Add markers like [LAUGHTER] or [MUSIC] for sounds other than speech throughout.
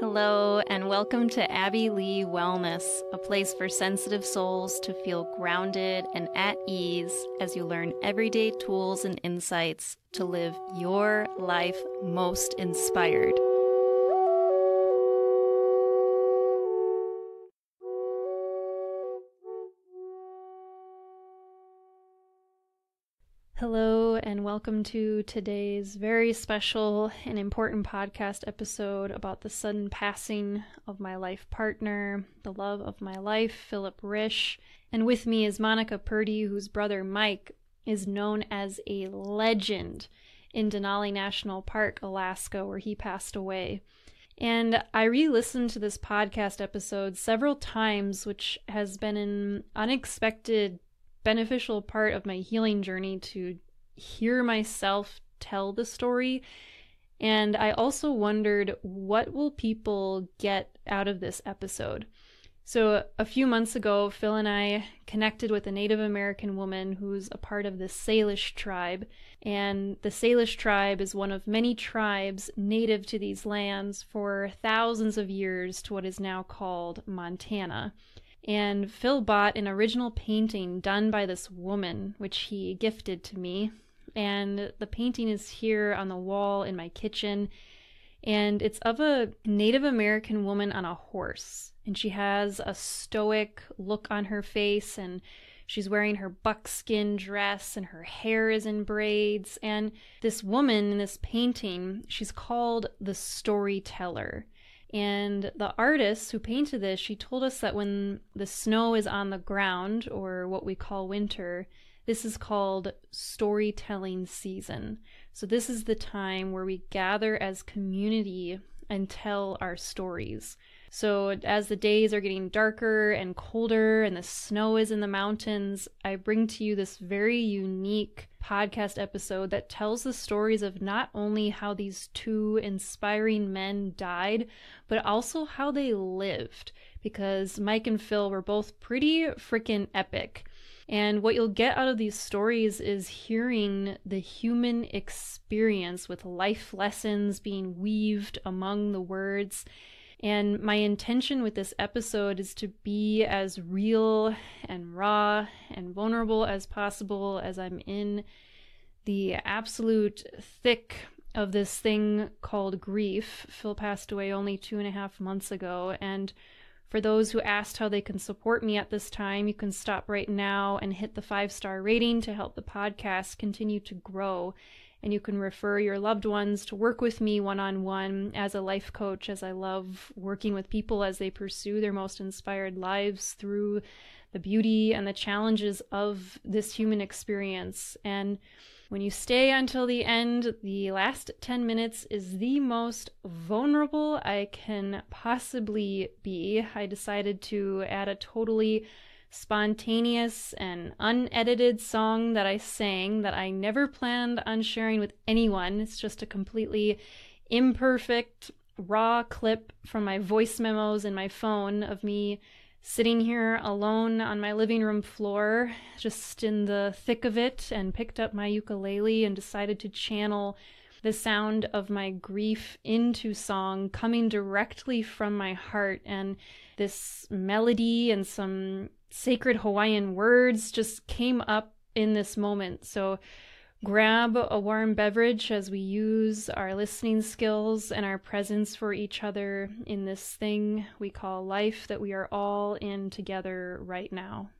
Hello, and welcome to Abby Lee Wellness, a place for sensitive souls to feel grounded and at ease as you learn everyday tools and insights to live your life most inspired. Hello, and welcome to today's very special and important podcast episode about the sudden passing of my life partner, the love of my life, Phillip Rish. And with me is Monica Purdy, whose brother Mike is known as a legend in Denali National Park, Alaska, where he passed away. And I re listened to this podcast episode several times, which has been an unexpected beneficial part of my healing journey to hear myself tell the story. And I also wondered what will people get out of this episode? So, a few months ago, Phil and I connected with a Native American woman who's a part of the Salish tribe. And the Salish tribe is one of many tribes native to these lands for thousands of years to what is now called Montana. And Phil bought an original painting done by this woman, which he gifted to me. And the painting is here on the wall in my kitchen. And it's of a Native American woman on a horse. And she has a stoic look on her face, and she's wearing her buckskin dress, and her hair is in braids. And this woman in this painting, she's called the storyteller. And the artist who painted this, she told us that when the snow is on the ground, or what we call winter, this is called storytelling season. So, this is the time where we gather as community and tell our stories. So, as the days are getting darker and colder and the snow is in the mountains, I bring to you this very unique podcast episode that tells the stories of not only how these two inspiring men died, but also how they lived. Because Mike and Phil were both pretty freaking epic. And what you'll get out of these stories is hearing the human experience with life lessons being weaved among the words and my intention with this episode is to be as real and raw and vulnerable as possible as I'm in the absolute thick of this thing called grief. Phil passed away only two and a half months ago. And for those who asked how they can support me at this time, you can stop right now and hit the five star rating to help the podcast continue to grow and you can refer your loved ones to work with me one on one as a life coach, as I love working with people as they pursue their most inspired lives through the beauty and the challenges of this human experience. And when you stay until the end, the last 10 minutes is the most vulnerable I can possibly be. I decided to add a totally spontaneous and unedited song that I sang that I never planned on sharing with anyone. It's just a completely imperfect, raw clip from my voice memos in my phone of me sitting here alone on my living room floor, just in the thick of it, and picked up my ukulele and decided to channel the sound of my grief into song coming directly from my heart. And this melody and some sacred Hawaiian words just came up in this moment. So grab a warm beverage as we use our listening skills and our presence for each other in this thing we call life that we are all in together right now.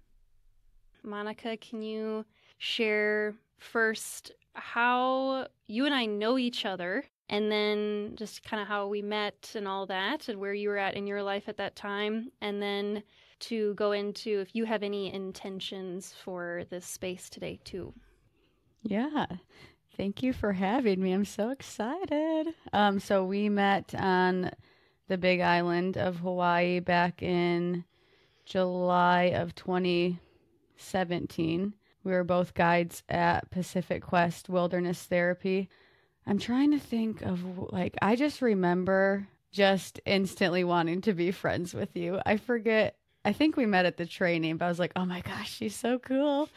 Monica, can you share first how you and I know each other and then just kind of how we met and all that and where you were at in your life at that time and then to go into if you have any intentions for this space today, too. Yeah. Thank you for having me. I'm so excited. Um, so we met on the big island of Hawaii back in July of 2017. We were both guides at Pacific Quest Wilderness Therapy. I'm trying to think of like I just remember just instantly wanting to be friends with you. I forget I think we met at the training, but I was like, oh my gosh, she's so cool.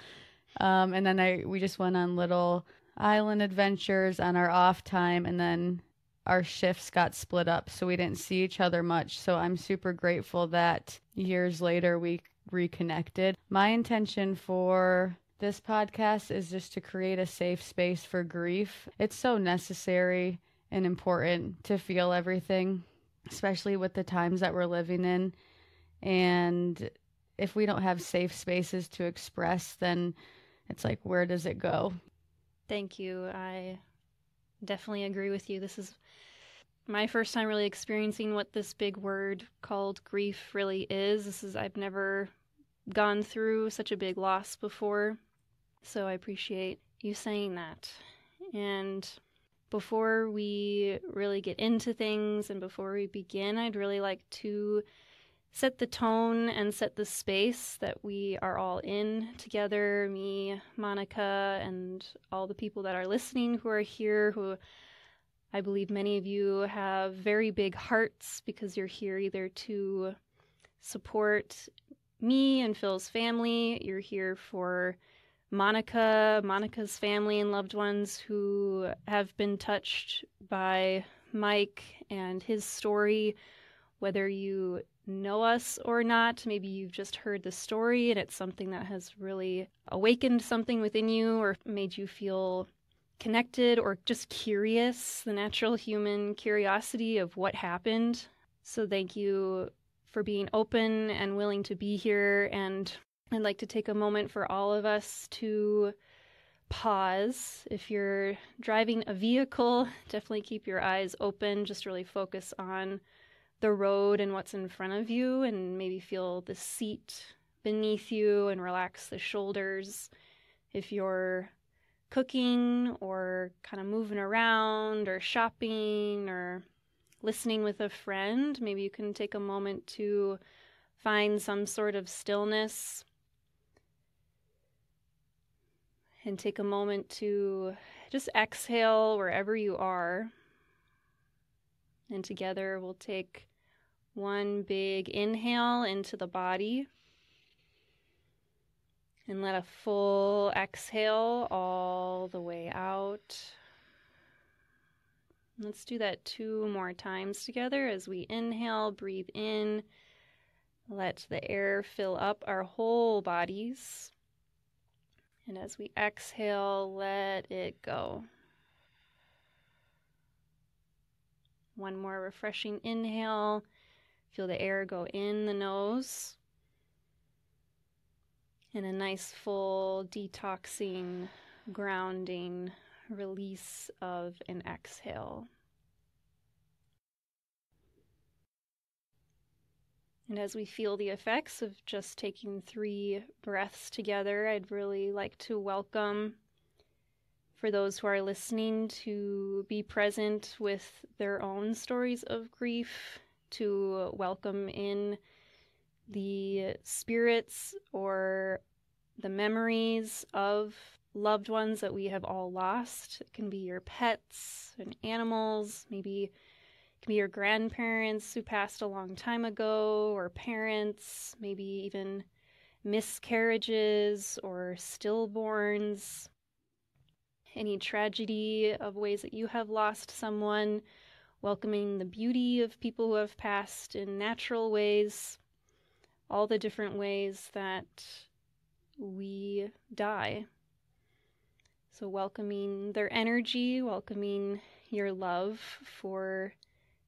Um, and then I we just went on little island adventures on our off time, and then our shifts got split up, so we didn't see each other much. So I'm super grateful that years later we reconnected. My intention for this podcast is just to create a safe space for grief. It's so necessary and important to feel everything, especially with the times that we're living in. And if we don't have safe spaces to express, then it's like, where does it go? Thank you. I definitely agree with you. This is my first time really experiencing what this big word called grief really is. This is, I've never gone through such a big loss before. So I appreciate you saying that. And before we really get into things and before we begin, I'd really like to set the tone and set the space that we are all in together me, Monica, and all the people that are listening who are here who I believe many of you have very big hearts because you're here either to support me and Phil's family, you're here for Monica, Monica's family and loved ones who have been touched by Mike and his story, whether you know us or not. Maybe you've just heard the story and it's something that has really awakened something within you or made you feel connected or just curious, the natural human curiosity of what happened. So, thank you for being open and willing to be here. And I'd like to take a moment for all of us to pause. If you're driving a vehicle, [LAUGHS] definitely keep your eyes open. Just really focus on the road and what's in front of you, and maybe feel the seat beneath you and relax the shoulders. If you're cooking or kind of moving around or shopping or listening with a friend, maybe you can take a moment to find some sort of stillness and take a moment to just exhale wherever you are. And together we'll take one big inhale into the body. And let a full exhale all the way out. Let's do that two more times together as we inhale, breathe in. Let the air fill up our whole bodies. And as we exhale, let it go. One more refreshing inhale. Feel the air go in the nose. And a nice full detoxing, grounding release of an exhale. And as we feel the effects of just taking three breaths together, I'd really like to welcome for those who are listening to be present with their own stories of grief to welcome in the spirits or the memories of loved ones that we have all lost. It can be your pets and animals, maybe it can be your grandparents who passed a long time ago, or parents, maybe even miscarriages or stillborns. Any tragedy of ways that you have lost someone welcoming the beauty of people who have passed in natural ways, all the different ways that we die. So, welcoming their energy, welcoming your love for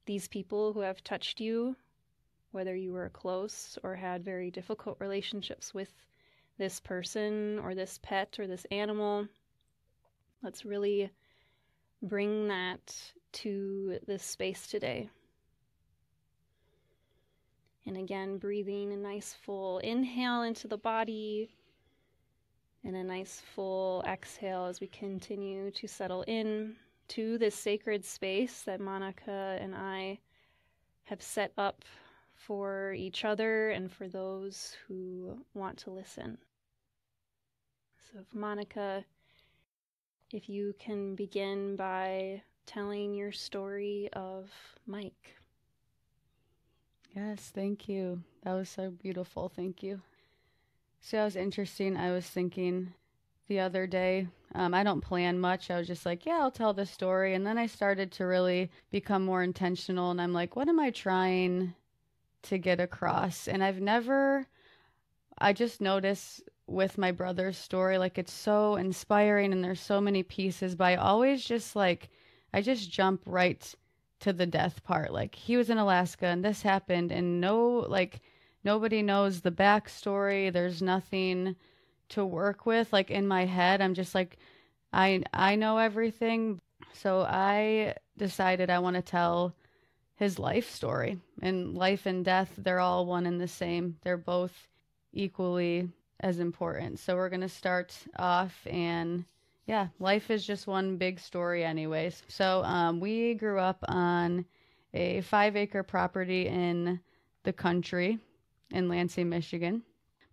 these people who have touched you, whether you were close or had very difficult relationships with this person or this pet or this animal. Let's really bring that to this space today. And again, breathing a nice full inhale into the body and a nice full exhale as we continue to settle in to this sacred space that Monica and I have set up for each other and for those who want to listen. So, if Monica, if you can begin by telling your story of Mike. Yes, thank you. That was so beautiful. Thank you. So that was interesting. I was thinking the other day. Um, I don't plan much. I was just like, yeah, I'll tell this story. And then I started to really become more intentional. And I'm like, what am I trying to get across? And I've never, I just notice with my brother's story, like it's so inspiring and there's so many pieces, but I always just like, I just jump right to the death part. Like he was in Alaska and this happened, and no, like nobody knows the backstory. There's nothing to work with. Like in my head, I'm just like, I I know everything. So I decided I want to tell his life story. And life and death, they're all one and the same. They're both equally as important. So we're gonna start off and yeah, life is just one big story, anyways. So um, we grew up on a five acre property in the country in Lansing, Michigan.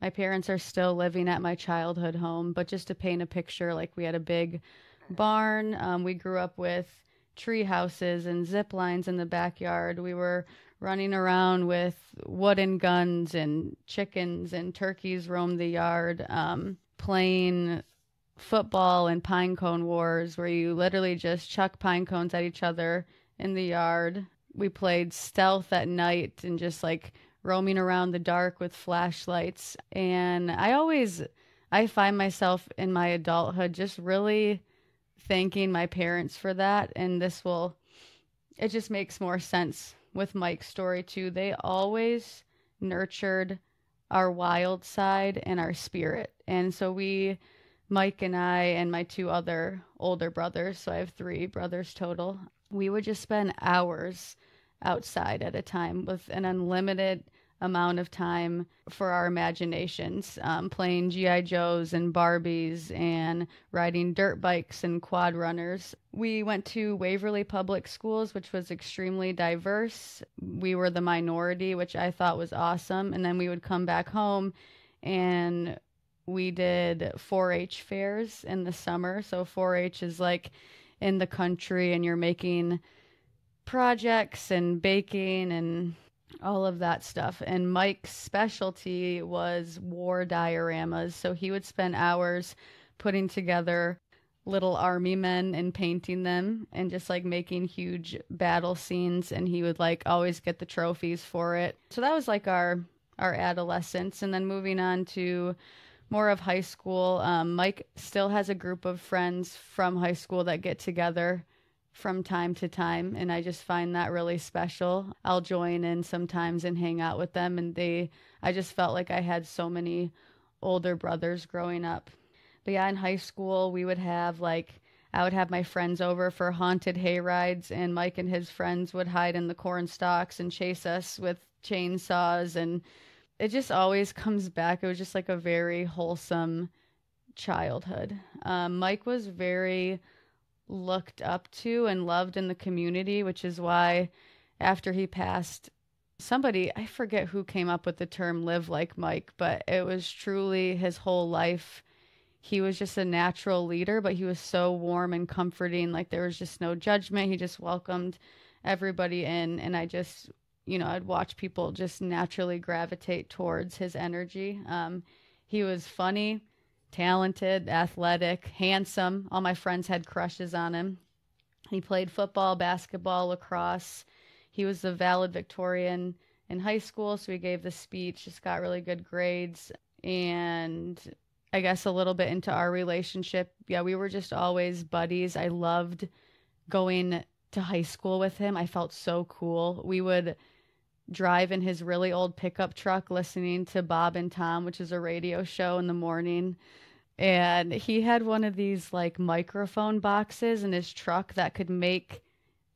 My parents are still living at my childhood home, but just to paint a picture, like we had a big barn. Um, we grew up with tree houses and zip lines in the backyard. We were running around with wooden guns and chickens and turkeys roamed the yard, um, playing football and pine cone wars where you literally just chuck pine cones at each other in the yard. We played stealth at night and just like roaming around the dark with flashlights. And I always, I find myself in my adulthood just really thanking my parents for that. And this will, it just makes more sense with Mike's story too. They always nurtured our wild side and our spirit. And so we, Mike and I and my two other older brothers, so I have three brothers total, we would just spend hours outside at a time with an unlimited amount of time for our imaginations, um, playing G.I. Joes and Barbies and riding dirt bikes and quad runners. We went to Waverly Public Schools, which was extremely diverse. We were the minority, which I thought was awesome. And then we would come back home and we did 4-H fairs in the summer. So 4-H is like in the country and you're making projects and baking and all of that stuff. And Mike's specialty was war dioramas. So he would spend hours putting together little army men and painting them and just like making huge battle scenes and he would like always get the trophies for it. So that was like our our adolescence and then moving on to more of high school. Um, Mike still has a group of friends from high school that get together from time to time, and I just find that really special. I'll join in sometimes and hang out with them, and they, I just felt like I had so many older brothers growing up. But yeah, in high school, we would have like, I would have my friends over for haunted hay rides, and Mike and his friends would hide in the corn stalks and chase us with chainsaws and it just always comes back. It was just like a very wholesome childhood. Um, Mike was very looked up to and loved in the community, which is why after he passed, somebody, I forget who came up with the term live like Mike, but it was truly his whole life. He was just a natural leader, but he was so warm and comforting. Like there was just no judgment. He just welcomed everybody in. And I just you know, I'd watch people just naturally gravitate towards his energy. Um, he was funny, talented, athletic, handsome. All my friends had crushes on him. He played football, basketball, lacrosse. He was the valedictorian in high school, so he gave the speech, just got really good grades. And I guess a little bit into our relationship, yeah, we were just always buddies. I loved going to high school with him. I felt so cool. We would drive in his really old pickup truck listening to Bob and Tom, which is a radio show in the morning. And he had one of these like microphone boxes in his truck that could make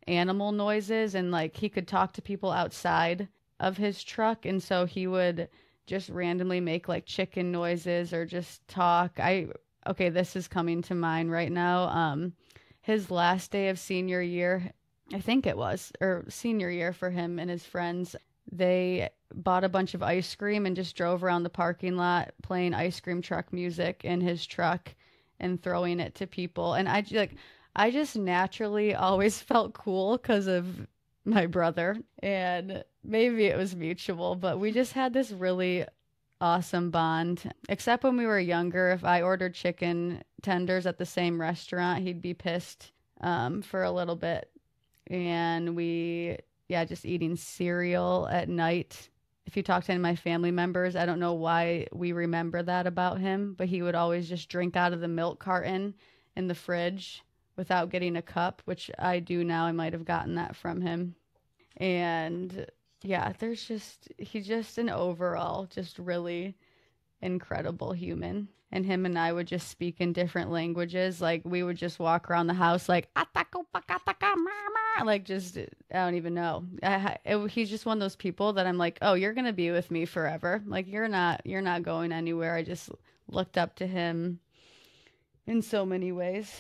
animal noises and like he could talk to people outside of his truck. And so he would just randomly make like chicken noises or just talk. I, okay, this is coming to mind right now. Um, his last day of senior year, I think it was, or senior year for him and his friends. They bought a bunch of ice cream and just drove around the parking lot playing ice cream truck music in his truck and throwing it to people. And I like, I just naturally always [LAUGHS] felt cool because of my brother. And maybe it was mutual, but we just had this really awesome bond. Except when we were younger, if I ordered chicken tenders at the same restaurant, he'd be pissed um, for a little bit. And we, yeah, just eating cereal at night. If you talk to any of my family members, I don't know why we remember that about him, but he would always just drink out of the milk carton in the fridge without getting a cup, which I do now. I might have gotten that from him. And yeah, there's just, he's just an overall, just really incredible human. And him and I would just speak in different languages. Like we would just walk around the house like, like just, I don't even know. I, it, he's just one of those people that I'm like, oh, you're going to be with me forever. Like you're not, you're not going anywhere. I just looked up to him in so many ways.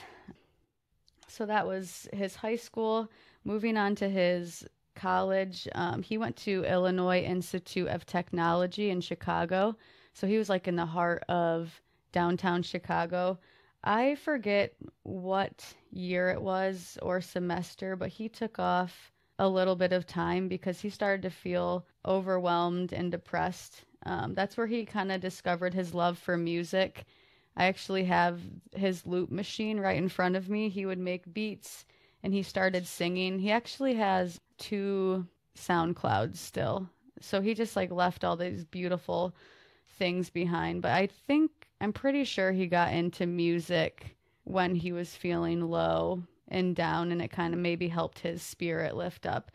So that was his high school. Moving on to his college, um, he went to Illinois Institute of Technology in Chicago. So he was like in the heart of downtown Chicago. I forget what year it was or semester, but he took off a little bit of time because he started to feel overwhelmed and depressed. Um, that's where he kind of discovered his love for music I actually have his loop machine right in front of me. He would make beats and he started singing. He actually has two SoundClouds still. So he just like left all these beautiful things behind. But I think I'm pretty sure he got into music when he was feeling low and down and it kind of maybe helped his spirit lift up.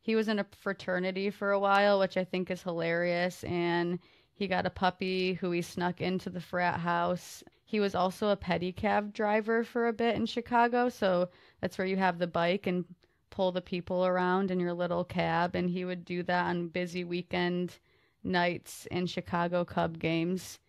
He was in a fraternity for a while, which I think is hilarious and he got a puppy who he snuck into the frat house. He was also a pedicab driver for a bit in Chicago, so that's where you have the bike and pull the people around in your little cab and he would do that on busy weekend nights in Chicago Cub games.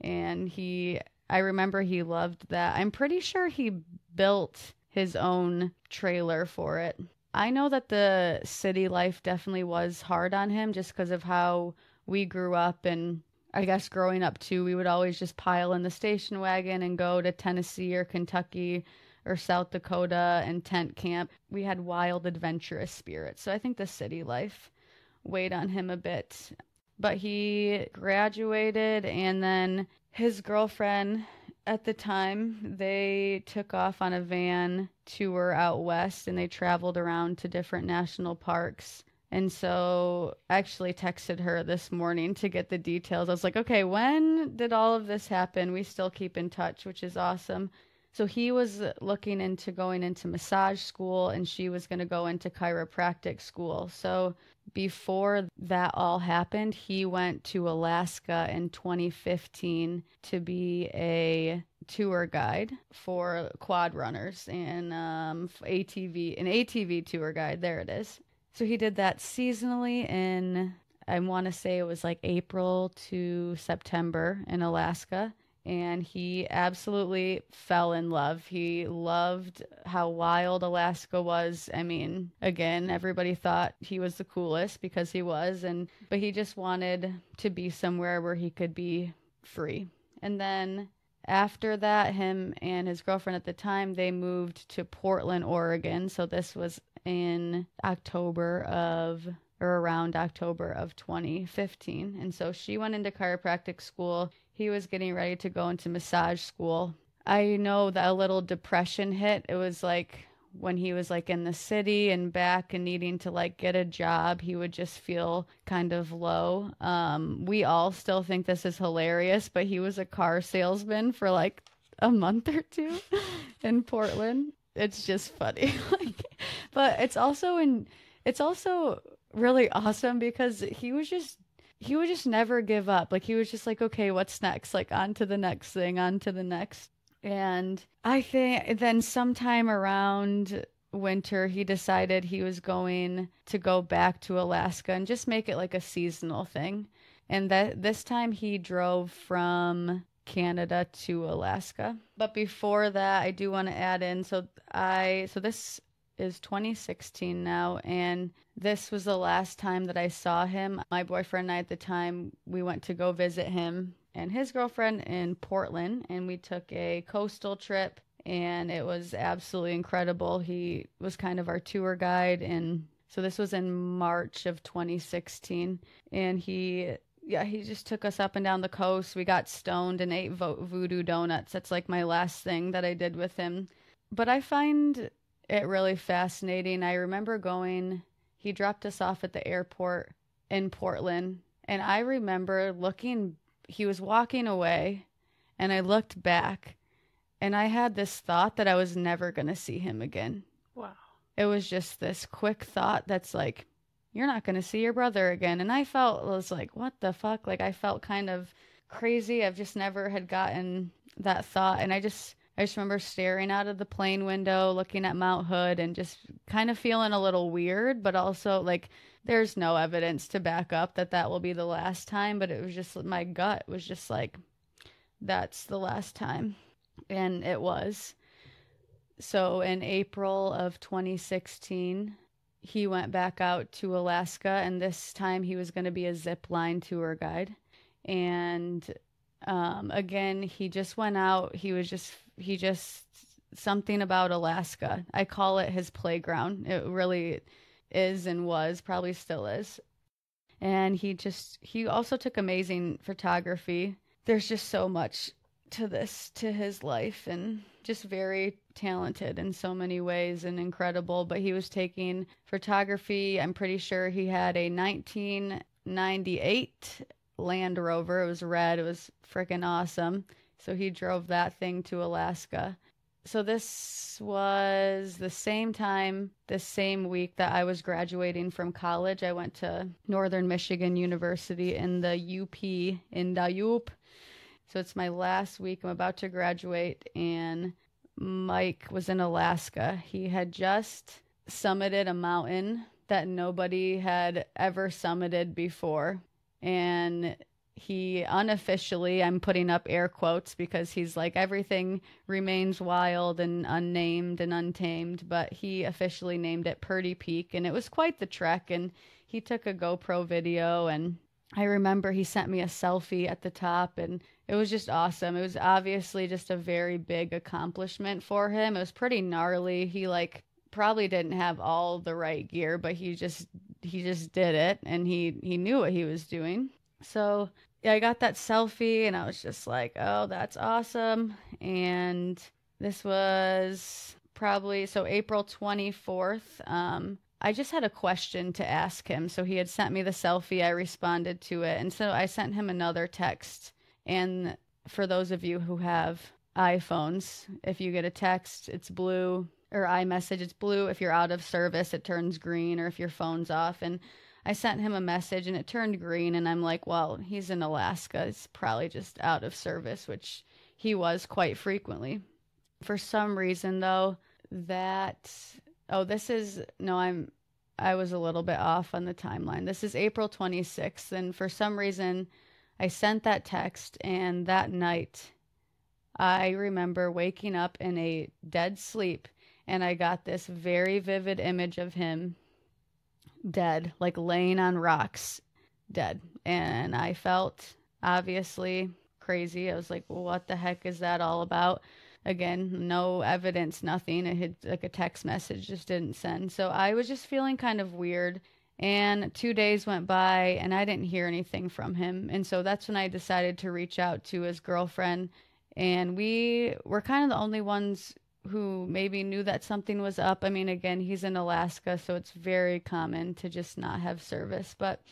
And he I remember he loved that. I'm pretty sure he built his own trailer for it. I know that the city life definitely was hard on him just because of how we grew up and I guess growing up too, we would always just pile in the station wagon and go to Tennessee or Kentucky or South Dakota and tent camp. We had wild, adventurous spirits. So I think the city life weighed on him a bit. But he graduated, and then his girlfriend at the time, they took off on a van tour out west and they traveled around to different national parks. And so I actually texted her this morning to get the details. I was like, okay, when did all of this happen? We still keep in touch, which is awesome. So he was looking into going into massage school and she was going to go into chiropractic school. So before that all happened, he went to Alaska in 2015 to be a tour guide for quad runners and um, ATV, an ATV tour guide. There it is. So he did that seasonally in, I want to say it was like April to September in Alaska. And he absolutely fell in love. He loved how wild Alaska was. I mean, again, everybody thought he was the coolest because he was, and but he just wanted to be somewhere where he could be free. And then after that, him and his girlfriend at the time, they moved to Portland, Oregon. So this was in October of or around October of 2015. And so she went into chiropractic school. He was getting ready to go into massage school. I know that a little depression hit. It was like when he was like in the city and back and needing to like get a job, he would just feel kind of low. Um, we all still think this is hilarious, but he was a car salesman for like a month or two [LAUGHS] in Portland it's just funny. [LAUGHS] like, but it's also in it's also really awesome because he was just he would just never give up. Like he was just like, okay, what's next? Like on to the next thing, on to the next. And I think then sometime around winter he decided he was going to go back to Alaska and just make it like a seasonal thing. And that this time he drove from Canada to Alaska. But before that, I do want to add in so I so this is 2016 now and this was the last time that I saw him. My boyfriend and I at the time, we went to go visit him and his girlfriend in Portland and we took a coastal trip and it was absolutely incredible. He was kind of our tour guide and so this was in March of 2016 and he yeah, he just took us up and down the coast. We got stoned and ate vo- voodoo donuts. That's like my last thing that I did with him. But I find it really fascinating. I remember going, he dropped us off at the airport in Portland. And I remember looking, he was walking away, and I looked back, and I had this thought that I was never going to see him again. Wow. It was just this quick thought that's like, you're not going to see your brother again. And I felt, was like, what the fuck? Like, I felt kind of crazy. I've just never had gotten that thought. And I just, I just remember staring out of the plane window, looking at Mount Hood, and just kind of feeling a little weird, but also like there's no evidence to back up that that will be the last time. But it was just my gut was just like, that's the last time. And it was. So in April of 2016, he went back out to Alaska, and this time he was going to be a zip line tour guide. And um, again, he just went out. He was just, he just, something about Alaska. I call it his playground. It really is and was, probably still is. And he just, he also took amazing photography. There's just so much to this, to his life, and just very talented in so many ways and incredible. But he was taking photography. I'm pretty sure he had a 1998 Land Rover. It was red. It was freaking awesome. So he drove that thing to Alaska. So this was the same time, the same week that I was graduating from college. I went to Northern Michigan University in the UP in Dayup. So it's my last week. I'm about to graduate, and Mike was in Alaska. He had just summited a mountain that nobody had ever summited before. And he unofficially, I'm putting up air quotes because he's like everything remains wild and unnamed and untamed, but he officially named it Purdy Peak. And it was quite the trek. And he took a GoPro video and I remember he sent me a selfie at the top and it was just awesome. It was obviously just a very big accomplishment for him. It was pretty gnarly. He like probably didn't have all the right gear, but he just he just did it and he he knew what he was doing. So, yeah, I got that selfie and I was just like, "Oh, that's awesome." And this was probably so April 24th. Um I just had a question to ask him. So he had sent me the selfie. I responded to it. And so I sent him another text. And for those of you who have iPhones, if you get a text, it's blue, or iMessage, it's blue. If you're out of service, it turns green, or if your phone's off. And I sent him a message and it turned green. And I'm like, well, he's in Alaska. It's probably just out of service, which he was quite frequently. For some reason, though, that Oh, this is no, I'm I was a little bit off on the timeline. This is April 26th and for some reason I sent that text and that night I remember waking up in a dead sleep and I got this very vivid image of him dead, like laying on rocks, dead. And I felt obviously crazy. I was like, what the heck is that all about? again no evidence nothing it had like a text message just didn't send so i was just feeling kind of weird and two days went by and i didn't hear anything from him and so that's when i decided to reach out to his girlfriend and we were kind of the only ones who maybe knew that something was up i mean again he's in alaska so it's very common to just not have service but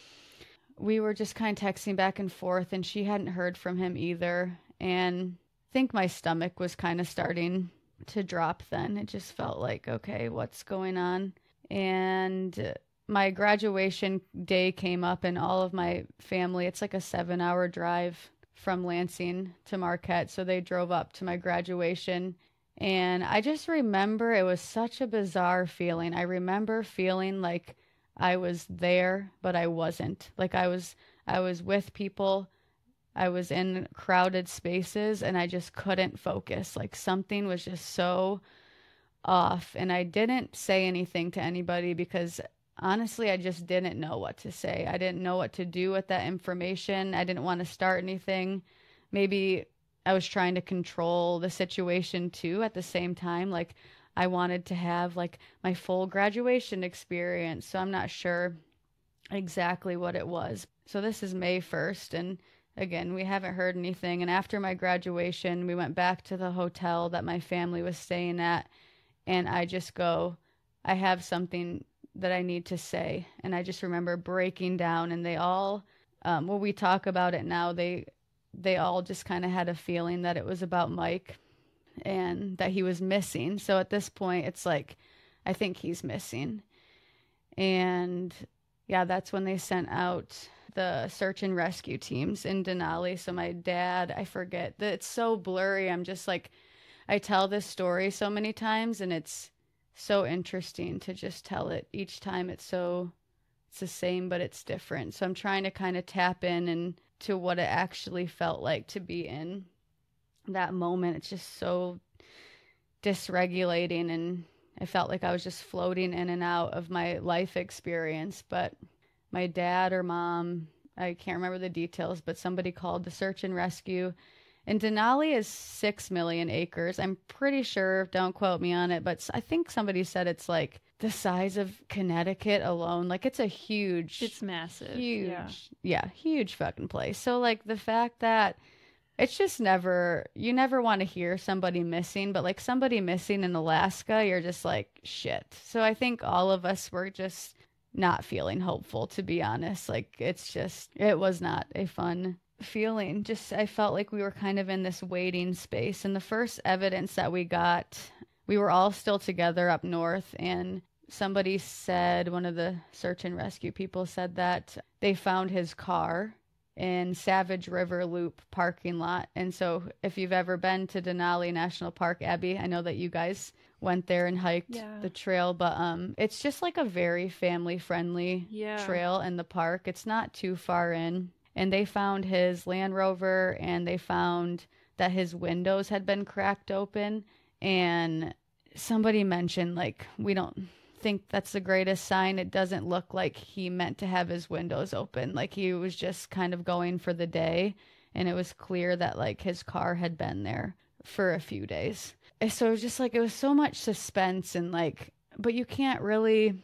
we were just kind of texting back and forth and she hadn't heard from him either and I think my stomach was kind of starting to drop then. It just felt like, okay, what's going on? And my graduation day came up, and all of my family, it's like a seven hour drive from Lansing to Marquette. So they drove up to my graduation. And I just remember it was such a bizarre feeling. I remember feeling like I was there, but I wasn't. Like I was I was with people I was in crowded spaces and I just couldn't focus. Like something was just so off. And I didn't say anything to anybody because honestly, I just didn't know what to say. I didn't know what to do with that information. I didn't want to start anything. Maybe I was trying to control the situation too at the same time. Like I wanted to have like my full graduation experience. So I'm not sure. exactly what it was. So this is May 1st and again, we haven't heard anything and after my graduation, we went back to the hotel that my family was staying at and I just go I have something that I need to say and I just remember breaking down and they all um when we talk about it now, they they all just kind of had a feeling that it was about Mike and that he was missing. So at this point, it's like, I think he's missing. And yeah, that's when they sent out the search and rescue teams in Denali. So my dad, I forget that it's so blurry. I'm just like, I tell this story so many times and it's so interesting to just tell it each time. It's so, it's the same, but it's different. So I'm trying to kind of tap in and to what it actually felt like to be in that moment. It's just so dysregulating and I felt like I was just floating in and out of my life experience. But my dad or mom, I can't remember the details, but somebody called the search and rescue. And Denali is 6 million acres. I'm pretty sure, don't quote me on it, but I think somebody said it's like the size of Connecticut alone. Like it's a huge, It's massive. huge, Yeah. yeah, huge fucking place. So like the fact that it's just never you never want to hear somebody missing, but like somebody missing in Alaska, you're just like shit. So I think all of us were just not feeling hopeful to be honest. Like it's just it was not a fun feeling. Just I felt like we were kind of in this waiting space and the first evidence that we got we were all still together up north and somebody said one of the search and rescue people said that they found his car in Savage River Loop parking lot. And so if you've ever been to Denali National Park, Abby, I know that you guys went there and hiked Yeah. the trail, but um it's just like a very family friendly Yeah. trail in the park. It's not too far in. And they found his Land Rover and they found that his windows had been cracked open and somebody mentioned like we don't think that's the greatest sign. It doesn't look like he meant to have his windows open. Like he was just kind of going for the day and it was clear that like his car had been there for a few days. So it was just like it was so much suspense and like but you can't really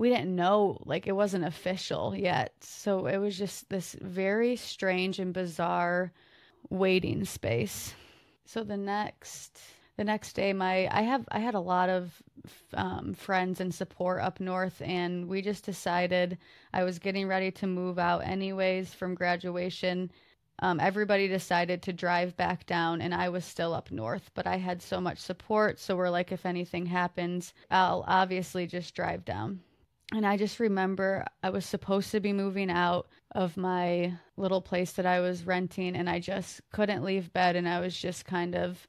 we didn't know like it wasn't official yet. So it was just this very strange and bizarre waiting space. So the next the next day my I have I had a lot of um, friends and support up north and we just decided I was getting ready to move out anyways from graduation. Um, everybody decided to drive back down and I was still up north, but I had so much support. So we're like, if anything happens, I'll obviously just drive down. And I just remember I was supposed to be moving out of my little place that I was renting and I just couldn't leave bed and I was just kind of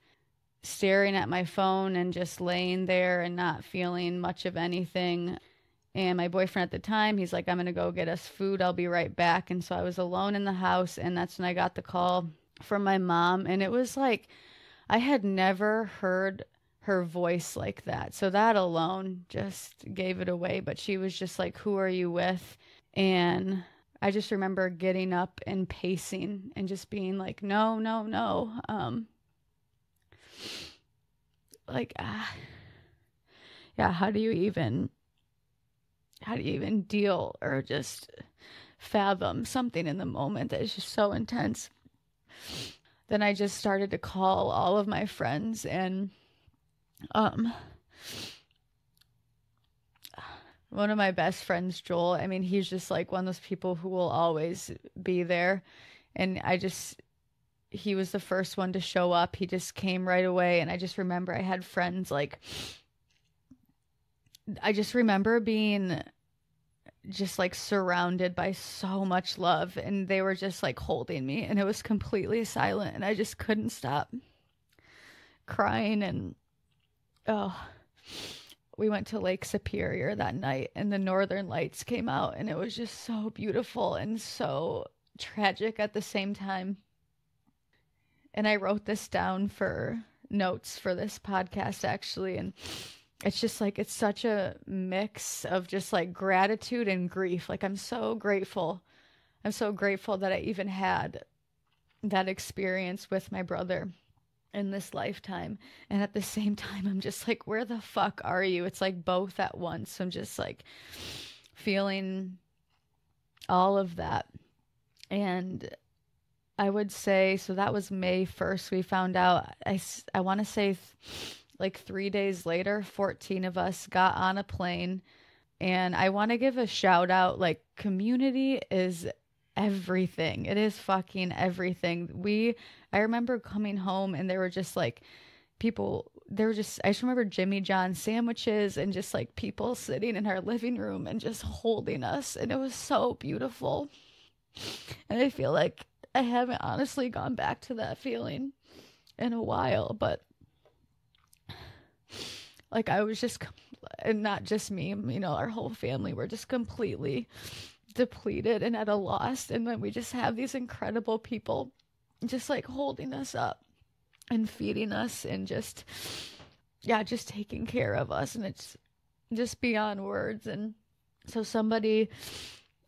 staring at my phone and just laying there and not feeling much of anything. And my boyfriend at the time, he's like, I'm going to go get us food. I'll be right back. And so I was alone in the house. And that's when I got the call from my mom. And it was like, I had never heard her voice like that. So that alone just gave it away. But she was just like, Who are you with? And I just remember getting up and pacing and just being like, No, no, no. Um, like ah yeah how do you even how do you even deal or just fathom something in the moment that is just so intense then i just started to call all of my friends and um one of my best friends joel i mean he's just like one of those people who will always be there and i just he was the first one to show up. He just came right away. And I just remember I had friends like, I just remember being just like surrounded by so much love. And they were just like holding me. And it was completely silent. And I just couldn't stop crying. And oh, we went to Lake Superior that night and the Northern Lights came out. And it was just so beautiful and so tragic at the same time. And I wrote this down for notes for this podcast actually and it's just like it's such a mix of just like gratitude and grief. Like I'm so grateful. I'm so grateful that I even had that experience with my brother in this lifetime and at the same time I'm just like where the fuck are you it's like both at once I'm just like feeling all of that. And I would say, so that was May 1st. We found out, I, I want to say th- like three days later, 14 of us got on a plane. And I want to give a shout out like, community is everything. It is fucking everything. We, I remember coming home and there were just like people, there were just, I just remember Jimmy John sandwiches and just like people sitting in our living room and just holding us. And it was so beautiful. And I feel like I haven't honestly gone back to that feeling in a while, but like I was just, and not just me, you know, our whole family were just completely depleted and at a loss. And then we just have these incredible people just like holding us up and feeding us and just, yeah, just taking care of us. And it's just beyond words. And so somebody,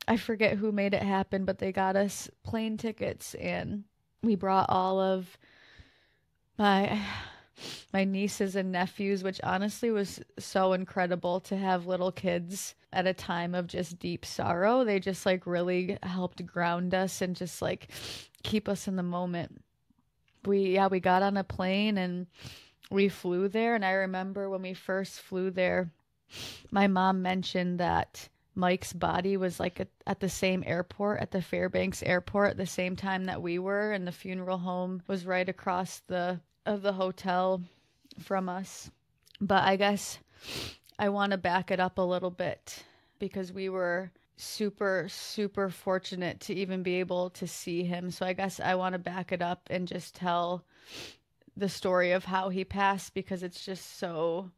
I forget who made it happen, but they got us plane tickets and we brought all of my my nieces and nephews, which honestly was so incredible to have little kids at a time of just deep sorrow. They just like really helped ground us and just like keep us in the moment. We, yeah, we got on a plane and we flew there. And I remember when we first flew there, my mom mentioned that Mike's body was like at, the same airport at the Fairbanks airport at the same time that we were and the funeral home was right across the of the hotel from us. But I guess I want to back it up a little bit because we were super super fortunate to even be able to see him. So I guess I want to back it up and just tell the story of how he passed because it's just so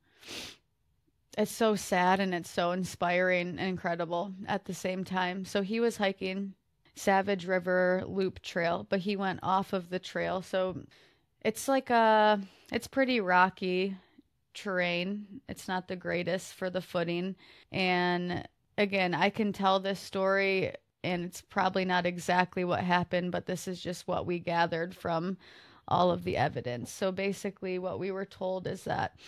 it's so sad and it's so inspiring and incredible at the same time. So he was hiking Savage River Loop Trail, but he went off of the trail. So it's like a it's pretty rocky terrain. It's not the greatest for the footing. And again, I can tell this story and it's probably not exactly what happened, but this is just what we gathered from all of the evidence. So basically, what we were told is that,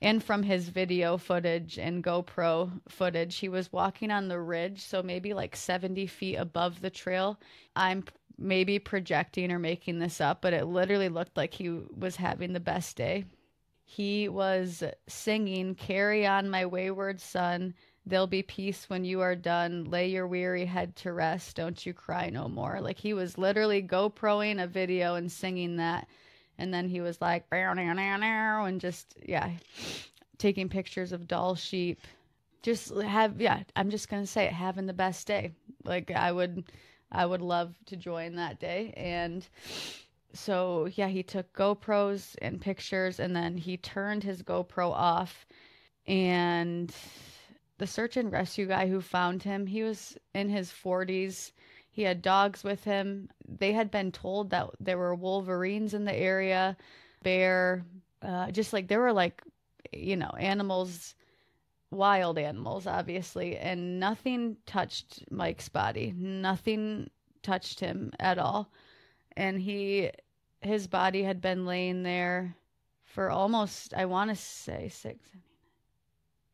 and from his video footage and GoPro footage, he was walking on the ridge, so maybe like 70 feet above the trail. I'm maybe projecting or making this up, but it literally looked like he was having the best day. He was singing, Carry on, my wayward son. There'll be peace when you are done. Lay your weary head to rest. Don't you cry no more. Like he was literally GoProing a video and singing that. And then he was like, and just, yeah, taking pictures of Dall sheep. Just have, yeah, I'm just going to say it, having the best day. Like I would I would love to join that day. And so, yeah, he took GoPros and pictures, and then he turned his GoPro off. And the search and rescue guy who found him, he was in his 40s. He had dogs with him. They had been told that there were wolverines in the area, bear, uh, just like there were like, you know, animals wild animals, obviously, and nothing touched Mike's body. Nothing touched him at all. And he, his body had been laying there for almost, I want to say six,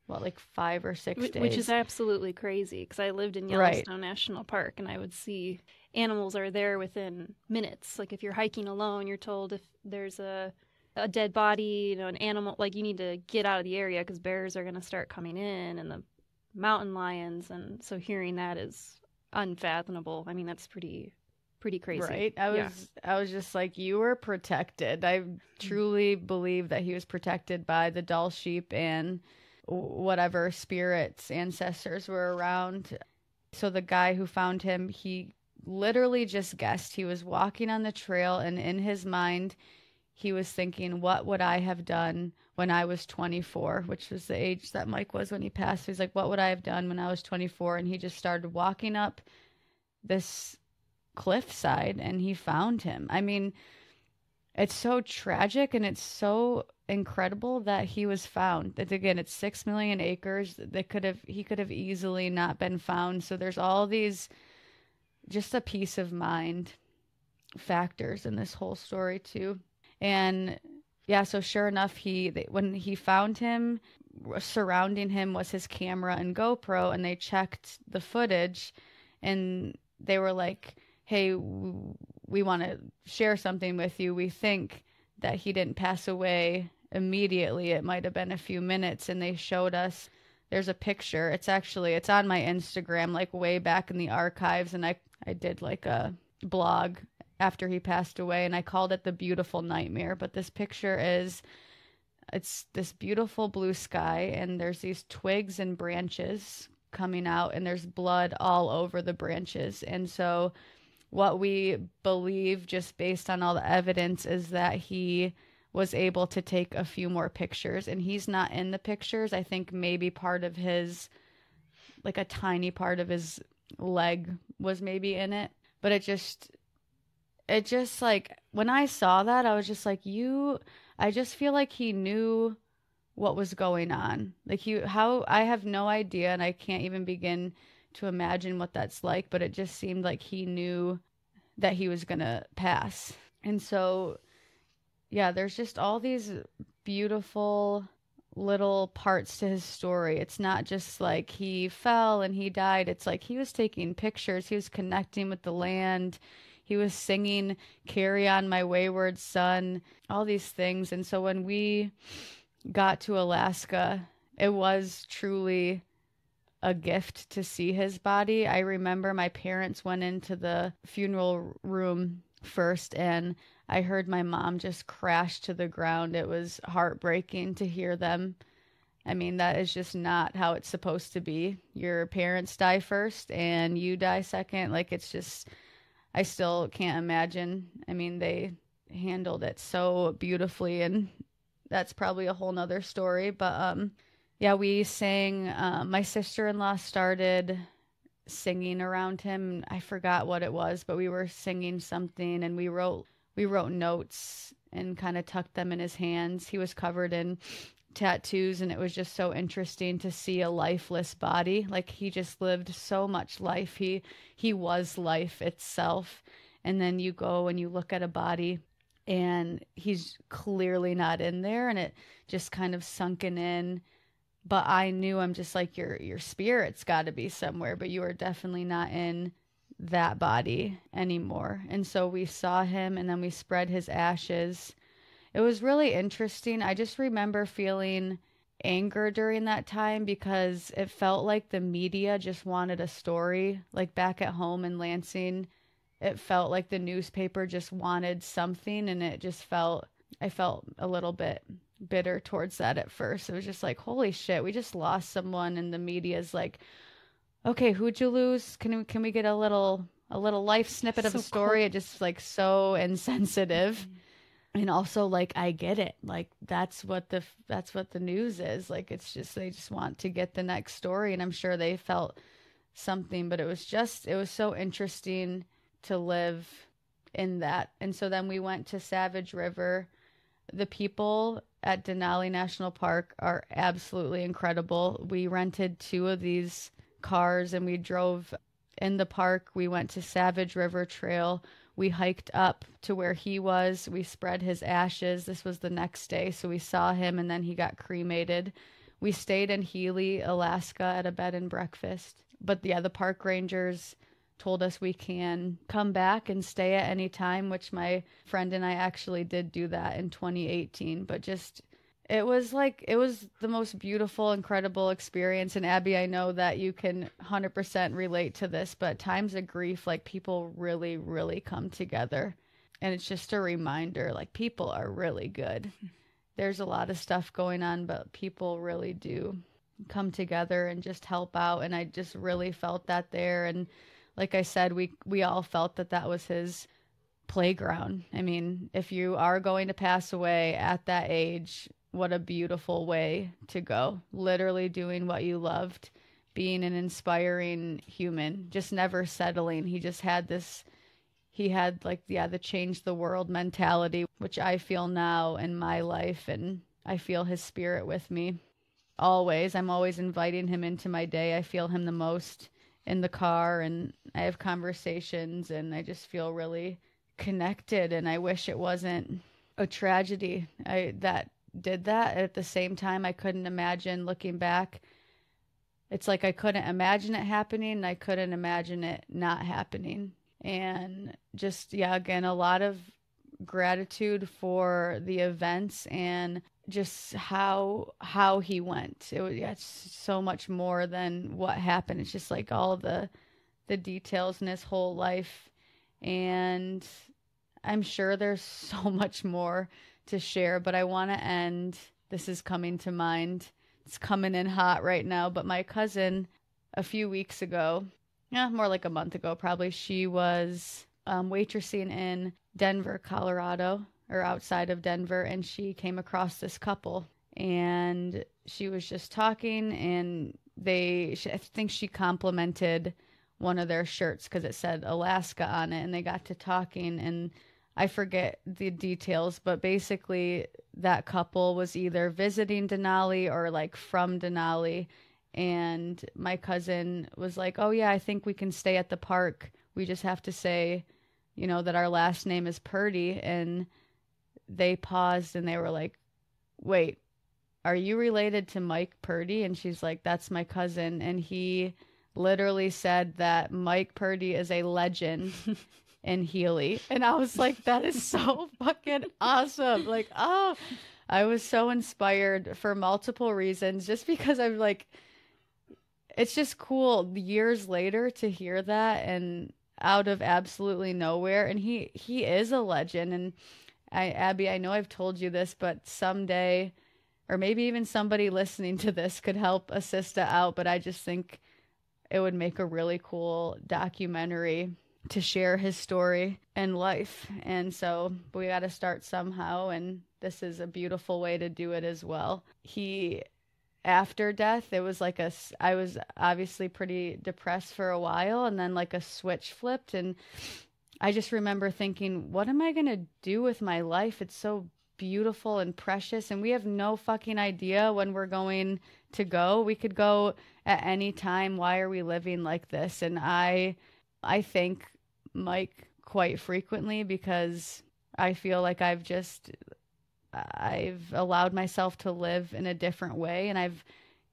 what, like five or six Which days. Which is absolutely crazy because I lived in Yellowstone right. National Park and I would see animals are there within minutes. Like if you're hiking alone, you're told if there's a a dead body, you know, an animal, like you need to get out of the area because bears are going to start coming in and the mountain lions. And so hearing that is unfathomable. I mean, that's pretty, pretty crazy. Right. I was, yeah. I was just like, you were protected. I truly believe that he was protected by the Dall sheep and whatever spirits, ancestors were around. So the guy who found him, he literally just guessed he was walking on the trail and in his mind, he was thinking, what would I have done when I was 24, which was the age that Mike was when he passed. He's like, what would I have done when I was 24? And he just started walking up this cliffside and he found him. I mean, it's so tragic and it's so incredible that he was found. That again, it's six million acres. That could have he could have easily not been found. So there's all these just a peace of mind factors in this whole story too. And yeah, so sure enough, he when he found him, surrounding him was his camera and GoPro, and they checked the footage, and they were like, "Hey, we want to share something with you. We think that he didn't pass away immediately. It might have been a few minutes." And they showed us. There's a picture. It's actually it's on my Instagram, like way back in the archives, and I I did like a blog after he passed away, and I called it the beautiful nightmare. But this picture is it's this beautiful blue sky and there's these twigs and branches coming out and there's blood all over the branches and so what we believe just based on all the evidence is that he was able to take a few more pictures. And he's not in the pictures. I think maybe part of his like a tiny part of his leg was maybe in it. But it just it just like when i saw that i was just like you I just feel like he knew what was going on. Like he how I have no idea and I can't even begin to imagine what that's like, but it just seemed like he knew that he was going to pass. And so yeah, there's just all these beautiful little parts to his story. It's not just like he fell and he died. It's like he was taking pictures, he was connecting with the land he was singing Carry On My Wayward Son, all these things. And so when we got to Alaska, it was truly a gift to see his body. I remember my parents went into the funeral room first and I heard my mom just crash to the ground. It was heartbreaking to hear them. I mean, that is just not how it's supposed to be. Your parents die first and you die second. Like, it's just I still can't imagine. I mean, they handled it so beautifully, and that's probably a whole nother story. But um, yeah, we sang. Uh, my sister in law started singing around him. I forgot what it was, but we were singing something, and we wrote we wrote notes and kind of tucked them in his hands. He was covered in tattoos and it was just so interesting to see a lifeless body like he just lived so much life he he was life itself and then you go and you look at a body and he's clearly not in there and it just kind of sunken in but i knew i'm just like your your spirit's got to be somewhere but you are definitely not in that body anymore and so we saw him and then we spread his ashes it was really interesting. I just remember feeling anger during that time because it felt like the media just wanted a story. Like back at home in Lansing, it felt like the newspaper just wanted something and it just felt I felt a little bit bitter towards that at first. It was just like, holy shit, we just lost someone and the media's like, okay, who'd you lose? Can we can we get a little a little life snippet so of a story? Cool. It just like so [LAUGHS] insensitive. Mm-hmm and also like i get it like that's what the that's what the news is like it's just they just want to get the next story and i'm sure they felt something but it was just it was so interesting to live in that and so then we went to savage river the people at denali national park are absolutely incredible we rented two of these cars and we drove in the park we went to savage river trail we hiked up to where he was. We spread his ashes. This was the next day. So we saw him and then he got cremated. We stayed in Healy, Alaska at a bed and breakfast. But yeah, the park rangers told us we can come back and stay at any time, which my friend and I actually did do that in 2018. But just it was like it was the most beautiful incredible experience. And abby i know that you can 100% relate to this but times of grief like people really really come together. And it's just a reminder like people are really good. There's a lot of stuff going on but people really do come together and just help out. And i just really felt that there. And like i said we we all felt that that was his playground i mean if you are going to pass away at that age what a beautiful way to go. Literally doing what you loved, being an inspiring human, just never settling. He just had this he had like yeah, the change the world mentality, which I feel now in my life and I feel his spirit with me. Always. I'm always inviting him into my day. I feel him the most in the car and I have conversations and I just feel really connected and I wish it wasn't a tragedy I that did that. At the same time, I couldn't imagine looking back. It's like I couldn't imagine it happening and I couldn't imagine it not happening. And just, yeah, again, a lot of gratitude for the events and just how how he went. It was yeah, so much more than what happened. It's just like all the the details in his whole life and I'm sure there's [LAUGHS] so much more to share, but I want to end. This is coming to mind. It's coming in hot right now, but my cousin a few weeks ago, yeah, more like a month ago probably, she was um, waitressing in Denver, Colorado, or outside of Denver, and she came across this couple and she was just talking and they i think she complimented one of their shirts because it said alaska on it and they got to talking and I forget the details, but basically that couple was either visiting Denali or like from Denali. And my cousin was like, Oh, yeah, I think we can stay at the park. We just have to say, you know, that our last name is Purdy. And they paused and they were like, Wait, are you related to Mike Purdy? And she's like, That's my cousin. And he literally said that Mike Purdy is a legend [LAUGHS] in Healy. And I was like, that is so [LAUGHS] fucking awesome. Like, oh, I was so inspired for multiple reasons just because I'm like, it's just cool years later to hear that and out of absolutely nowhere. And he, he is a legend. And I, Abby, I know I've told you this, but someday, or maybe even somebody [LAUGHS] listening to this could help Assista out. But I just think it would make a really cool documentary to share his story and life. And so we got to start somehow. And this is a beautiful way to do it as well. He, after death, it was like a, I was obviously pretty depressed for a while. And then like a switch flipped. And I just remember thinking, what am I going to do with my life? It's so beautiful and precious. And we have no fucking idea when we're going to go. We could go at any time. Why are we living like this? And I, I thank Mike quite frequently because I feel like I've just I've allowed myself to live in a different way and I've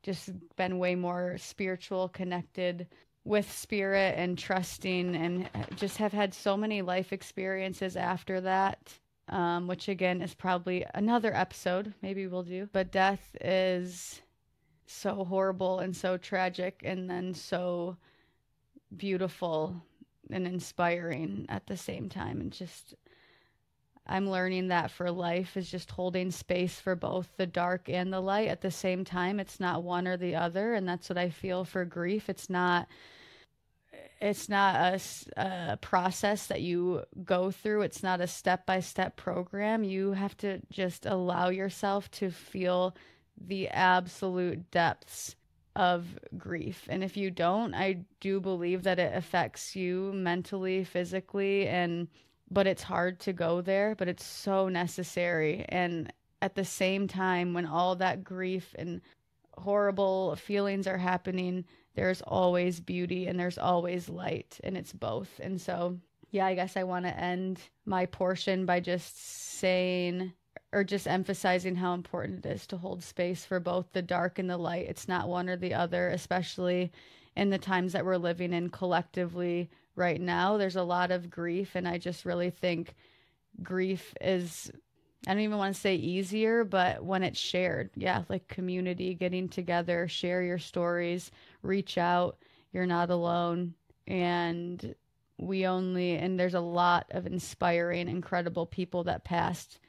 just been way more spiritual connected with spirit and trusting and just have had so many life experiences after that um, which again is probably another episode maybe we'll do but death is so horrible and so tragic and then so beautiful and inspiring at the same time and just I'm learning that for life is just holding space for both the dark and the light at the same time. It's not one or the other, and that's what I feel for grief. It's not it's not a, a process that you go through. It's not a step by step program. You have to just allow yourself to feel the absolute depths of grief. And if you don't, I do believe that it affects you mentally, physically, and but it's hard to go there, but it's so necessary. And at the same time, when all that grief and horrible feelings are happening, there's always beauty and there's always light, and it's both. And so, yeah, I guess I want to end my portion by just saying or just emphasizing how important it is to hold space for both the dark and the light. It's not one or the other, especially in the times that we're living in collectively right now. There's a lot of grief, and I just really think grief is. I don't even want to say easier, but when it's shared, yeah, like community, getting together, share your stories, reach out. You're not alone. And we only, and there's a lot of inspiring, incredible people that passed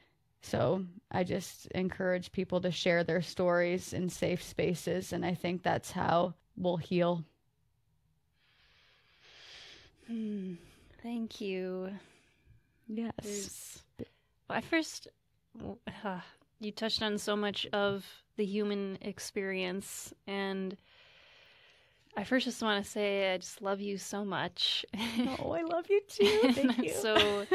so I just encourage people to share their stories in safe spaces. And I think that's how we'll heal. Hmm. Thank you. Yes. There's, I first, uh, [SIGHS] you touched on so much of the human experience. And I first just want to say I just love you so much. Oh, I love [LAUGHS] you too. [LAUGHS] Thank you. so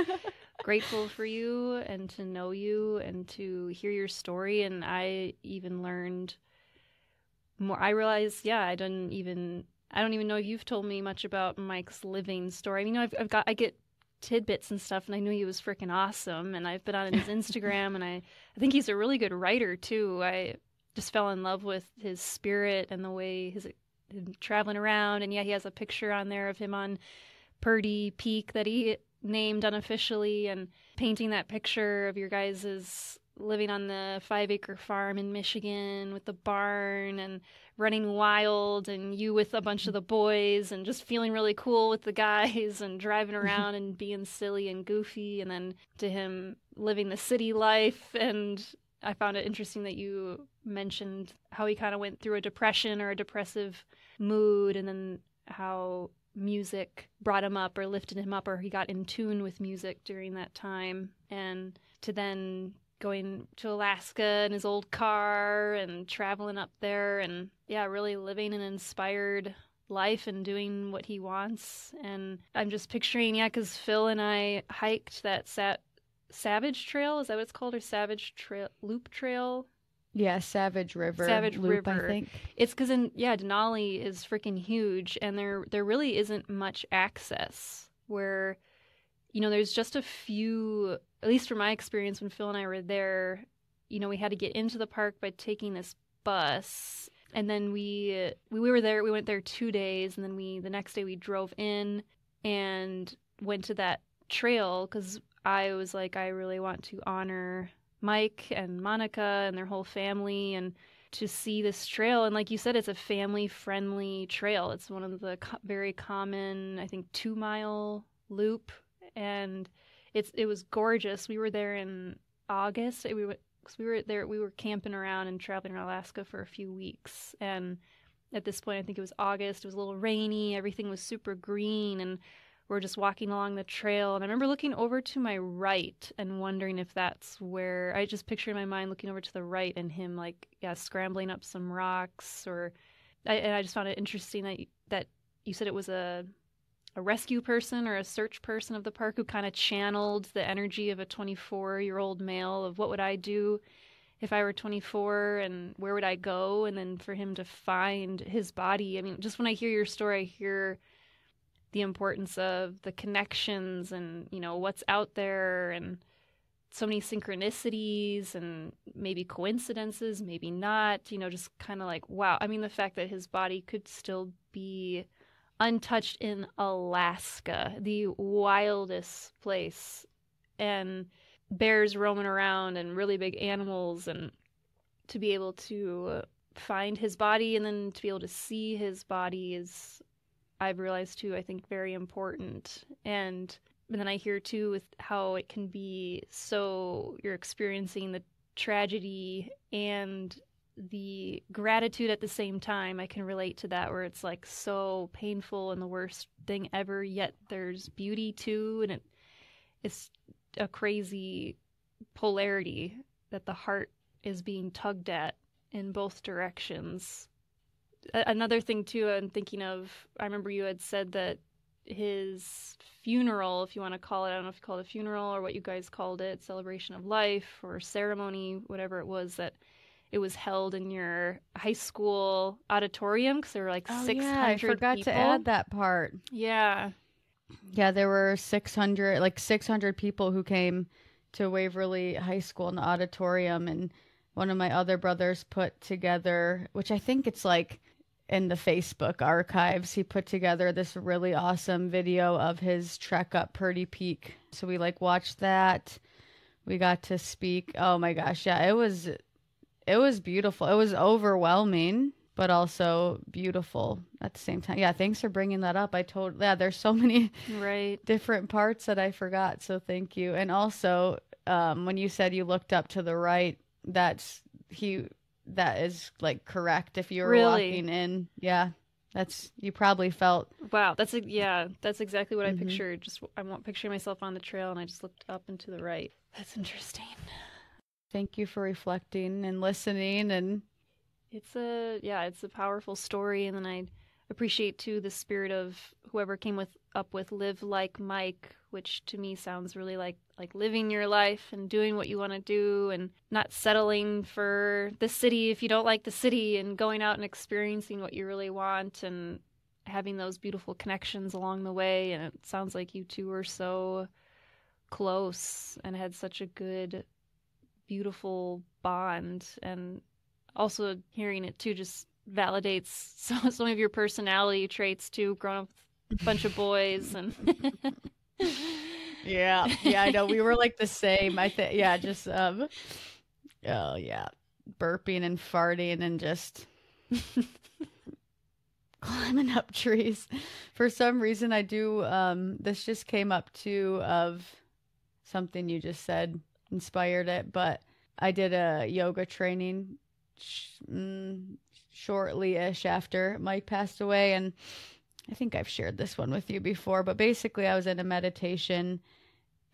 grateful for you and to know you and to hear your story. And I even learned more. I realized, yeah, I didn't even. I don't even know if you've told me much about Mike's living story. I mean, I've, I've got I get tidbits and stuff, and I knew he was freaking awesome. And I've been on his [LAUGHS] Instagram, and I, I think he's a really good writer too. I just fell in love with his spirit and the way his traveling around. And yeah, he has a picture on there of him on Purdy Peak that he named unofficially, and painting that picture of your guys' living on the five acre farm in Michigan with the barn and running wild and you with a bunch of the boys and just feeling really cool with the guys [LAUGHS] and driving [LAUGHS] around and being silly and goofy. And then to him living the city life. And I found it interesting that you mentioned how he kind of went through a depression or a depressive mood and then how music brought him up or lifted him up or he got in tune with music during that time. And to then going to Alaska in his old car and traveling up there and yeah, really living an inspired life and doing what he wants. And I'm just picturing, yeah, because Phil and I hiked that Sa- Savage Trail. Is that what it's called? Or Savage Trail Loop Trail? Yeah, Savage River. Savage Loop, River. I think. It's because in yeah, Denali is freaking huge, and there there really isn't much access. Where, you know, there's just a few at least from my experience when Phil and I were there, you know, we had to get into the park by taking this bus. And then we we, we were there, we went there 2 days and then we the next day we drove in and went to that trail cuz I was like I really want to honor Mike and Monica and their whole family and to see this trail. And like you said it's a family friendly trail. It's one of the co- very common i think 2 mile loop. And it's it was gorgeous. We were there in August. We were we were there. We were camping around and traveling around Alaska for a few weeks. And at this point, I think it was August. It was a little rainy. Everything was super green, and we're just walking along the trail. And I remember looking over to my right and wondering if that's where I just picture in my mind looking over to the right and him like yeah scrambling up some rocks or. I, and I just found it interesting that that you said it was a a rescue person or a search person of the park who kind of channeled the energy of a 24 year old male of what would I do if I were 24 and where would I go? And then for him to find his body. I mean, just when I hear your story, I hear the importance of the connections and, you know, what's out there and so many synchronicities and maybe coincidences, maybe not, you know, just kind of like, wow. I mean, the fact that his body could still be untouched in Alaska, the wildest place, and bears roaming around and really big animals, and to be able to find his body and then to be able to see his body is, I've realized too, I think very important. And, and then I hear too with how it can be so you're experiencing the tragedy and the gratitude at the same time i can relate to that where it's like so painful and the worst thing ever yet there's beauty too and it it's a crazy polarity that the heart is being tugged at in both directions. Another thing too i'm thinking of i remember you had said that his funeral if you want to call it i don't know if you call it a funeral or what you guys called it celebration of life or ceremony whatever it was that it was held in your high school auditorium because there were like Oh, 600 yeah, I forgot people. to add that part. Yeah. Yeah, there were 600, like 600 people who came to Waverly High School in the auditorium. And one of my other brothers put together, which I think it's like in the Facebook archives, he put together this really awesome video of his trek up Purdy Peak. So we like watched that. We got to speak. Oh my gosh. Yeah, it was, it was beautiful. It was overwhelming. But also beautiful at the same time. Yeah, thanks for bringing that up. I told yeah, there's so [LAUGHS] many Right. different parts that I forgot. So thank you. And also, um, when you said you looked up to the right, that's he. That is like correct. If you were Really? walking in, yeah, that's you probably felt. Wow. That's a, yeah. That's exactly what Mhm. I pictured. Just I'm picturing myself on the trail, and I just looked up and to the right. That's interesting. Thank you for reflecting and listening. And It's a yeah. It's a powerful story, and then I appreciate too the spirit of whoever came with up with live like Mike, which to me sounds really like like living your life and doing what you want to do and not settling for the city if you don't like the city and going out and experiencing what you really want and having those beautiful connections along the way. And it sounds like you two were so close and had such a good, beautiful bond. And also hearing it too just validates [LAUGHS] some, some of your personality traits too, growing up with a bunch of boys and. [LAUGHS] yeah, yeah, I know. We were like the same. I think, yeah, just um, oh yeah, burping and farting and just [LAUGHS] climbing up trees. For some reason, I do. Um, this just came up too of something you just said inspired it, but I did a yoga training sh- mm, shortly ish after Mike passed away, and I think I've shared this one with you before. But basically, I was in a meditation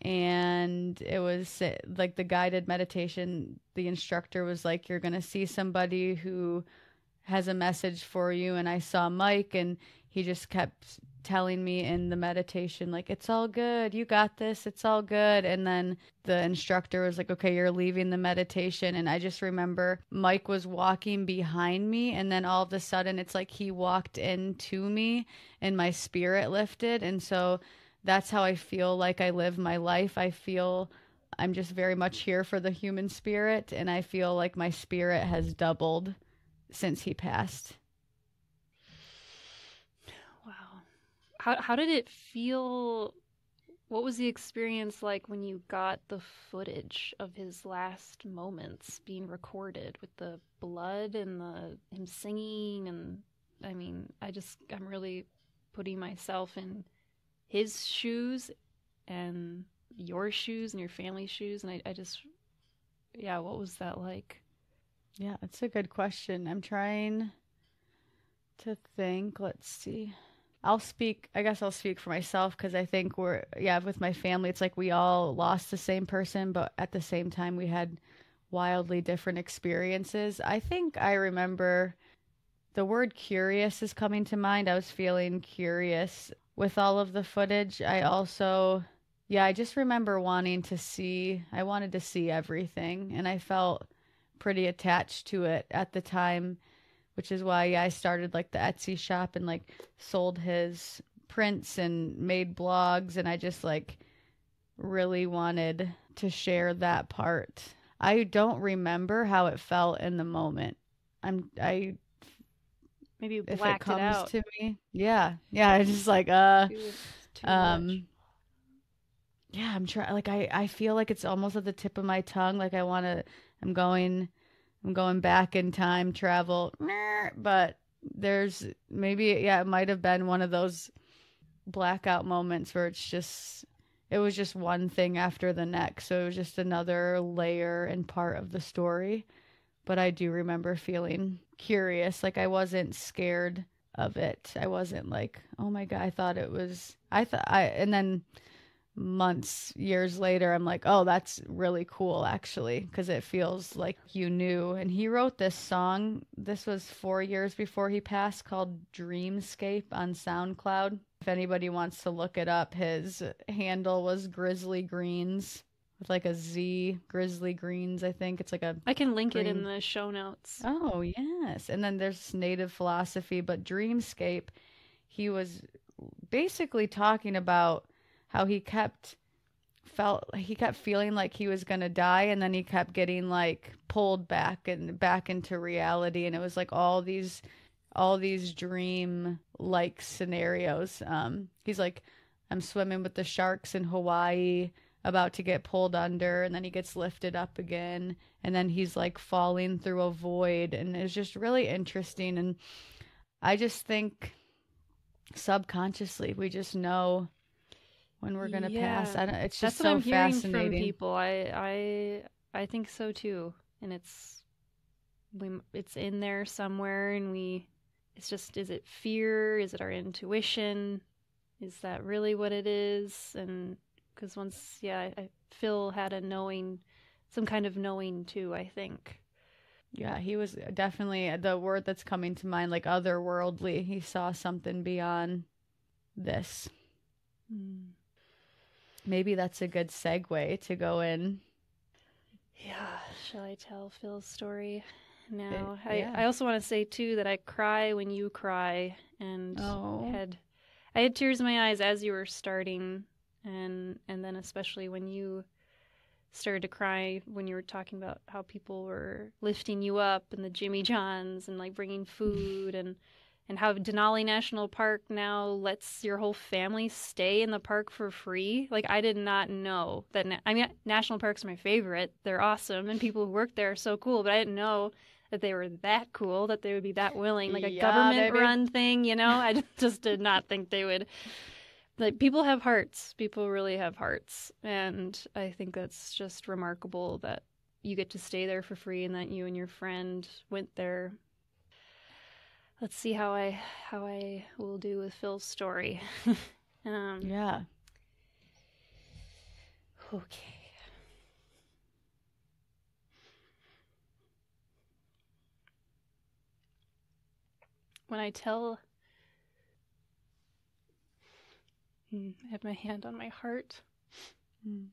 and it was like the guided meditation the instructor was like you're going to see somebody who has a message for you and i saw mike and he just kept telling me in the meditation like it's all good. You got this. It's all good. And then the instructor was like okay you're leaving the meditation. And i just remember mike was walking behind me and then all of a sudden it's like he walked into me and my spirit lifted. And so that's how I feel like I live my life. I feel I'm just very much here for the human spirit, and I feel like my spirit has doubled since he passed. Wow. How how did it feel? What was the experience like when you got the footage of his last moments being recorded with the blood and the him singing and I mean, I just I'm really putting myself in his shoes and your shoes and your family's shoes and I, I just yeah what was that like? Yeah that's a good question. I'm trying to think. Let's see i'll speak i guess i'll speak for myself because i think we're yeah with my family it's like we all lost the same person but at the same time we had wildly different experiences. I think i remember the word curious is coming to mind. I was feeling curious with all of the footage. I also, yeah, I just remember wanting to see, I wanted to see everything, and I felt pretty attached to it at the time, which is why yeah, I started like the Etsy shop and like sold his prints and made blogs, and I just like really wanted to share that part. I don't remember how it felt in the moment. I'm I Maybe you if it comes it to me. Yeah, yeah. I just like uh, um, much. yeah. I'm trying. Like I, I feel like it's almost at the tip of my tongue. Like I want to. I'm going. I'm going back in time travel, but there's maybe yeah, it might have been one of those blackout moments where it's just it was just one thing after the next. So it was just another layer and part of the story. But I do remember feeling curious. Like I wasn't scared of it. I wasn't like, oh my god, I thought it was. I thought I, and then months, years later, I'm like, oh, that's really cool actually, because it feels like you knew. And he wrote this song. This was four years before he passed, called Dreamscape on SoundCloud. If anybody wants to look it up, his handle was Grizzly Greens with like a Z Grizzly Greens, I think. It's like a I can link green... it in the show notes. Oh, yes. And then there's native philosophy, but Dreamscape, he was basically talking about how he kept felt he kept feeling like he was going to die and then he kept getting like pulled back and back into reality. And it was like all these all these dream like scenarios. Um he's like i'm swimming with the sharks in hawaii about to get pulled under and then he gets lifted up again and then he's like falling through a void. And it's just really interesting. And I just think subconsciously we just know when we're going to yeah. pass. I don't, it's just That's so I'm fascinating. Hearing from people. I I I think so too. And it's we it's in there somewhere and we it's just is it fear? Is it our intuition? Is that really what it is? And because once, yeah, I, Phil had a knowing, some kind of knowing too. I think. Yeah, he was definitely the word that's coming to mind, like otherworldly. He saw something beyond this. Mm. Maybe that's a good segue to go in. Yeah, shall I tell Phil's story now. It- I. I also want to say too that I cry when you cry, and Oh. had I had tears in my eyes as you were starting, and and then especially when you started to cry when you were talking about how people were lifting you up and the Jimmy Johns and like bringing food and and how Denali National Park now lets your whole family stay in the park for free. Like I did not know that. Na- I mean, national parks are my favorite. They're awesome, and people who work there are so cool. But I didn't know that they were that cool. That they would be that willing, like a Yeah, government baby. run thing. You know, I [LAUGHS] [LAUGHS] just did not think they would. Like people have hearts. People really have hearts, and I think that's just remarkable that you get to stay there for free and that you and your friend went there let's see how I how I will do with Phil's story. [LAUGHS] um, Yeah. okay. When I tell, Hmm, I have my hand on my heart. Mm.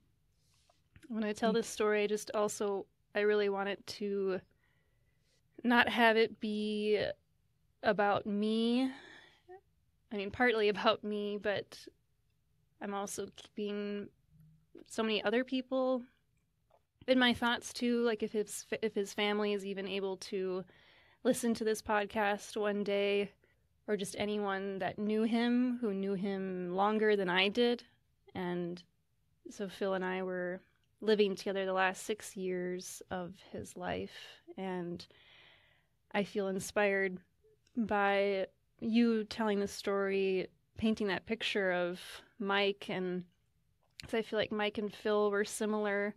When I tell this story, I just also I really want it to not have it be about me. I mean, partly [LAUGHS] about me, but I'm also keeping so many other people in my thoughts too. Like if his if his family is even able to listen to this podcast one day, or just anyone that knew him who knew him longer than I did, and so Phil and I were living together the last six years of his life, and I feel inspired by you telling the story, painting that picture of Mike, and 'cause I feel like Mike and Phil were similar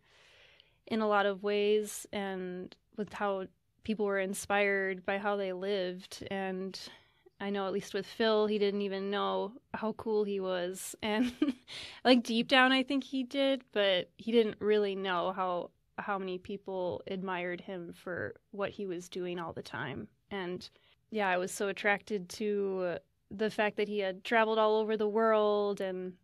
in a lot of ways, and with how people were inspired by how they lived. And I know, at least with Phil, he didn't even know how cool he was, [LAUGHS] and like deep down, I think he did, but he didn't really know how how many people admired him for what he was doing all the time. And yeah, I was so attracted to the fact that he had traveled all over the world and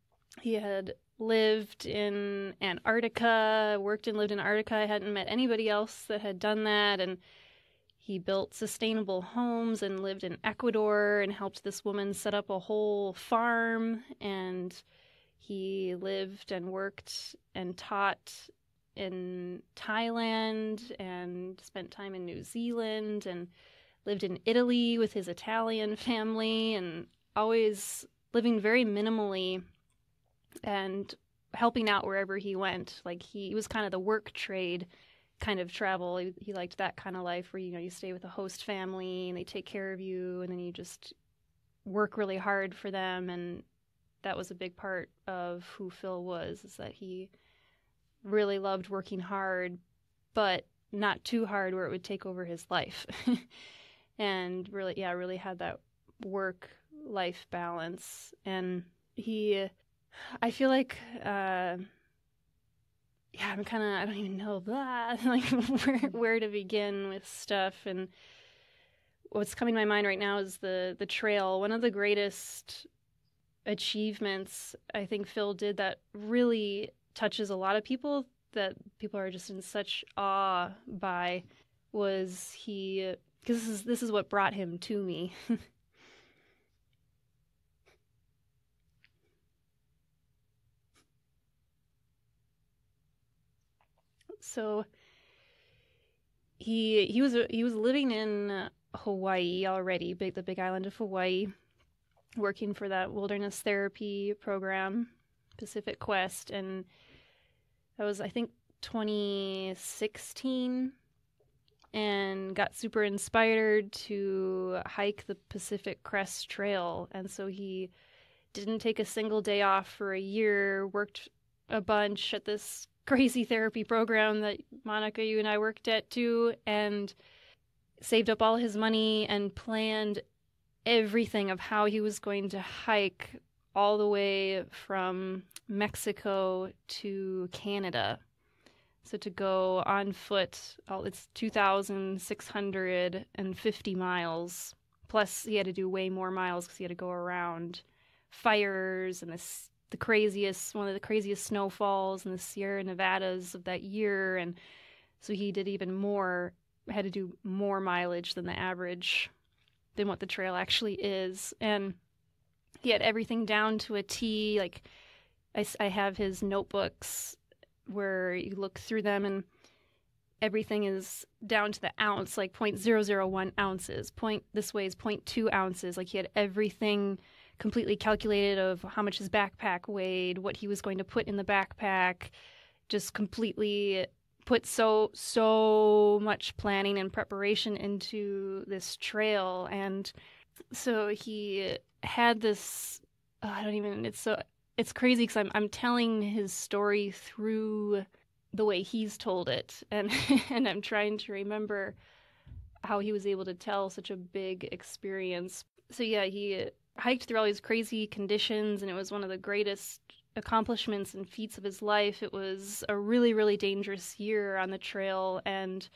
he had lived in Antarctica, worked and lived in Antarctica. I hadn't met anybody else that had done that. And he built sustainable homes and lived in Ecuador and helped this woman set up a whole farm. And he lived and worked and taught in Thailand and spent time in New Zealand and lived in Italy with his Italian family and always living very minimally and helping out wherever he went. Like he, he was kind of the work trade kind of travel. He, he liked that kind of life where you know you stay with a host family and they take care of you and then you just work really hard for them and that was a big part of who Phil was is that he really loved working hard but not too hard where it would take over his life. [LAUGHS] and really yeah, really had that work life balance and he I feel like uh yeah, I'm kind of I don't even know blah [LAUGHS] like where where to begin with stuff and what's coming to my mind right now is the the trail. One of the greatest achievements I think Phil did that really touches a lot of people that people are just in such awe by was he because this is this is what brought him to me. [LAUGHS] so he he was he was living in Hawaii already, big the big island of Hawaii, working for that wilderness therapy program, Pacific Quest, and that was I think 2016 and got super inspired to hike the Pacific Crest Trail. And so he didn't take a single day off for a year, worked a bunch at this [LAUGHS] crazy therapy program that Monica, you and I worked at too, and saved up all his money and planned everything of how he was going to hike all the way from Mexico to Canada. So to go on foot, oh, it's 2,650 miles. Plus, he had to do way more miles because he had to go around fires and this, the craziest, one of the craziest snowfalls in the Sierra Nevadas of that year. And so he did even more had to do more mileage than the average than what the trail actually is and he had everything down to a T like I, I have his notebooks where you look through them and everything is down to the ounce, like 0.001 ounces. Point this way is 0.2 ounces. Like he had everything completely calculated of how much his backpack weighed, what he was going to put in the backpack, just completely put so so much planning and preparation into this trail and so he had this oh, I don't even it's so it's crazy because I'm I'm telling his story through the way he's told it, and [LAUGHS] and I'm trying to remember how he was able to tell such a big experience. So yeah, he hiked through all these crazy conditions, and it was one of the greatest accomplishments and feats of his life. It was a really really dangerous year on the trail, and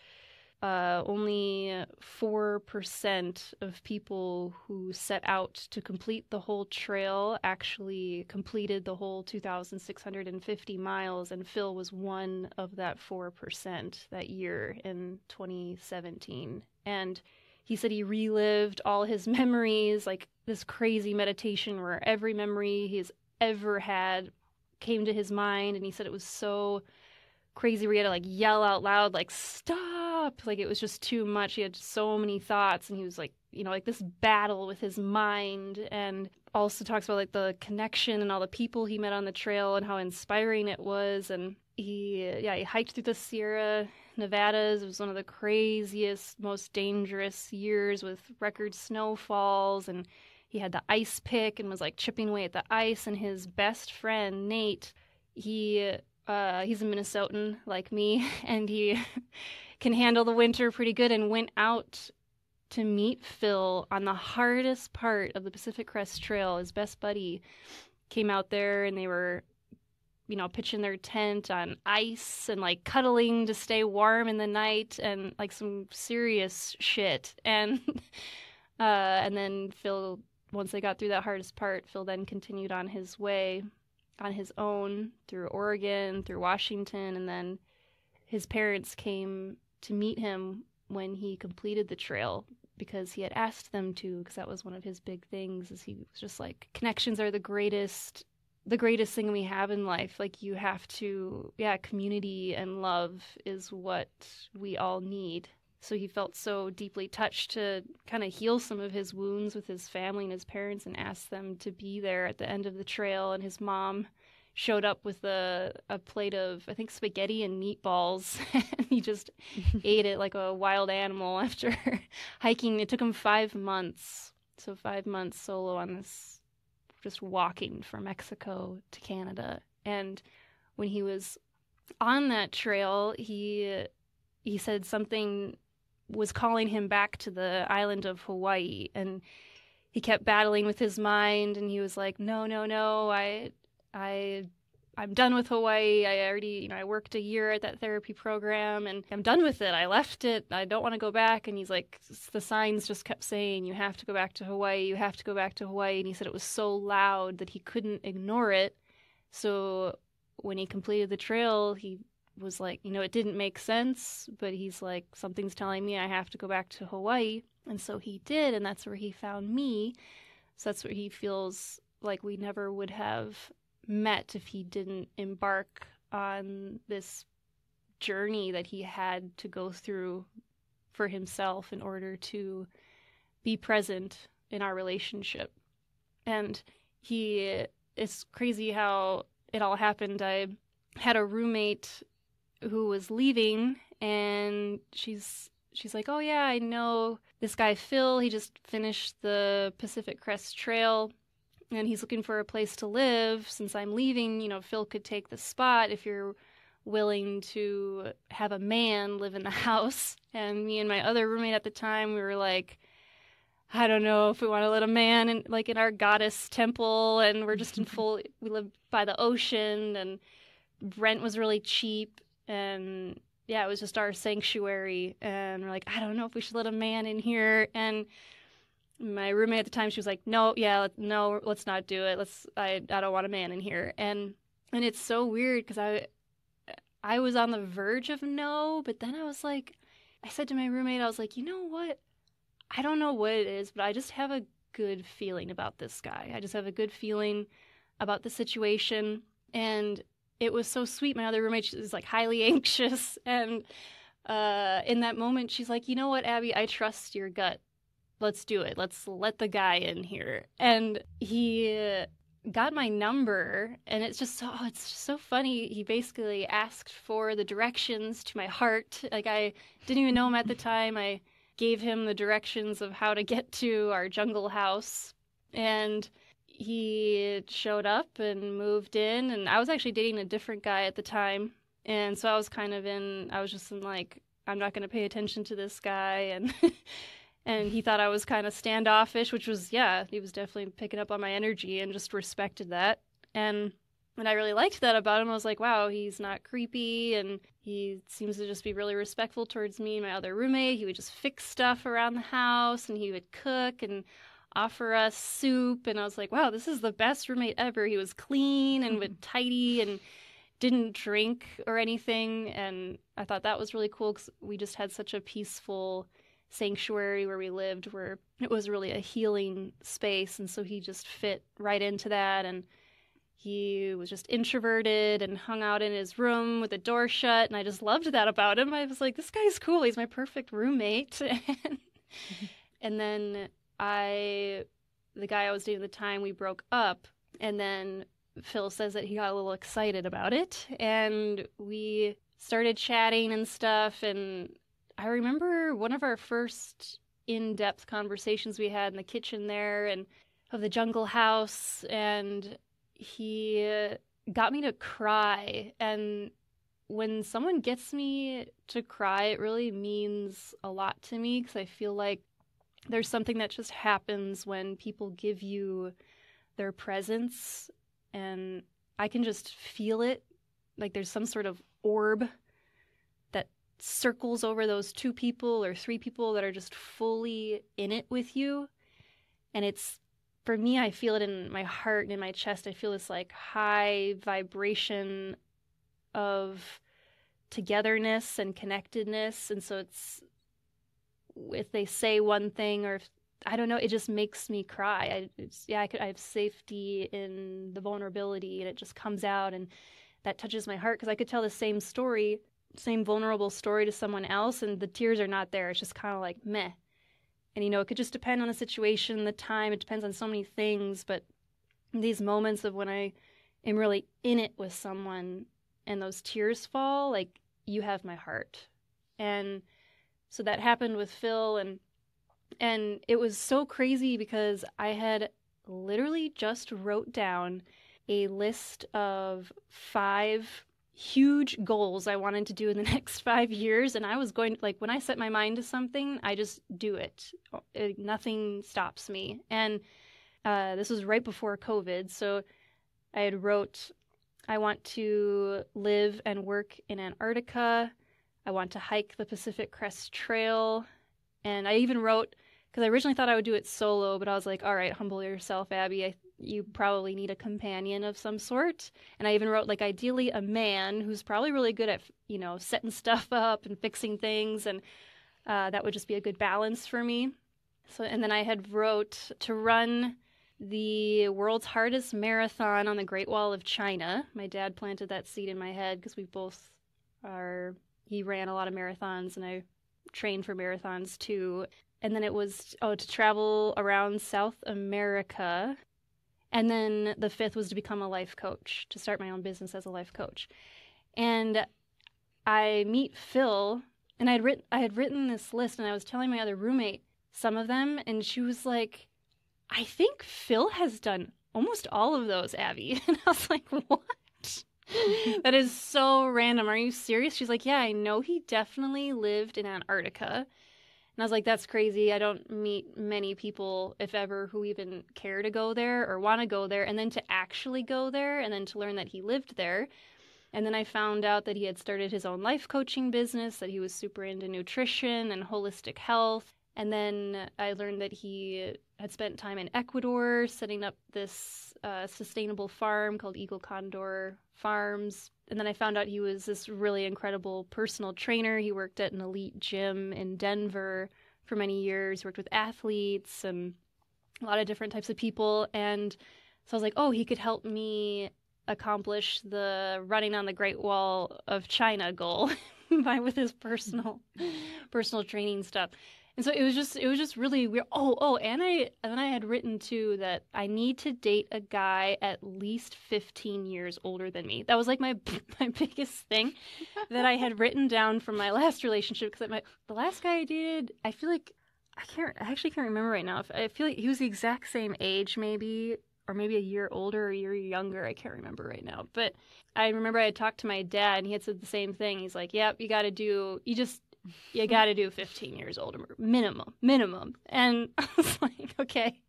uh, only 4% of people who set out to complete the whole trail actually completed the whole 2,650 miles, and Phil was one of that 4% that year in 2017. And he said he relived all his [LAUGHS] memories, like this crazy meditation where every memory he's ever had came to his mind, and he said it was so crazy where he had to like yell out loud, like, stop. Like it was just too much. He had so many thoughts and he was like, you know, like this battle with his mind and also talks about like the connection and all the people he met on the trail and how inspiring it was. And he, yeah, he hiked through the Sierra Nevadas. It was one of the craziest, most dangerous years with record snowfalls and he had the ice pick and was like chipping away at the ice and his best friend Nate he uh, he's a Minnesotan like me, [LAUGHS] and he can handle the winter pretty good. And went out to meet Phil on the hardest part of the Pacific Crest Trail. His best buddy came out there, and they were, you know, pitching their tent on ice and like cuddling to stay warm in the night, and like some serious shit. And [LAUGHS] uh, and then Phil, once they got through that hardest part, Phil then continued on his way on his own through Oregon, through Washington, and then his parents came to meet him when he completed the trail because he had asked them to because that was one of his big things is he was just like connections are the greatest the greatest thing we have in life like you have to yeah community and love is what we all need so he felt so deeply touched to kind of heal some of his wounds with his family and his parents and asked them to be there at the end of the trail. And his mom showed up with a, a plate of, I think, spaghetti and meatballs. [LAUGHS] and he just [LAUGHS] ate it like a wild animal [LAUGHS] after hiking. It took him five months. So, five months solo on this, just walking from Mexico to Canada. And when he was on that trail, he he said something was calling him back to the island of Hawaii and he kept battling with his mind and he was like no no no I I I'm done with Hawaii. I already, you know, I worked a year at that therapy program and I'm done with it. I left it. I don't want to go back. And he's like, the signs just kept saying, you have to go back to Hawaii. You have to go back to Hawaii. And he said it was so loud that he couldn't ignore it. So when he completed the trail, he was like, you know, it didn't make sense, but he's like, something's telling me I have to go back to Hawaii. And so he did, and that's where he found me. So that's where he feels like we never would have met if he didn't embark on this journey that he had to go through for himself in order to be present in our relationship. And he, it's crazy how it all happened. I had a roommate who was leaving and she's she's like, "Oh yeah, I know this guy Phil. He just finished the Pacific Crest Trail and he's looking for a place to live. Since I'm leaving, you know, Phil could take the spot if you're willing to have a man live in the [LAUGHS] house." And me and my other roommate at the time, we were like, I don't know if we want to let a man in like in our goddess temple and we're just in [LAUGHS] full we live by the ocean and rent was really cheap and yeah, it was just our sanctuary. And we're like, I don't know if we should let a man in here. And my roommate at the time, she was like, No, yeah, no, let's not do it. Let's. I I don't want a man in here. And and it's so weird because I I was on the verge of no, but then I was like, I said to my roommate, I was like, you know what? I don't know what it is, but I just have a good feeling about this guy. I just have a good feeling about the situation. And it was so sweet. My other roommate is like highly [LAUGHS] anxious. And uh, in that moment, she's like, you know what, Abby, I trust your gut. Let's do it. Let's let the guy in here. And he got my number and it's just so oh, it's just so funny he basically asked for the directions to my heart like i didn't even know him at the time i gave him the directions of how to get to our jungle house and he showed up and moved in and i was actually dating a different guy at the time and so i was kind of in i was just in like i'm not going to pay attention to this guy and [LAUGHS] and he thought I was kind of standoffish, which was yeah, he was definitely picking up on my energy and just respected that. And and I really liked that about him. I was like, wow, he's not creepy and he seems to just be really respectful towards me and my other roommate. He would just fix stuff around the house and he would cook and offer us soup and I was like, wow, this is the best roommate ever. He was clean and [LAUGHS] would tidy and didn't drink or anything and I thought that was really cool cuz we just had such a peaceful sanctuary where we lived where it was really a healing space. And so he just fit right into that. And he was just introverted and hung out in his room with the door shut. And i just loved that about him. I was like this guy's cool. He's my perfect roommate. [LAUGHS] And, then i the guy i was dating at the time we broke up. And then phil says that he got a little excited about it. And we started chatting and stuff. And I remember one of our first in depth conversations we had in the kitchen there and of the jungle house, and he uh, got me to cry. And when someone gets me to cry, it really means a lot to me because I feel like there's something that just happens when people give you their presence, and I can just feel it. Like there's some sort of orb circles over those two people or three people that are just fully in it with you. And it's for me, I feel it in my heart and in my chest. I feel this like high vibration of togetherness and connectedness. And so it's if they say one thing or if I don't know, it just makes me cry. I, yeah, I, could, I have safety in the vulnerability, and it just comes out, and that touches my heart because I could tell the same story same vulnerable story to someone else and the tears are not there. It's just kind of like meh. And you know, it could just depend on the situation, the time, it depends on so many things, but these moments of when I am really in it with someone and those tears fall, like you have my heart. And so that happened with Phil and and it was so crazy because I had literally just wrote down a list of five huge goals I wanted to do in the [LAUGHS] next five years. And I was going like, when I set my mind to something, I just do it. it nothing stops me. And uh, this was right before COVID. So I had wrote, I want to live and work in Antarctica. I want to hike the Pacific Crest Trail. And I even wrote, because I originally thought I would do it solo, but I was like, all right, humble yourself, Abby. I you probably need a companion of some sort. And I even wrote, like, ideally a man who's probably really good at, you know, setting [LAUGHS] stuff up and fixing things. And uh, that would just be a good balance for me. So, and then I had wrote to run the world's hardest marathon on the Great Wall of China. My dad planted that seed in my head because we both are, he ran a lot of marathons and I trained for marathons too. And then it was, oh, to travel around South America and then the fifth was to become a life coach, to start my own business as a life coach. And I meet Phil, and I had written I had written this list, and I was telling my other roommate some of them, and she was like, "I think Phil has done almost all of those, Abby." [LAUGHS] And I was like, "What?" [LAUGHS] that is so random. Are you serious? She's like, "Yeah, I know he definitely lived in Antarctica." And I was like, that's crazy. I don't meet many people, if ever, who even care to go there or want to go there. And then to actually go there and then to learn that he lived there. And then I found out that he had started his own life coaching business, that he was super into nutrition and holistic health. And then I learned that he had spent time in Ecuador setting up this uh, sustainable farm called Eagle Condor Farms. And then I found out he was this really incredible personal trainer. He worked at an elite gym in Denver for many years, worked with athletes and a lot of different types of people. And so I was like, oh, he could help me accomplish the running on the Great Wall of China goal [LAUGHS] by with his personal personal training stuff. And so it was just it was just really weird. Oh, oh, and I and then I had written too that I need to date a guy at least 15 years older than me. That was like my [LAUGHS] my biggest thing that I had written down from my last relationship because my the last guy I dated, I feel like I can't I actually can't remember right now. If I feel like he was the exact same age maybe or maybe a year older or a year younger. I can't remember right now. But I remember I had talked to my dad and he had said the same thing. He's like, "Yep, you got to do you just you [LAUGHS] got to do 15 years older minimum, minimum." And [LAUGHS] I was like, "Okay."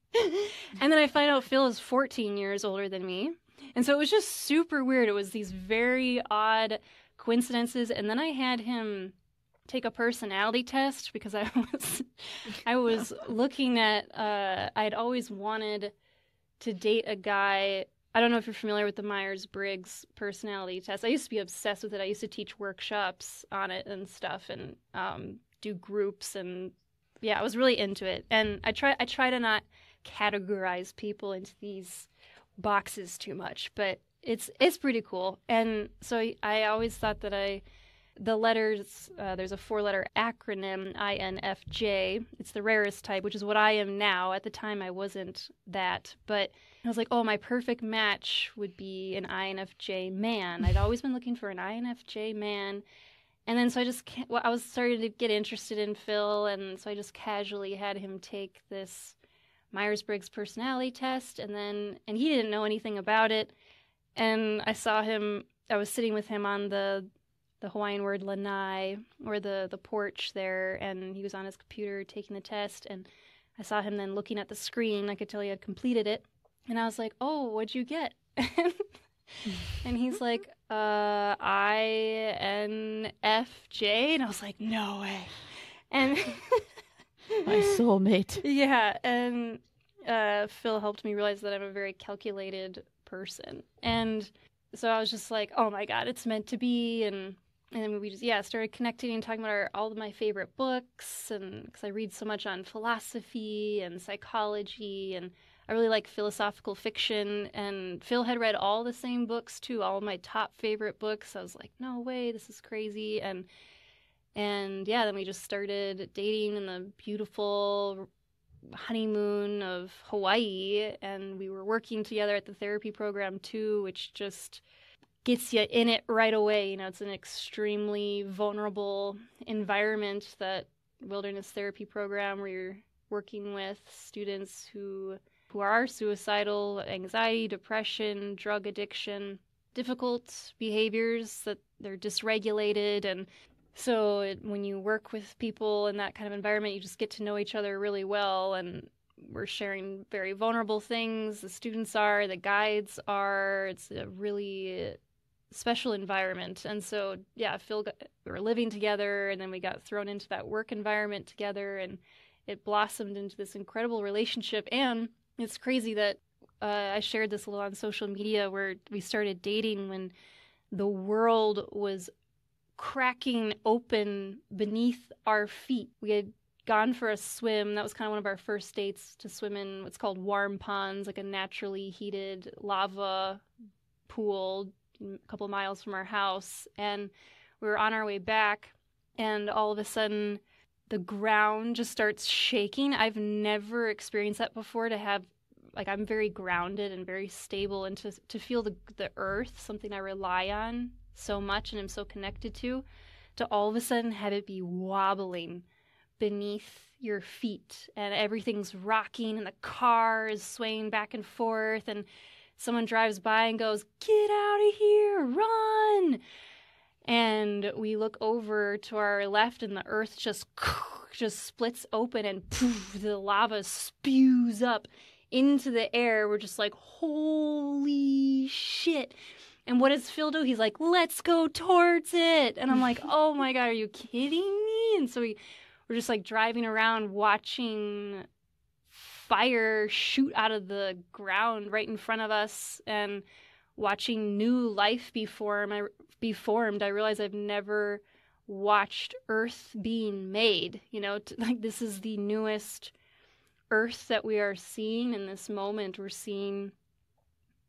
and then I find out Phil is 14 years older than me. And so it was just super weird. It was these very odd coincidences and then I had him take a personality test because I [LAUGHS] was I was looking at uh I had always wanted to date a guy. I don't know if you're familiar with the Myers Briggs personality test. I used to be obsessed with it. I used to teach workshops on it and stuff, and um, do groups, and yeah, I was really into it. And I try I try to not categorize people into these boxes too much, but it's it's pretty cool. And so I always thought that I the letters, uh, there's a four letter acronym, INFJ. It's the rarest type, which is what I am now. At the time, I wasn't that. But I was like, oh, my perfect match would be an INFJ man. I'd [LAUGHS] always been looking for an INFJ man. And then so I just, well, I was starting to get interested in Phil. And so I just casually had him take this Myers Briggs personality test. And then, and he didn't know anything about it. And I saw him, I was sitting with him on the the Hawaiian word lanai or the the porch there, and he was on his computer taking the test, and I saw him then looking at the screen. I could tell he had completed it, and I was like, "Oh, what'd you get?" [LAUGHS] and he's like, "Uh, I N F J," and I was like, "No way!" And my soulmate. [LAUGHS] Yeah, and uh, Phil helped me realize that I'm a very calculated person, and so I was just like, "Oh my god, it's meant to be," and and then we just yeah started connecting and talking about our, all of my favorite books and because i read so much on philosophy and psychology and i really like philosophical fiction. And phil had read all the same books too all of my top favorite books. I was like no way this is crazy. And and yeah then we just started dating in the beautiful honeymoon of hawaii. And we were working together at the therapy program too which just gets you in it right away. You know, it's an extremely vulnerable environment that wilderness therapy program where you're working with students who who are suicidal, anxiety, depression, drug addiction, difficult behaviors that they're dysregulated and so it, when you work with people in that kind of environment, you just get to know each other really well and we're sharing very vulnerable things. The students are, the guides are. It's a really special environment. And so, yeah, Phil, got, we were living together, and then we got thrown into that work environment together, and it blossomed into this incredible relationship. And it's crazy that uh, I shared this a little on social media where we started dating when the world was cracking open beneath our feet. We had gone for a swim. That was kind of one of our first dates to swim in what's called warm ponds, like a naturally heated lava pool couple miles from our house, and we were on our way back, and all of a sudden, the ground just starts shaking. I've never experienced that before. To have like I'm very grounded and very stable, and to to feel the the earth, something I rely on so much and I'm so connected to, to all of a sudden have it be wobbling beneath your feet and everything's rocking and the car is swaying back and forth and someone drives by and goes, Get out of here, run! And we look over to our left, and the earth just [LAUGHS] just splits open, and poof, the lava spews up into the air. We're just like, Holy shit! And what does Phil do? He's like, Let's go towards it. And I'm like, [LAUGHS] Oh my god, are you kidding me? And so we we're just like driving around watching fire shoot out of the ground right in front of us and watching new life be formed. I, be formed. I realize I've never watched Earth being made. You know, [LAUGHS] like this is the newest Earth that we are seeing in this moment. We're seeing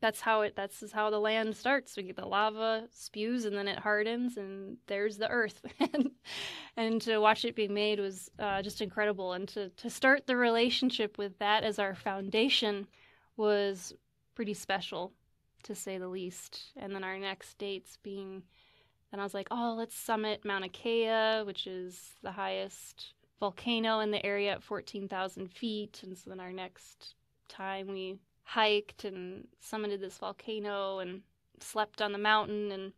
that's how it that's how the land starts. We get the lava spews and then it hardens and there's the earth. [LAUGHS] And, and to watch it being made was uh, just incredible. And to, to start the relationship with that as our foundation was pretty special to say the least. And then our next dates being then i was like oh let's summit mauna kea which is the highest volcano in the area at 14000 feet. And so then our next time we hiked and summited this volcano and slept on the mountain and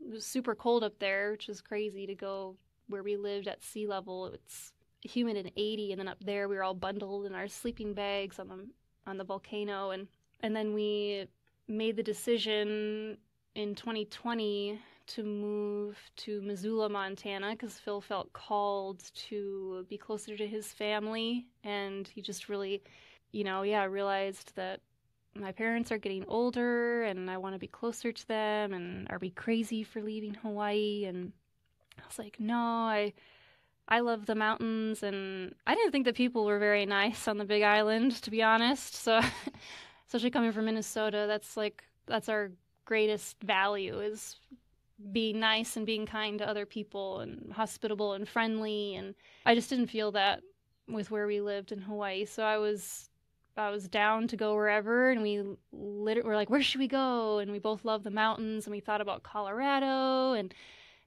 it was super cold up there, which was crazy to go where we lived at sea level. It's humid and 80 and then up there we were all bundled in our sleeping bags on the on the volcano and and then we made the decision in 2020 to move to Missoula, Montana because Phil felt called to be closer to his family and he just really you know, yeah, realized that my parents are getting older and I want to be closer to them and are we crazy for leaving Hawaii? And I was like no I I love the mountains. And I didn't think the people were very nice on the big island to be honest. So [LAUGHS] especially coming from Minnesota that's like that's our greatest value is being nice and being kind to other people and hospitable and friendly. And I just didn't feel that with where we lived in Hawaii. So I was I was down to go wherever, and we lit- were like, where should we go? And we both love the mountains, and we thought about Colorado and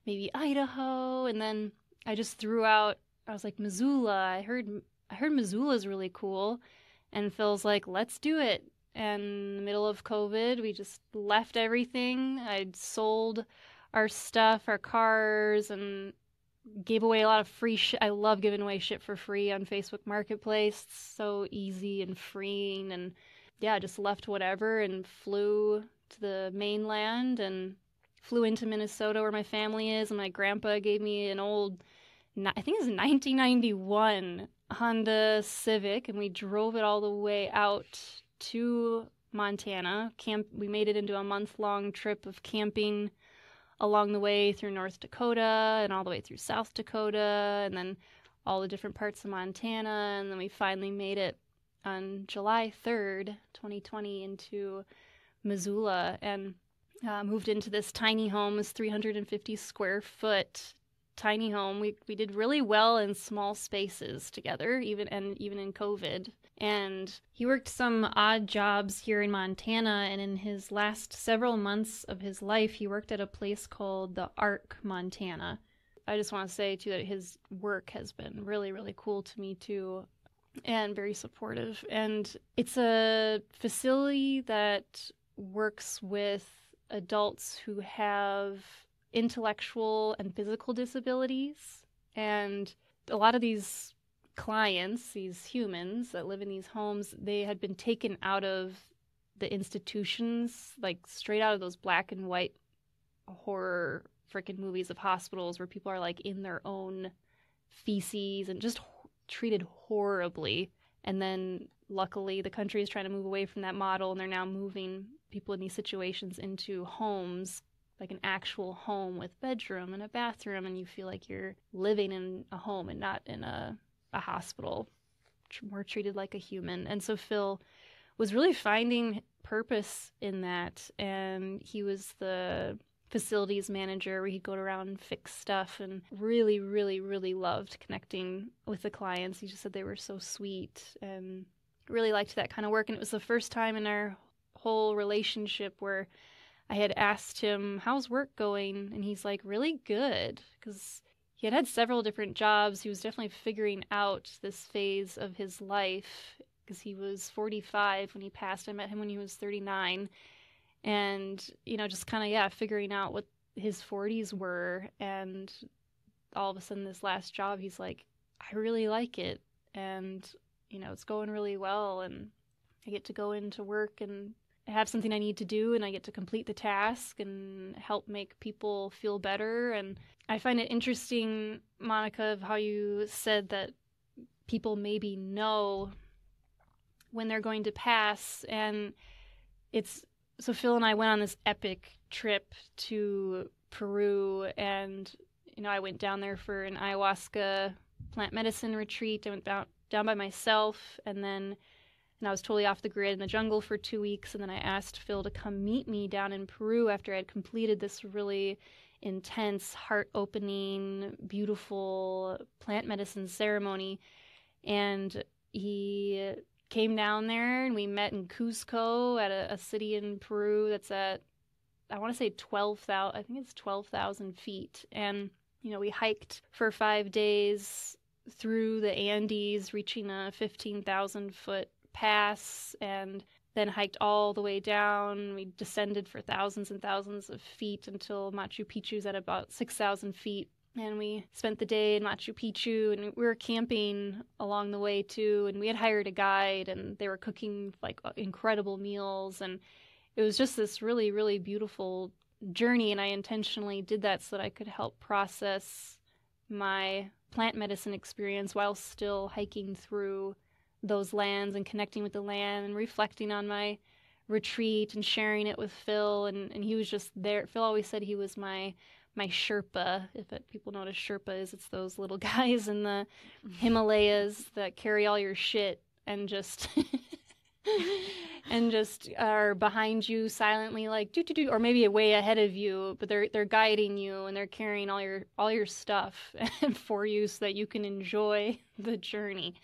maybe Idaho, and then I just threw out. I was like Missoula. I heard I heard Missoula is really cool, and Phil's like, let's do it. And in the middle of COVID, we just left everything. I'd sold our stuff, our cars, and gave away a lot of free shit. I love giving away shit for free on Facebook Marketplace. It's so easy and freeing. And yeah, just left whatever and flew to the mainland and flew into Minnesota where my family is. And my grandpa gave me an old, I think it was 1991 Honda Civic. And we drove it all the way out to Montana. Camp. We made it into a month long trip of camping along the way through North Dakota and all the way through South Dakota and then all the different parts of Montana. And then we finally made it on July 3rd, 2020, into Missoula and uh, moved into this tiny home, this 350 square foot tiny home. We we did really well in small spaces together, even and even in COVID. And he worked some odd jobs here in Montana. And in his last several months of his life, he worked at a place called the Arc, Montana. I just want to say, too, that his work has been really, really cool to me, too, and very supportive. And it's a facility that works with adults who have intellectual and physical disabilities. And a lot of these clients, these humans that live in these homes, they had been taken out of the institutions, like straight out of those black and white horror freaking movies of hospitals where people are like in their own feces and just treated horribly. And then luckily the country is trying to move away from that model and they're now moving people in these situations into homes like an actual home with bedroom and a bathroom and you feel like you're living in a home and not in a a hospital, more treated like a human. And so Phil was really finding purpose in that. And he was the facilities manager where he'd go around and fix stuff and really, really, really loved connecting with the clients. He just said they were so sweet and really liked that kind of work. And it was the first time in our whole relationship where I had asked him, How's work going? And he's like, Really good. Because he had had several different jobs. He was definitely figuring out this phase of his life because he was 45 when he passed. I met him when he was 39. And, you know, just kind of, yeah, figuring out what his 40s were. And all of a sudden, this last job, he's like, I really like it. And, you know, it's going really well. And I get to go into work and have something I need to do and I get to complete the task and help make people feel better. And I find it interesting, Monica, of how you said that people maybe know when they're going to pass. And it's so Phil and I went on this epic trip to Peru and you know I went down there for an ayahuasca plant medicine retreat. I went down down by myself and then and I was totally off the grid in the jungle for 2 weeks and then I asked Phil to come meet me down in Peru after I had completed this really intense heart-opening beautiful plant medicine ceremony. And he came down there and we met in Cusco at a, a city in Peru that's at I want to say 12,000 I think it's 12,000 feet. And you know we hiked for 5 days through the Andes reaching a 15,000 foot pass and then hiked all the way down. We descended for thousands and thousands of feet until Machu Picchu's at about 6,000 feet. And we spent the day in Machu Picchu and we were camping along the way too. And we had hired a guide and they were cooking like uh, incredible meals. And it was just this really really beautiful journey. And I intentionally did that so that I could help process my plant medicine experience while still hiking through those lands and connecting with the land and reflecting on my retreat and sharing it with Phil and, and he was just there. Phil always said he was my my Sherpa. If it, people know what a Sherpa is, it's those little [LAUGHS] guys in the Himalayas that carry all your shit and just [LAUGHS] and just are behind you silently, like do do do, or maybe way ahead of you, but they're they're guiding you and they're carrying all your all your stuff [LAUGHS] for you so that you can enjoy the journey.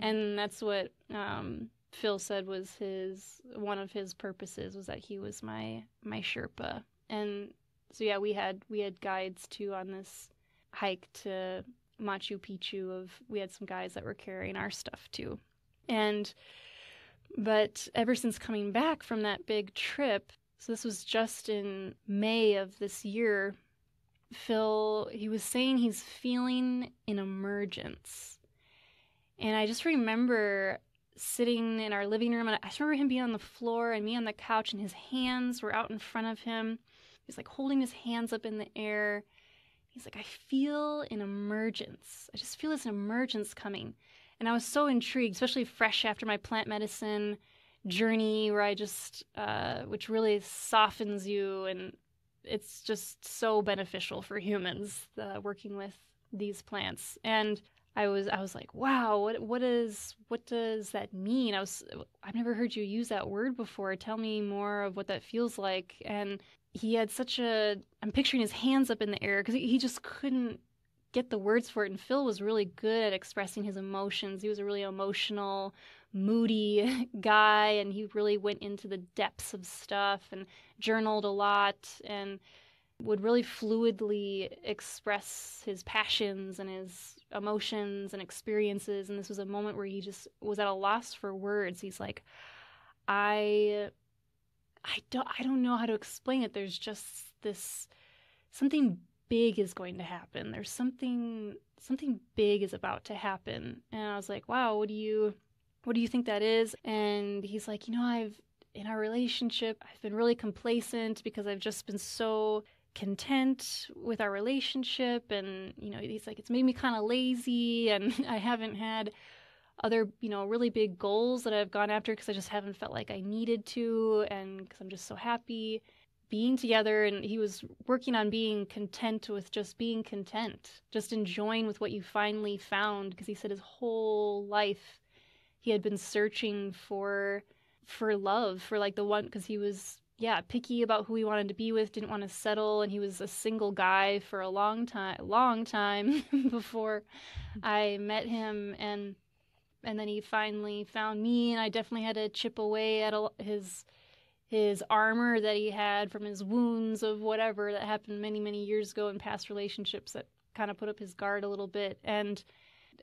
And that's what um, Phil said was his one of his purposes was that he was my my Sherpa and so yeah, we had we had guides too on this hike to Machu Picchu. Of we had some guys that were carrying our stuff too, and but ever since coming back from that big trip, so this was just in May of this year. Phil, he was saying he's feeling an emergence. And I just remember sitting in our living room, and I just remember him being on the floor and me on the couch, and his hands were out in front of him. He's like holding his hands up in the air. He's like, I feel an emergence. I just feel this emergence coming. And I was so intrigued, especially fresh after my plant medicine journey, where I just, uh, which really softens you. And it's just so beneficial for humans uh, working with these plants. And I was I was like, wow, what what is what does that mean? I was I've never heard you use that word before. Tell me more of what that feels like. And he had such a i'm picturing his hands up in the air because he, he just couldn't get the words for it and phil was really good at expressing his emotions he was a really emotional moody [LAUGHS] guy and he really went into the depths of stuff and journaled a lot and would really fluidly express his passions and his emotions and experiences and this was a moment where he just was at a loss for words he's like i I don't I don't know how to explain it. There's just this something big is going to happen. There's something something big is about to happen. And I was like, "Wow, what do you what do you think that is?" And he's like, "You know, I've in our relationship, I've been really complacent because I've just been so content with our relationship and you know, he's like it's made me kind of lazy and [LAUGHS] I haven't had other, you know, really big goals that I've gone after because I just haven't felt like I needed to and because I'm just so happy being together. And he was working on being content with just being content, just enjoying with what you finally found because he said his whole life he had been searching for for love, for like the one because he was yeah, picky about who he wanted to be with, didn't want to settle, and he was a single guy for a long time, long time [LAUGHS] before I met him. And and then he finally found me and i definitely had to chip away at a, his his armor that he had from his wounds of whatever that happened many many years ago in past relationships that kind of put up his guard a little bit and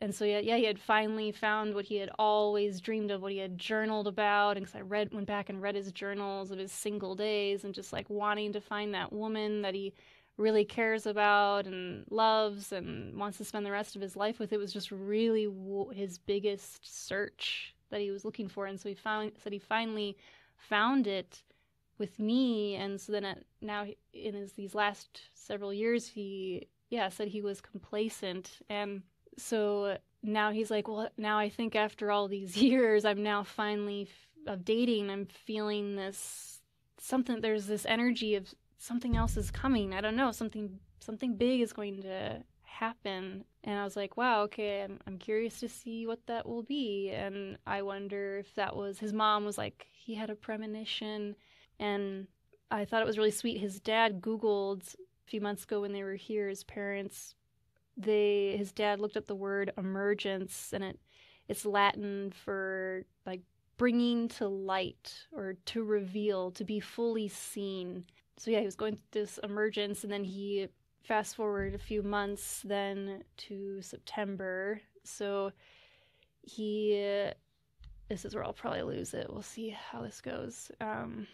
and so yeah, yeah, he had finally found what he had always dreamed of, what he had journaled about. And because I read, went back and read his journals of his single days, and just like wanting to find that woman that he really cares about and loves and wants to spend the rest of his life with. It was just really his biggest search that he was looking for, and so he found said he finally found it with me and so then at, now in his these last several years he yeah said he was complacent and so now he's like well now i think after all these [LAUGHS] years i'm now finally f- of dating. I'm feeling this something there's this energy of something else is coming. I don't know something something big is going to happen. And i was like wow okay I'm, I'm curious to see what that will be. And i wonder if that was his mom was like he had a premonition. And I thought it was really sweet. His dad Googled a few months ago when they were here, his parents, they his dad looked up the word emergence and it it's Latin for like bringing to light or to reveal, to be fully seen. So yeah, he was going through this emergence and then he fast forward a few months then to September. So he this is where I'll probably lose it. We'll see how this goes. Um,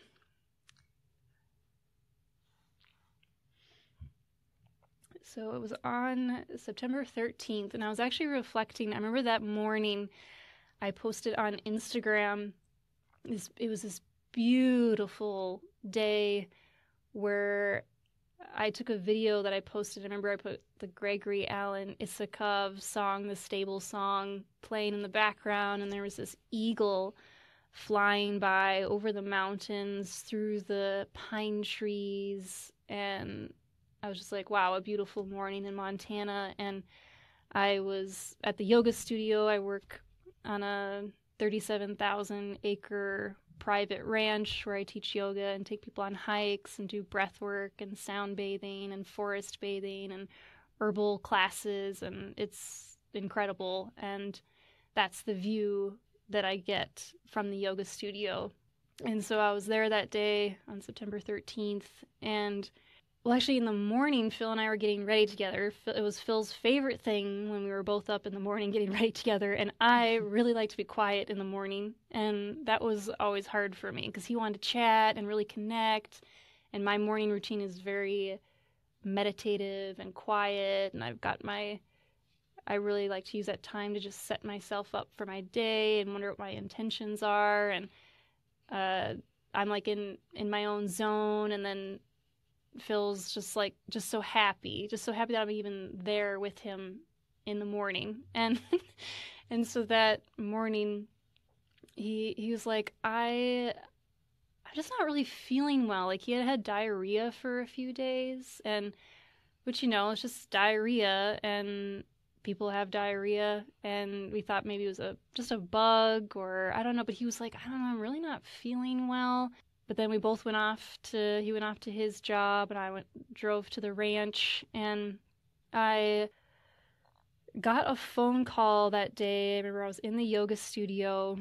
So it was on September 13th, and I was actually reflecting. I remember that morning I posted on Instagram. This, it was this beautiful day where I took a video that I posted. I remember I put the Gregory Alan Isakov song, the stable song, playing in the background, and there was this eagle flying by over the mountains through the pine trees and I was just like, wow, a beautiful morning in Montana. And I was at the yoga studio. I work on a 37,000 acre private ranch where I teach yoga and take people on hikes and do breath work and sound bathing and forest bathing and herbal classes. And it's incredible. And that's the view that I get from the yoga studio. And so I was there that day on September 13th and well, actually, in the morning, Phil and I were getting ready together. It was Phil's favorite thing when we were both up in the morning getting [LAUGHS] ready together. And I really like to be quiet in the morning. And that was always hard for me because he wanted to chat and really connect. And my morning routine is very meditative and quiet. And I've got my, I really like to use that time to just set myself up for my day and wonder what my intentions are. And, uh, I'm like in in my own zone and then Phil's just like just so happy, just so happy that I'm even there with him in the morning. [LAUGHS] And and so that morning he he was like, I I'm just not really feeling well. Like he had had diarrhea for a few days and which you know, it's just diarrhea and people have diarrhea and we thought maybe it was a just a bug or I don't know, but he was like, I don't know, I'm really not feeling well. But then we both went off to he went off to his job and I went drove to the ranch and I got a phone call that day. I remember I was in the yoga studio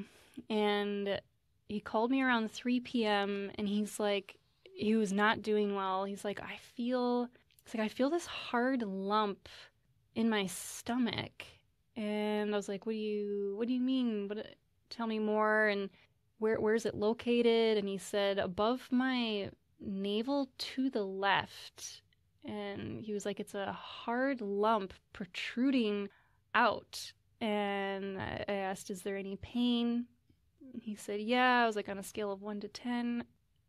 and he called me around 3 p.m. and he's like he was not doing well. He's like I feel it's like I feel this hard lump in my stomach. And I was like, "What do you what do you mean? What tell me more?" And where where is it located? And he said above my navel to the left. And he was like, it's a hard lump protruding out. And I asked, is there any pain? He said, yeah. I was like, on a scale of one to 10,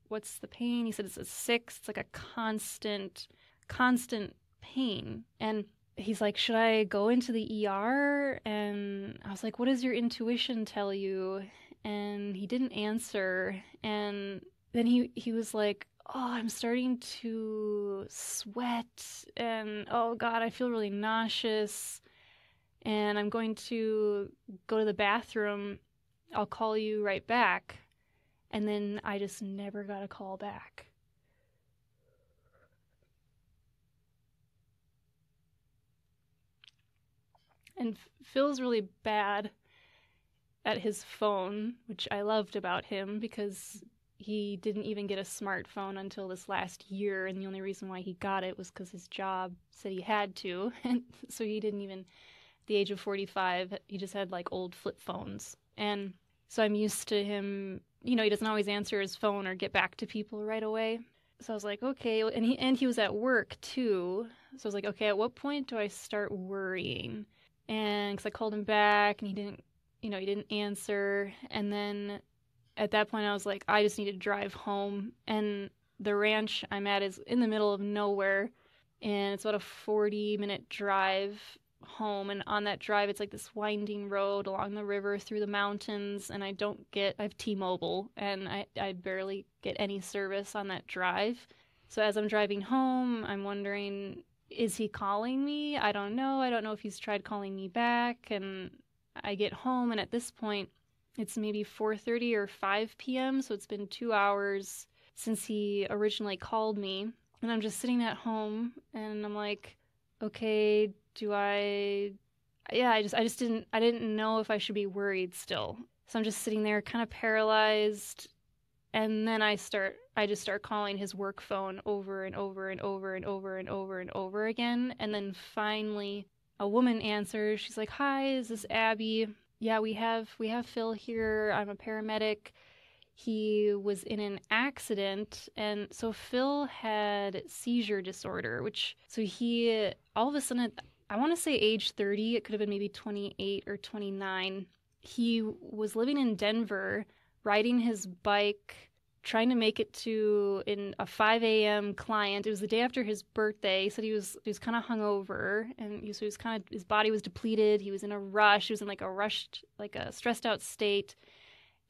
what's the pain? He said, it's a six. It's like a constant, constant pain. And he's like, should I go into the ER? And I was like, what does your intuition tell you? And he didn't answer. And then he he was like oh i'm starting to sweat and oh god i feel really nauseous and i'm going to go to the bathroom. I'll call you right back. And then i just never got a call back. And phil's really bad at his phone, which I loved about him because he didn't even get a smartphone until this last year, and the only reason why he got it was because his job said he had to, [LAUGHS] and so he didn't even. The age of forty-five, he just had like old flip phones, and so I'm used to him. You know, he doesn't always answer his phone or get back to people right away. So I was like, okay, and he and he was at work too. So I was like, okay, at what point do I start worrying? And because I called him back and he didn't you know, he didn't answer. And then at that point, I was like, I just need to drive home. And the ranch I'm at is in the middle of nowhere, and it's about a 40 minute drive home. And on that drive, it's like this winding road along the river through the mountains. And I don't get, I have T Mobile, and I, I barely get any service on that drive. So as I'm driving home, I'm wondering, is he calling me? I don't know. I don't know if he's tried calling me back. And I get home, and at this point, it's maybe 4:30 or 5 p.m. So it's been two hours since he originally called me, and I'm just sitting at home, and I'm like, okay, do I? Yeah, I just I just didn't I didn't know if I should be worried still. So I'm just sitting there, kind of paralyzed, and then I start I just start calling his work phone over and over and over and over and over and over again, and then finally a woman answers. She's like, "Hi, is this Abby? Yeah, we have we have Phil here. I'm a paramedic. He was in an accident and so Phil had seizure disorder, which so he all of a sudden I want to say age 30, it could have been maybe 28 or 29. He was living in Denver, riding his bike trying to make it to in a 5 a.m. client. It was the day after his birthday. He said he was he was kind of hungover and he, so he was kind of his body was depleted. He was in a rush. He was in like a rushed, like a stressed out state.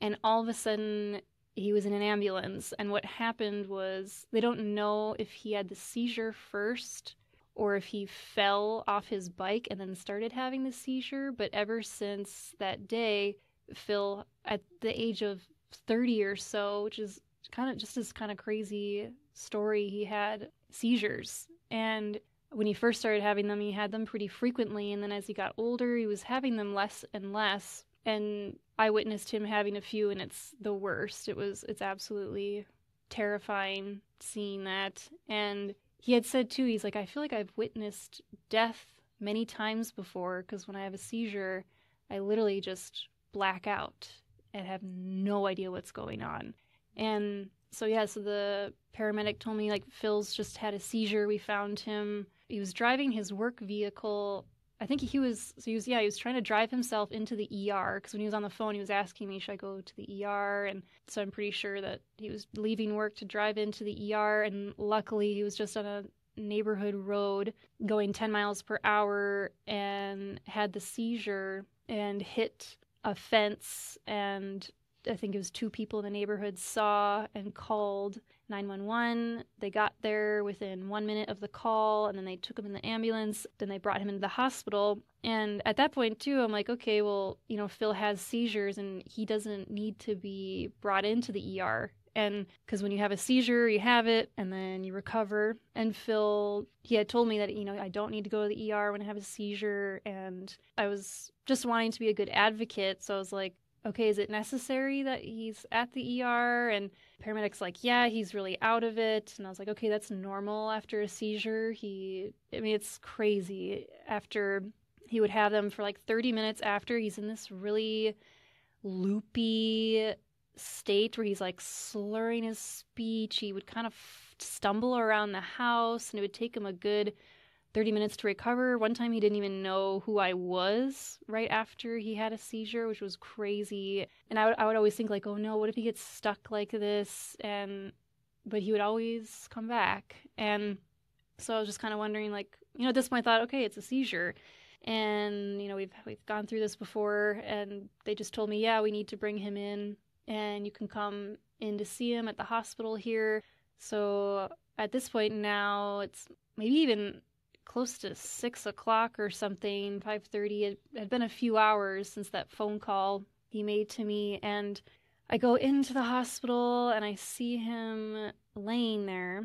And all of a sudden, he was in an ambulance. And what happened was they don't know if he had the seizure first or if he fell off his bike and then started having the seizure. But ever since that day, Phil, at the age of 30 or so, which is kind of just this kind of crazy story. He had seizures. And when he first started having them, he had them pretty frequently. And then as he got older, he was having them less and less. And I witnessed him having a few, and it's the worst. It was, it's absolutely terrifying seeing that. And he had said too, he's like, I feel like I've witnessed death many times before because when I have a seizure, I literally just black out and have no idea what's going on. And so yeah, so the paramedic told me like Phil's just had a seizure. We found him. He was driving his work vehicle. I think he was so he was yeah, he was trying to drive himself into the ER because when he was on the phone he was asking me should I go to the ER and so I'm pretty sure that he was leaving work to drive into the ER and luckily he was just on a neighborhood road going 10 miles per hour and had the seizure and hit a fence and I think it was two people in the neighborhood saw and called 911. They got there within one minute of the call, and then they took him in the ambulance. Then they brought him into the hospital. And at that point, too, I'm like, okay, well, you know, Phil has seizures and he doesn't need to be brought into the ER. And because when you have a seizure, you have it and then you recover. And Phil, he had told me that, you know, I don't need to go to the ER when I have a seizure. And I was just wanting to be a good advocate. So I was like, okay, is it necessary that he's at the ER? And paramedics like, yeah, he's really out of it. And I was like, okay, that's normal after a seizure. He, I mean, it's crazy. After he would have them for like 30 minutes after, he's in this really loopy state where he's like slurring his speech. He would kind of stumble around the house and it would take him a good 30 minutes to recover. One time he didn't even know who I was right after he had a seizure, which was crazy. And I would, I would always think like, oh no, what if he gets stuck like this? And but he would always come back. And so I was just kind of wondering like, you know, at this point I thought, okay, it's a seizure. And you know, we've we've gone through this before and they just told me, yeah, we need to bring him in and you can come in to see him at the hospital here. So at this point now it's maybe even close to six o'clock or something, five thirty. It had been a few hours since that phone call he made to me, and I go into the hospital and I see him laying there,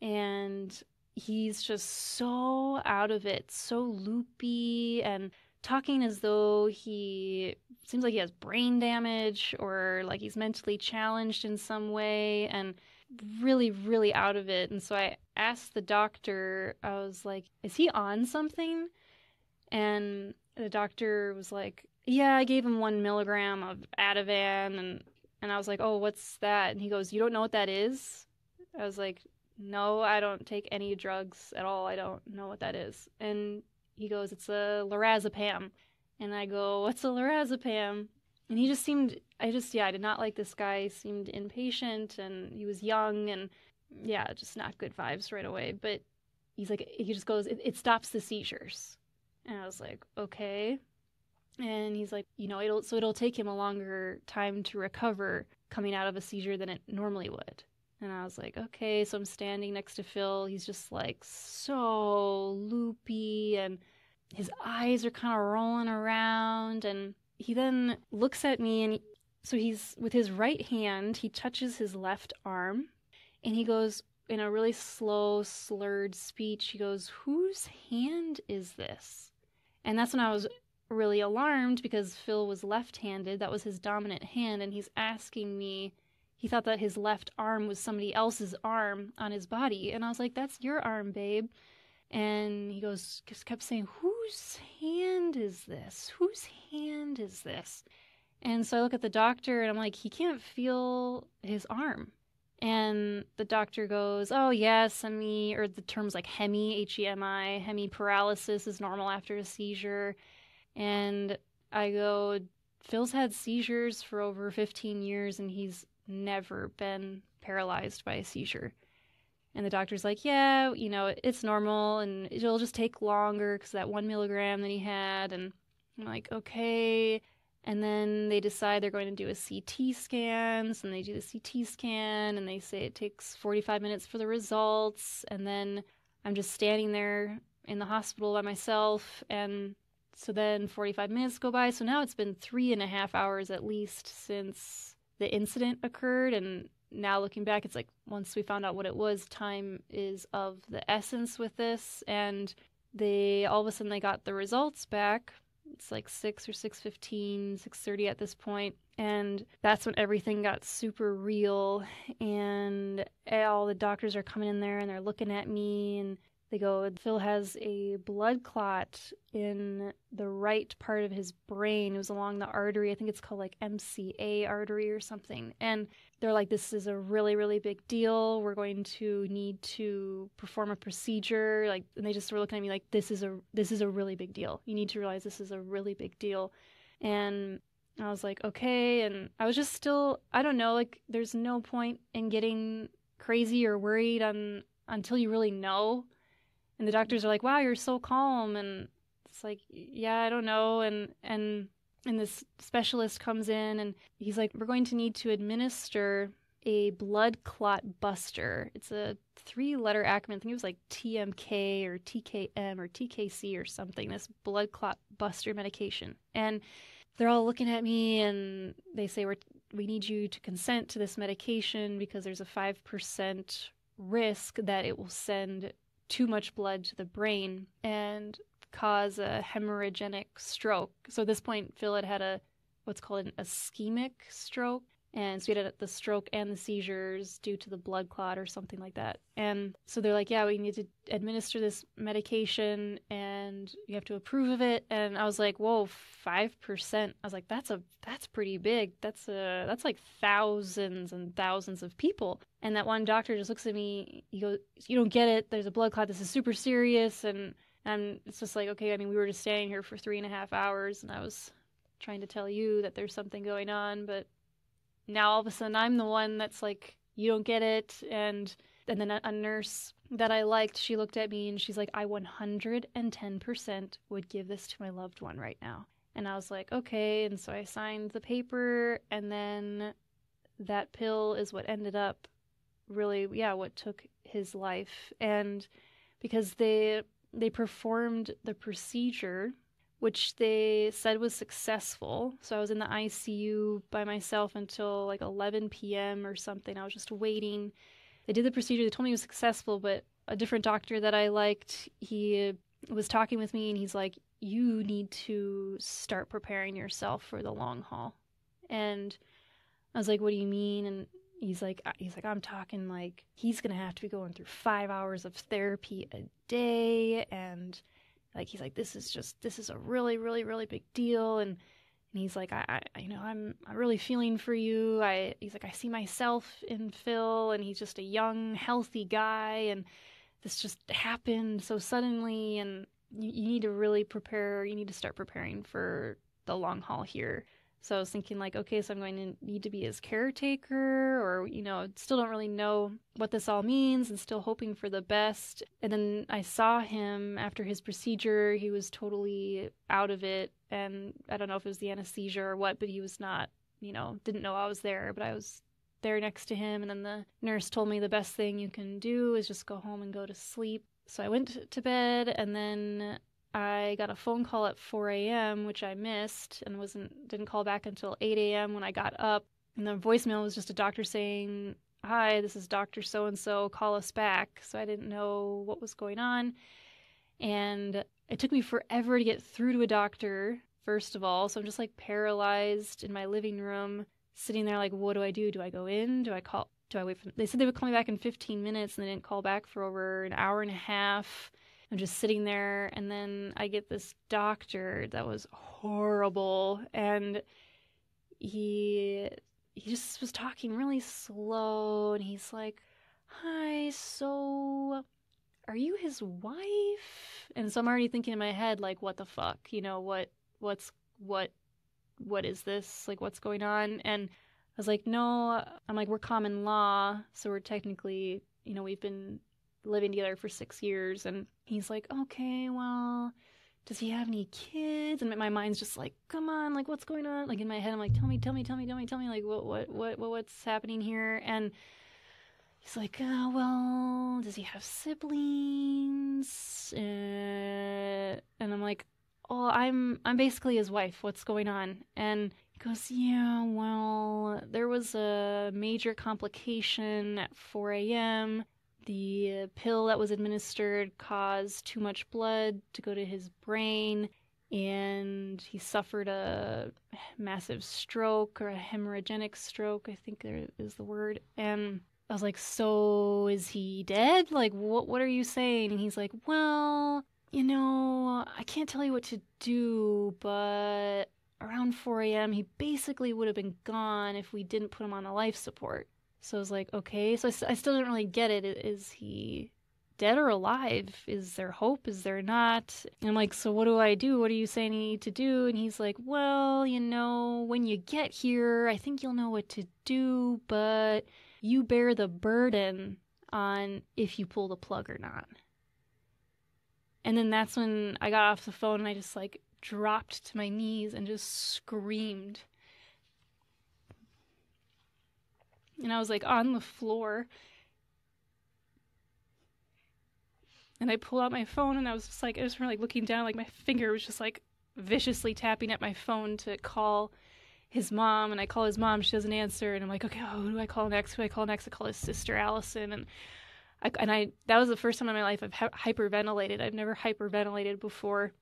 and he's just so out of it, so loopy and talking as though he seems like he has brain damage or like he's mentally challenged in some way and really, really out of it. And so I asked the doctor, I was like, is he on something? And the doctor was like, yeah, I gave him one milligram of Ativan. And, and I was like, oh, what's that? And he goes, you don't know what that is? I was like, no, I don't take any drugs at all. I don't know what that is. And he goes, it's a lorazepam. And I go, what's a lorazepam? and he just seemed I just yeah, I did not like this guy. He seemed impatient and he was young and yeah, just not good vibes right away. But he's like he just goes, it, it stops the seizures. And I was like, okay. And he's like, you know, it'll so it'll take him a longer time to recover coming out of a seizure than it normally would. And I was like, okay. So I'm standing next to Phil. He's just like so loopy and his eyes are kind of rolling around. And he then looks at me and he, so he's with his right hand, he touches his left arm and he goes in a really slow, slurred speech. He goes, Whose hand is this? And that's when I was really alarmed because Phil was left handed. That was his dominant hand. And he's asking me, he thought that his left arm was somebody else's arm on his body. And I was like, That's your arm, babe. And he goes, just kept saying, Whose hand is this? Whose hand is this? And so I look at the doctor and I'm like, He can't feel his arm. And the doctor goes, Oh, yes, hemi, or the term's like hemi, H E M I, hemi paralysis is normal after a seizure. And I go, Phil's had seizures for over 15 years and he's never been paralyzed by a seizure. And the doctor's like, yeah, you know, it's normal and it'll just take longer because that one milligram that he had. And I'm like, okay. And then they decide they're going to do a CT scan. So they do the CT scan and they say it takes 45 minutes for the results. And then I'm just standing there in the hospital by myself. And so then 45 minutes go by. So now it's been three and a half hours at least since the incident occurred. And now looking back, it's like once we found out what it was, time is of the essence with this. And they all of a sudden they got the results back. It's like six or six fifteen, six thirty at this point, and that's when everything got super real. And all the doctors are coming in there and they're looking at me and they go, Phil has a blood clot in the right part of his brain. It was along the artery. I think it's called like MCA artery or something. And they're like, this is a really, really big deal. We're going to need to perform a procedure. Like, and they just were looking at me like, this is a this is a really big deal. You need to realize this is a really big deal. And I was like, okay. And I was just still, I don't know, like, there's no point in getting crazy or worried on until you really know and the doctors are like wow you're so calm. And it's like yeah i don't know. And and and this specialist comes in and he's like we're going to need to administer a blood clot buster. It's a three letter acronym. I think it was like tmk or tkm or tkc or something this blood clot buster medication. And they're all looking at me and they say we're we need you to consent to this medication because there's a 5% risk that it will send too much blood to the brain and cause a hemorrhagic stroke. So at this point, Phil had had a what's called an ischemic stroke, and so he had the stroke and the seizures due to the blood clot or something like that. And so they're like, yeah, we need to administer this medication and you have to approve of it. And I was like, whoa, 5%. I was like, that's a, that's pretty big. That's a, that's like thousands and thousands of people. And that one doctor just looks at me, he goes, you don't get it. There's a blood clot. This is super serious. And, and it's just like, okay, I mean, we were just staying here for three and a half hours and I was trying to tell you that there's something going on, but now all of a sudden I'm the one that's like, you don't get it. And and then a, nurse that I liked, she looked at me and she's like, I 110% would give this to my loved one right now. And I was like, okay. And so I signed the paper, and then that pill is what ended up really, yeah, what took his life. And because they they performed the procedure which they said was successful. So I was in the ICU by myself until like 11 p.m. or something. I was just waiting. They did the procedure. They told me it was successful, but a different doctor that I liked, he was talking with me and he's like, "You need to start preparing yourself for the long haul." And I was like, "What do you mean?" And he's like he's like i'm talking like he's gonna have to be going through five hours of therapy a day and like he's like this is just this is a really really really big deal. And and he's like I, I you know I'm I'm really feeling for you. I he's like I see myself in Phil and he's just a young healthy guy and this just happened so suddenly and you, you need to really prepare you need to start preparing for the long haul here So I was thinking, like, okay, so I'm going to need to be his caretaker, or, you know, still don't really know what this all means and still hoping for the best. And then I saw him after his procedure. He was totally out of it. And I don't know if it was the anesthesia or what, but he was not, you know, didn't know I was there, but I was there next to him. And then the nurse told me the best thing you can do is just go home and go to sleep. So I went to bed and then I got a phone call at 4 a.m., which I missed and wasn't didn't call back until 8 a.m. when I got up. And the voicemail was just a doctor saying, "Hi, this is Doctor So and So. Call us back." So I didn't know what was going on, and it took me forever to get through to a doctor. First of all, so I'm just like paralyzed in my living room, sitting there like, "What do I do? Do I go in? Do I call?" Do I wait for? They said they would call me back in 15 minutes, and they didn't call back for over an hour and a half I'm just sitting there, and then I get this doctor that was horrible, and he he just was talking really slow, and he's like, "Hi, so are you his wife?" And so I'm already thinking in my head, like, "What the fuck? You know what? What's what? What is this? Like, what's going on?" And I was like, "No." I'm like, "We're common law, so we're technically, you know, we've been living together for six years. And he's like, okay, well, does he have any kids? And my mind's just like, come on, like, what's going on? Like in my head, I'm like, tell me, tell me, tell me, tell me, tell me, like, what, what, what, what what's happening here? And he's like, oh, well, does he have siblings? Uh, and I'm like, oh, I'm, I'm basically his wife. What's going on? And he goes, yeah, well, there was a major complication at 4 a.m the pill that was administered caused too much blood to go to his brain, and he suffered a massive stroke or a hemorrhagic stroke, I think there is the word. And I was like, "So is he dead? Like, what? What are you saying?" And he's like, "Well, you know, I can't tell you what to do, but." Around 4 a.m., he basically would have been gone if we didn't put him on a life support. So I was like, okay. So I, I still didn't really get it. Is he dead or alive? Is there hope? Is there not? And I'm like, so what do I do? What are you saying I need to do? And he's like, well, you know, when you get here, I think you'll know what to do, but you bear the burden on if you pull the plug or not. And then that's when I got off the phone and I just like dropped to my knees and just screamed and I was like on the floor. And I pulled out my phone and I was just like, I just remember like looking down, like my finger was just like viciously tapping at my phone to call his mom. And I call his mom, she doesn't answer. And I'm like, okay, oh, who do I call next? Who do I call next? I call his sister Allison. And I, and I, that was the first time in my life I've hyperventilated. I've never hyperventilated before.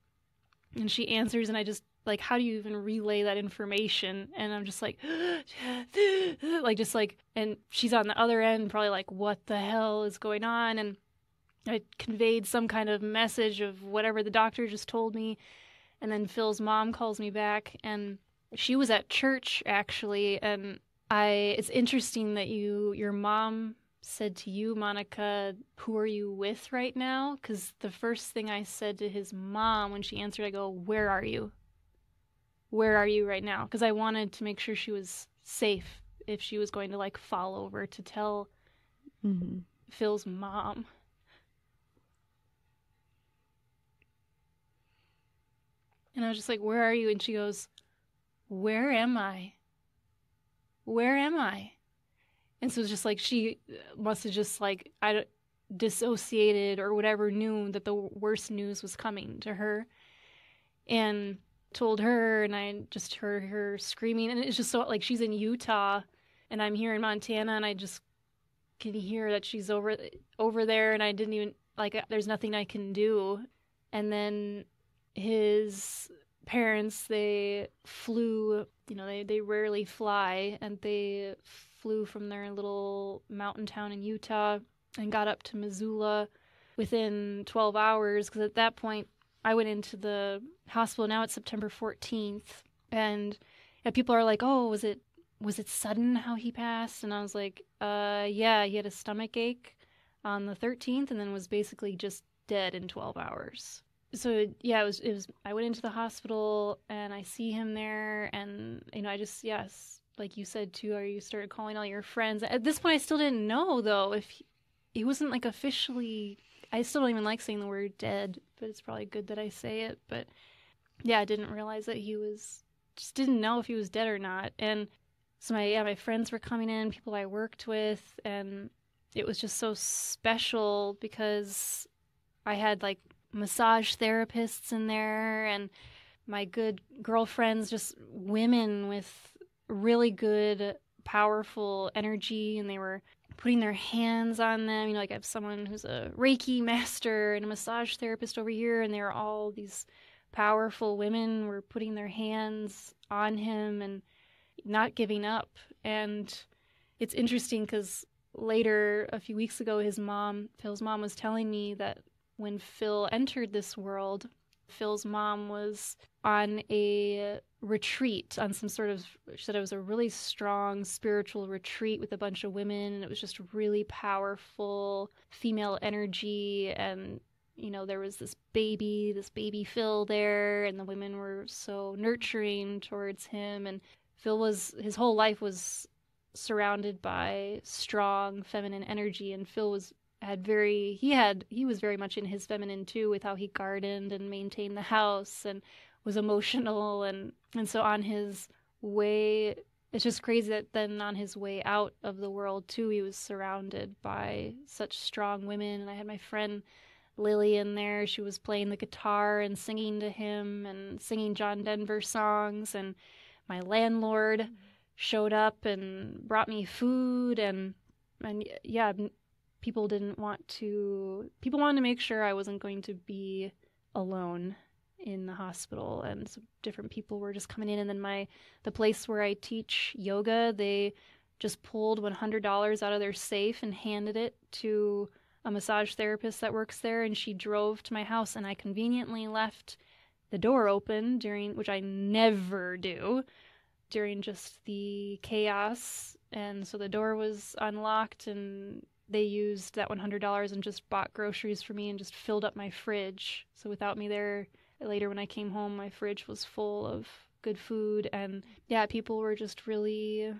And she answers, and I just like how do you even relay that information and i'm just like [GASPS] [GASPS] like just like and she's on the other end probably like what the hell is going on and i conveyed some kind of message of whatever the doctor just told me and then phil's mom calls me back and she was at church actually and i it's interesting that you your mom said to you, Monica, who are you with right now? Because the first thing I said to his mom when she answered, I go, Where are you? Where are you right now? Because I wanted to make sure she was safe if she was going to like fall over to tell mm-hmm. Phil's mom. And I was just like, Where are you? And she goes, Where am I? Where am I? And so it's just like she must have just like I dissociated or whatever, knew that the worst news was coming to her. And told her and I just heard her screaming. And it's just so like she's in Utah and I'm here in Montana and I just can hear that she's over over there and I didn't even like uh, there's nothing I can do. And then his parents they flew you know they they rarely fly and they flew from their little mountain town in Utah and got up to Missoula within 12 hours because at that point I went into the hospital. Now it's September 14th, and people are like, "Oh, was it was it sudden how he passed?" And I was like, "Uh, yeah, he had a stomach ache on the 13th, and then was basically just dead in 12 hours." so yeah, it was it was I went into the hospital and I see him there and you know, I just yes, like you said too, or you started calling all your friends. At this point I still didn't know though if he, he wasn't like officially I still don't even like saying the word dead, but it's probably good that I say it. But yeah, I didn't realize that he was just didn't know if he was dead or not. And so my yeah, my friends were coming in, people I worked with, and it was just so special because I had like massage therapists in there and my good girlfriends, just women with really good, powerful energy, and they were putting their hands on them. You know, like I have someone who's a Reiki master and a massage therapist over here, and they're all these powerful women were putting their hands on him and not giving up. And it's interesting because later, a few weeks ago, his mom, Phil's mom, was telling me that when Phil entered this world, Phil's mom was on a retreat, on some sort of, she said it was a really strong spiritual retreat with a bunch of women, and it was just really powerful female energy. And, you know, there was this baby, this baby Phil there, and the women were so nurturing towards him. And Phil was, his whole life was surrounded by strong feminine energy, and Phil was had very he had he was very much in his feminine too with how he gardened and maintained the house and was emotional and and so on his way it's just crazy that then on his way out of the world too he was surrounded by such strong women. And i had my friend lily in there. She was playing the guitar and singing to him and singing john denver songs. And my landlord showed up and brought me food and and yeah people didn't want to people wanted to make sure I wasn't going to be alone in the hospital and so different people were just coming in. And then my the place where I teach yoga they just pulled $100 out of their safe and handed it to a massage therapist that works there. And she drove to my house and I conveniently left the door open during which I never do during just the chaos. And so the door was unlocked and they used that $100 and just bought groceries for me and just filled up my fridge. So without me there, later when I came home, my fridge was full of good food. And yeah, people were just really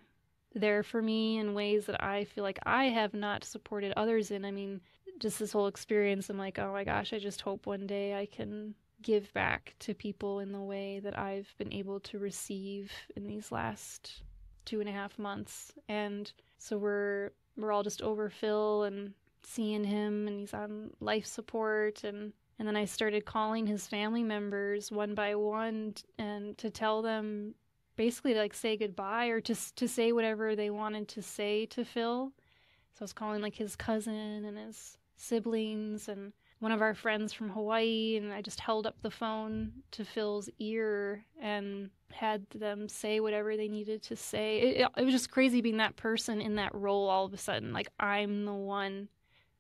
there for me in ways that I feel like I have not supported others in. I mean, just this whole experience, I'm like, oh my gosh, I just hope one day I can give back to people in the way that I've been able to receive in these last two and a half months. And so we're we're all just over Phil and seeing him and he's on life support and and then I started calling his family members one by one and to tell them basically to like say goodbye or to to say whatever they wanted to say to Phil. So I was calling like his cousin and his siblings and one of our friends from Hawaii, and I just held up the phone to Phil's ear and had them say whatever they needed to say. It, it, was just crazy being that person in that role all of a sudden. Like, I'm the one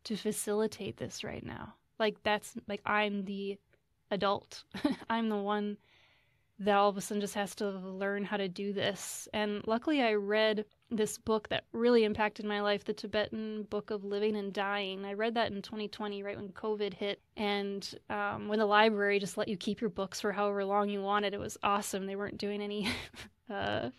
to facilitate this right now. Like, that's like, I'm the adult. [LAUGHS] I'm the one that all of a sudden just has to learn how to do this. And luckily, I read this book that really impacted my life, the Tibetan Book of Living and Dying. I read that in 2020, right when COVID hit. And um, when the library just let you keep your books for however long you wanted, it was awesome. They weren't doing any [LAUGHS] uh,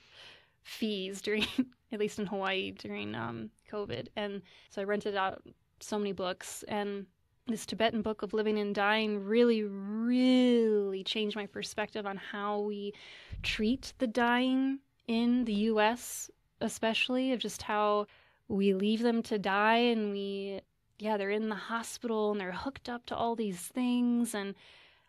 fees during, [LAUGHS] at least in Hawaii, during um, COVID. And so I rented out so many books. And this Tibetan book of living and dying really, really changed my perspective on how we treat the dying in the US, especially, of just how we leave them to die and we, yeah, they're in the hospital and they're hooked up to all these things and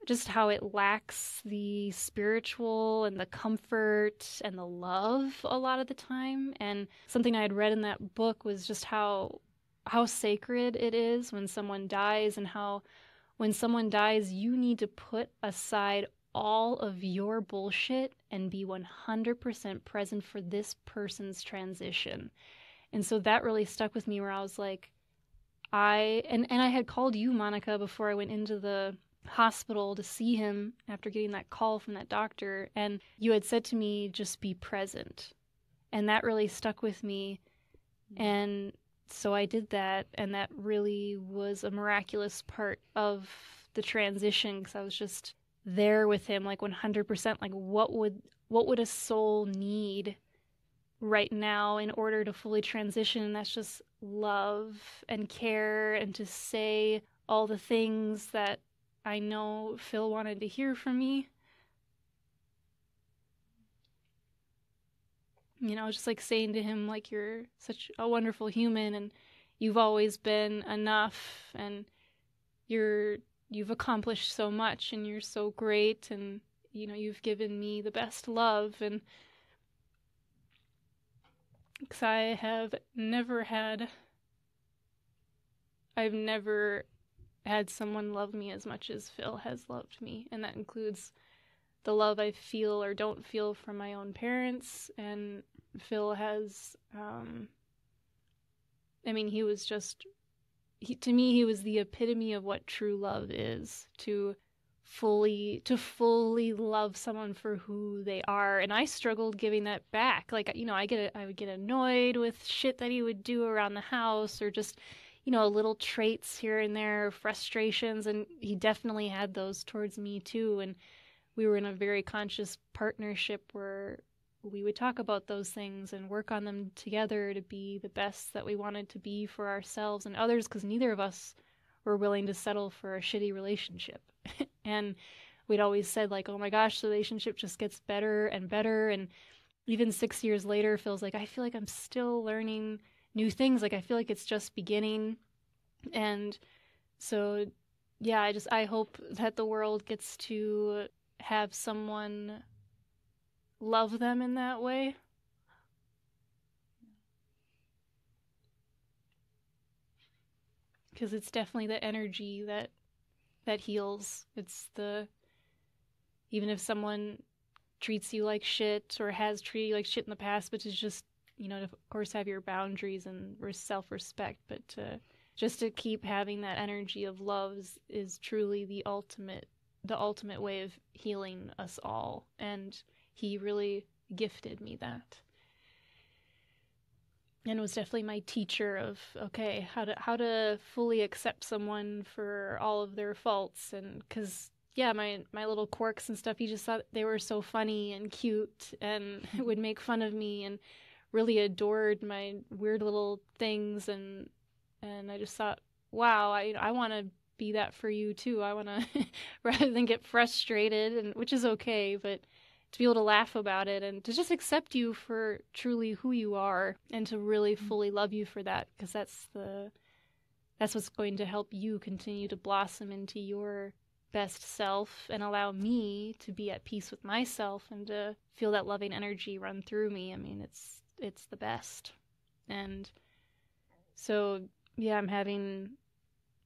just how it lacks the spiritual and the comfort and the love a lot of the time. And something I had read in that book was just how how sacred it is when someone dies and how when someone dies you need to put aside all of your bullshit and be 100% present for this person's transition. And so that really stuck with me where I was like I and and I had called you Monica before I went into the hospital to see him after getting that call from that doctor and you had said to me just be present. And that really stuck with me and so I did that, and that really was a miraculous part of the transition because I was just there with him like 100% like what would what would a soul need right now in order to fully transition? And that's just love and care and to say all the things that I know Phil wanted to hear from me you know just like saying to him like you're such a wonderful human and you've always been enough and you're you've accomplished so much and you're so great and you know you've given me the best love and because I have never had I've never had someone love me as much as Phil has loved me and that includes the love I feel or don't feel from my own parents and Phil has um I mean he was just he, to me he was the epitome of what true love is to fully to fully love someone for who they are. And i struggled giving that back. Like you know i get i would get annoyed with shit that he would do around the house or just you know little traits here and there frustrations. And he definitely had those towards me too. And we were in a very conscious partnership where we would talk about those things and work on them together to be the best that we wanted to be for ourselves and others because neither of us were willing to settle for a shitty relationship. [LAUGHS] and we'd always said like, "Oh my gosh, the relationship just gets better and better." And even 6 years later feels like I feel like I'm still learning new things. Like I feel like it's just beginning. And so yeah, I just I hope that the world gets to have someone love them in that way. Because it's definitely the energy that that heals. It's the even if someone treats you like shit or has treated you like shit in the past, but to just you know, of course, have your boundaries and self respect, but to, just to keep having that energy of love is, is truly the ultimate the ultimate way of healing us all and he really gifted me that. And was definitely my teacher of okay how to how to fully accept someone for all of their faults and because yeah my my little quirks and stuff he just thought they were so funny and cute and [LAUGHS] would make fun of me and really adored my weird little things and and I just thought wow I I want to be that for you too I want to [LAUGHS] rather than get frustrated and which is okay but to be able to laugh about it and to just accept you for truly who you are and to really mm-hmm. fully love you for that because that's the that's what's going to help you continue to blossom into your best self and allow me to be at peace with myself and to feel that loving energy run through me. I mean, it's it's the best. And so, yeah, I'm having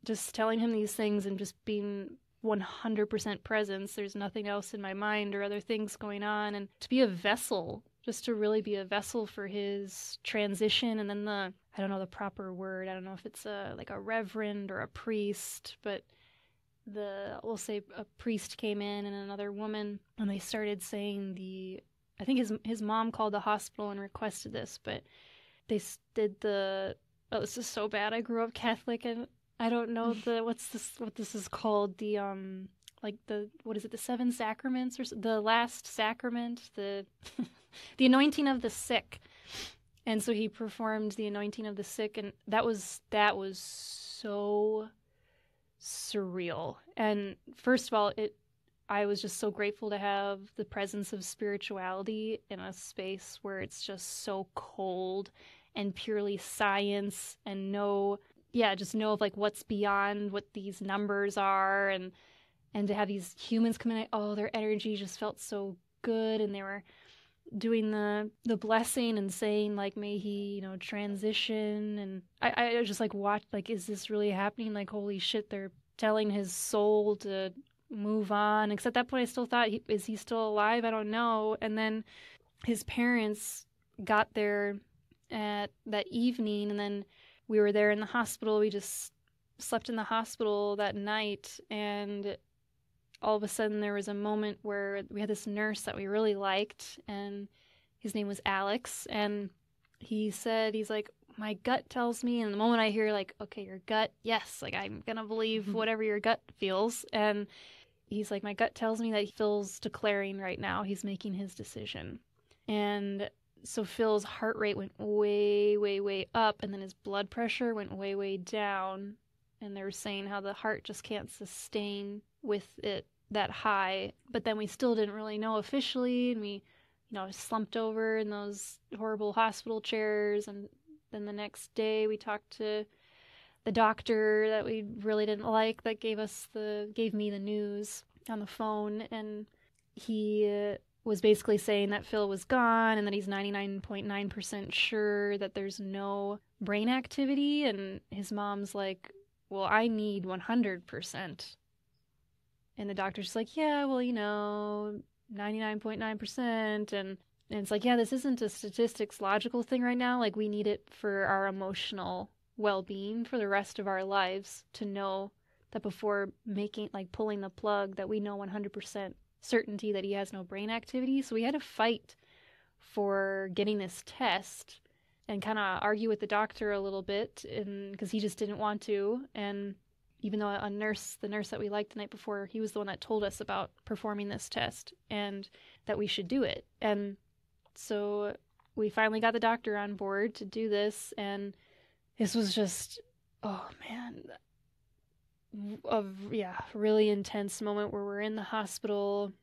just telling him these things and just being 100% presence. There's nothing else in my mind or other things going on. And to be a vessel, just to really be a vessel for his transition. And then the, I don't know the proper word. I don't know if it's a, like a reverend or a priest, but the, we'll say a priest came in and another woman, and they started saying the, I think his, his mom called the hospital and requested this, but they did the, oh, this is so bad. I grew up Catholic and I don't know the what's this what this is called the um like the what is it the seven sacraments or the last sacrament the [LAUGHS] the anointing of the sick. And so he performed the anointing of the sick and that was that was so surreal. And first of all it I was just so grateful to have the presence of spirituality in a space where it's just so cold and purely science and no yeah, just know of like what's beyond what these numbers are and and to have these humans come in, oh, their energy just felt so good and they were doing the the blessing and saying like may he you know transition and I I just like watch like is this really happening? Like holy shit they're telling his soul to move on. Except that point I still thought he, is he still alive? I don't know. And then his parents got there at that evening and then we were there in the hospital. We just slept in the hospital that night, and all of a sudden there was a moment where we had this nurse that we really liked, and his name was Alex, and he said, he's like, my gut tells me. And the moment I hear, like, okay, your gut, yes, like, I'm going to believe Mhm. whatever your gut feels. And he's like, my gut tells me that Phil's declaring right now. He's making his decision. And so Phil's heart rate went way, way, way up. And then his blood pressure went way, way down. And they were saying how the heart just can't sustain with it that high. But then we still didn't really know officially. And we, you know, slumped over in those horrible hospital chairs. And then the next day we talked to the doctor that we really didn't like that gave us the gave me the news on the phone and he uh, was basically saying that Phil was gone and that he's 99.9% sure that there's no brain activity. And his mom's like well I need 100% and the doctor's like yeah well you know 99.9% and and it's like yeah this isn't a statistics logical thing right now. Like we need it for our emotional well-being for the rest of our lives to know that before making like pulling the plug that we know 100% certainty that he has no brain activity. So we had to fight for getting this test and kind of argue with the doctor a little bit and because he just didn't want to. And even though a nurse the nurse that we liked the night before he was the one that told us about performing this test and that we should do it. And so we finally got the doctor on board to do this. And this was just oh man a yeah really intense moment where we're in the hospital.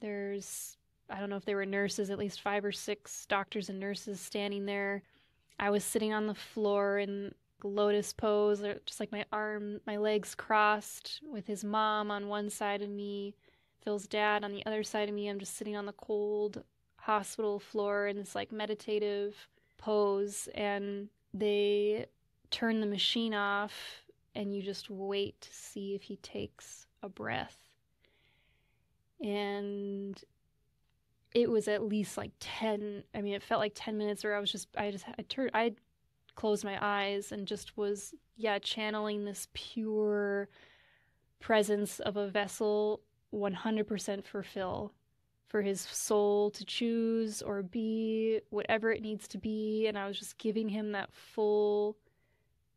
There's i don't know if there were nurses at least five or six doctors and nurses standing there. I was sitting on the floor in lotus pose uh, just like my arm my legs crossed with his mom on one side of me phil's dad on the other side of me. I'm just sitting on the cold hospital floor in this like meditative pose and they turn the machine off and you just wait to see if he takes a breath. And it was at least like 10, I mean, it felt like 10 minutes where I was just, I just, I turned, I closed my eyes and just was, yeah, channeling this pure presence of a vessel 100% for Phil, for his soul to choose or be whatever it needs to be. And I was just giving him that full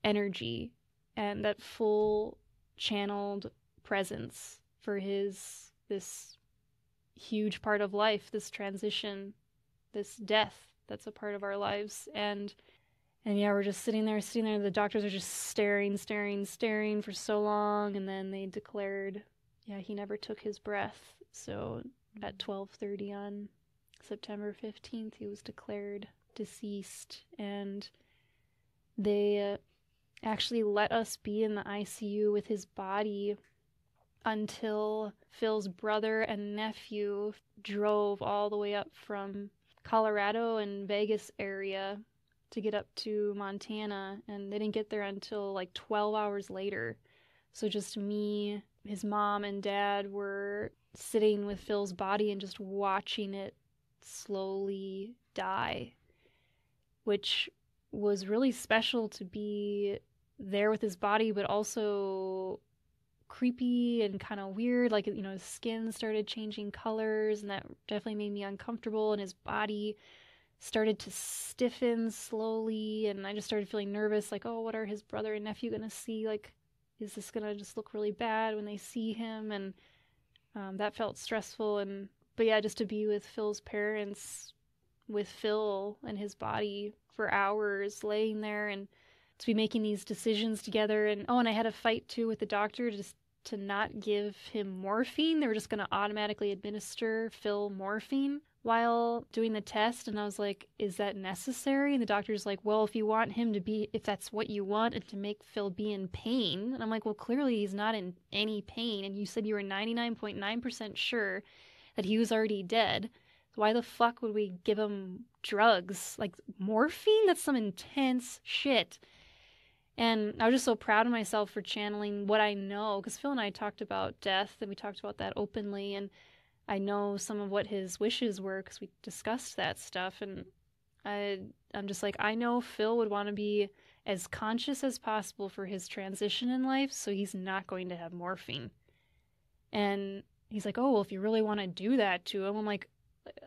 energy and that full channeled presence for his this huge part of life this transition this death that's a part of our lives. And and yeah we're just sitting there sitting there. The doctors are just staring staring staring for so long. And then they declared yeah he never took his breath. So at 12:30 on September 15th he was declared deceased. And they uh, actually let us be in the ICU with his body until Phil's brother and nephew drove all the way up from Colorado and Vegas area to get up to Montana and they didn't get there until like 12 hours later. So just me, his mom and dad were sitting with Phil's body and just watching it slowly die, which was really special to be there with his body, but also creepy and kind of weird. Like, you know, his skin started changing colors, and that definitely made me uncomfortable. And his body started to stiffen slowly, and I just started feeling nervous. Like, oh, what are his brother and nephew gonna see? Like, is this gonna just look really bad when they see him? And um, that felt stressful. And but yeah, just to be with Phil's parents, with Phil and his body for hours, laying there and to be making these decisions together. And oh and i had a fight too with the doctor to just to not give him morphine. They were just going to automatically administer phil morphine while doing the test. And i was like is that necessary? And the doctor's like well if you want him to be if that's what you want and to make phil be in pain. And i'm like well clearly he's not in any pain. And you said you were 99.9% sure that he was already dead. Why the fuck would we give him drugs? Like morphine? That's some intense shit and I was just so proud of myself for channeling what I know because Phil and I talked about death and we talked about that openly. And I know some of what his wishes were because we discussed that stuff. And I, I'm just like, I know Phil would want to be as conscious as possible for his transition in life. So he's not going to have morphine. And he's like, oh, well, if you really want to do that to him, I'm like,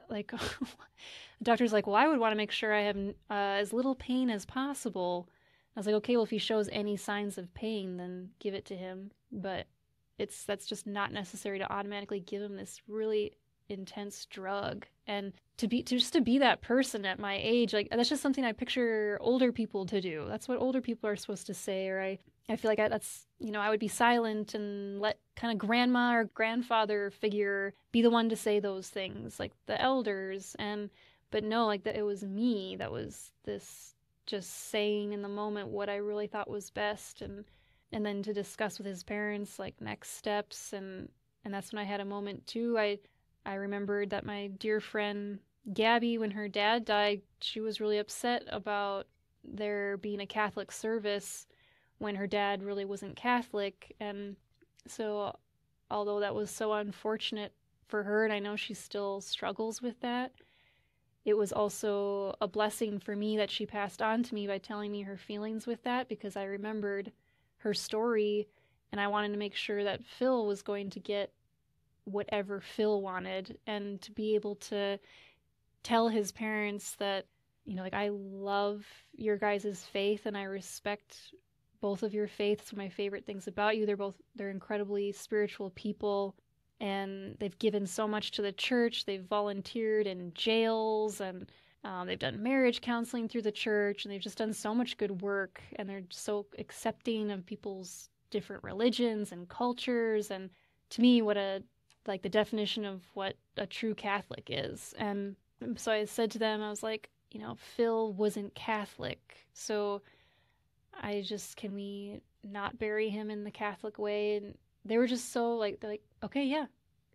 like [LAUGHS] the doctor's like, well, I would want to make sure I have uh, as little pain as possible. I was like, okay, well, if he shows any signs of pain, then give it to him. But it's that's just not necessary to automatically give him this really intense drug. And to be to just to be that person at my age like that's just something i picture older people to do. That's what older people are supposed to say or i i feel like I, that's you know i would be silent and let kind of grandma or grandfather figure be the one to say those things like the elders. And but no like that it was me that was this just saying in the moment what i really thought was best and and then to discuss with his parents like next steps and and that's when i had a moment too i I remembered that my dear friend Gabby, when her dad died, she was really upset about there being a Catholic service when her dad really wasn't Catholic. And so, although that was so unfortunate for her, and I know she still struggles with that, it was also a blessing for me that she passed on to me by telling me her feelings with that because I remembered her story and I wanted to make sure that Phil was going to get whatever Phil wanted and to be able to tell his parents that you know like I love your guys' faith and I respect both of your faiths. My favorite things about you they're both they're incredibly spiritual people and they've given so much to the church they've volunteered in jails and um, they've done marriage counseling through the church and they've just done so much good work and they're so accepting of people's different religions and cultures and to me what a like the definition of what a true Catholic is. And so I said to them, I was like, you know, Phil wasn't Catholic. So I just, can we not bury him in the Catholic way? And they were just so like, they're like, okay, yeah,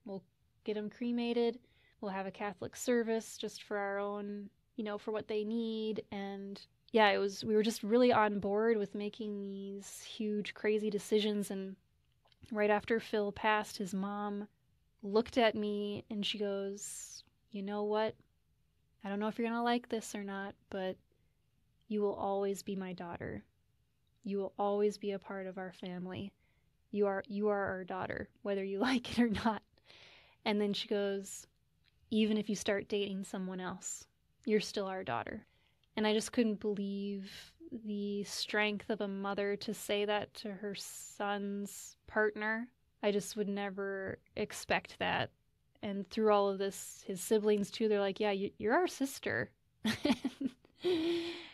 we'll get them cremated. We'll have a Catholic service just for our own, you know, for what they need. And yeah, it was, we were just really on board with making these huge, crazy decisions. And right after Phil passed, his mom looked at me and she goes, You know what? I don't know if you're going to like this or not, but you will always be my daughter. You will always be a part of our family. You are you are our daughter, whether you [LAUGHS] like it or not. And then she goes, even if you start dating someone else, you're still our daughter. And I just couldn't believe the strength of a mother to say that to her son's partner I just would never expect that. And through all of this, his siblings too, they're like, "Yeah, you, are our sister," [LAUGHS]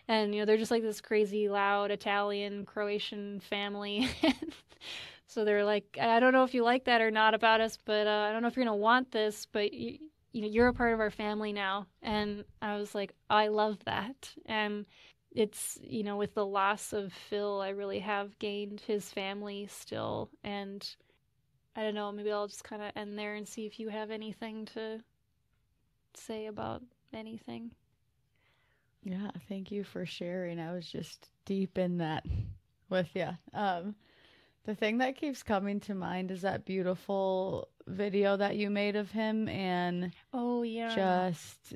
and you know they're just like this crazy, loud Italian Croatian family. [LAUGHS] so they're like, "I don't know if you like that or not about us, but uh, I don't know if you're gonna want this, but you, you know you're a part of our family now." And I was like, "I love that," and it's you know with the loss of Phil, I really have gained his family still, and I don't know, maybe I'll just kind of end there and see if you have anything to say about anything. Yeah, thank you for sharing. I was just deep in that [LAUGHS] with you. Um, the thing that keeps coming to mind is that beautiful video that you made of him and oh yeah just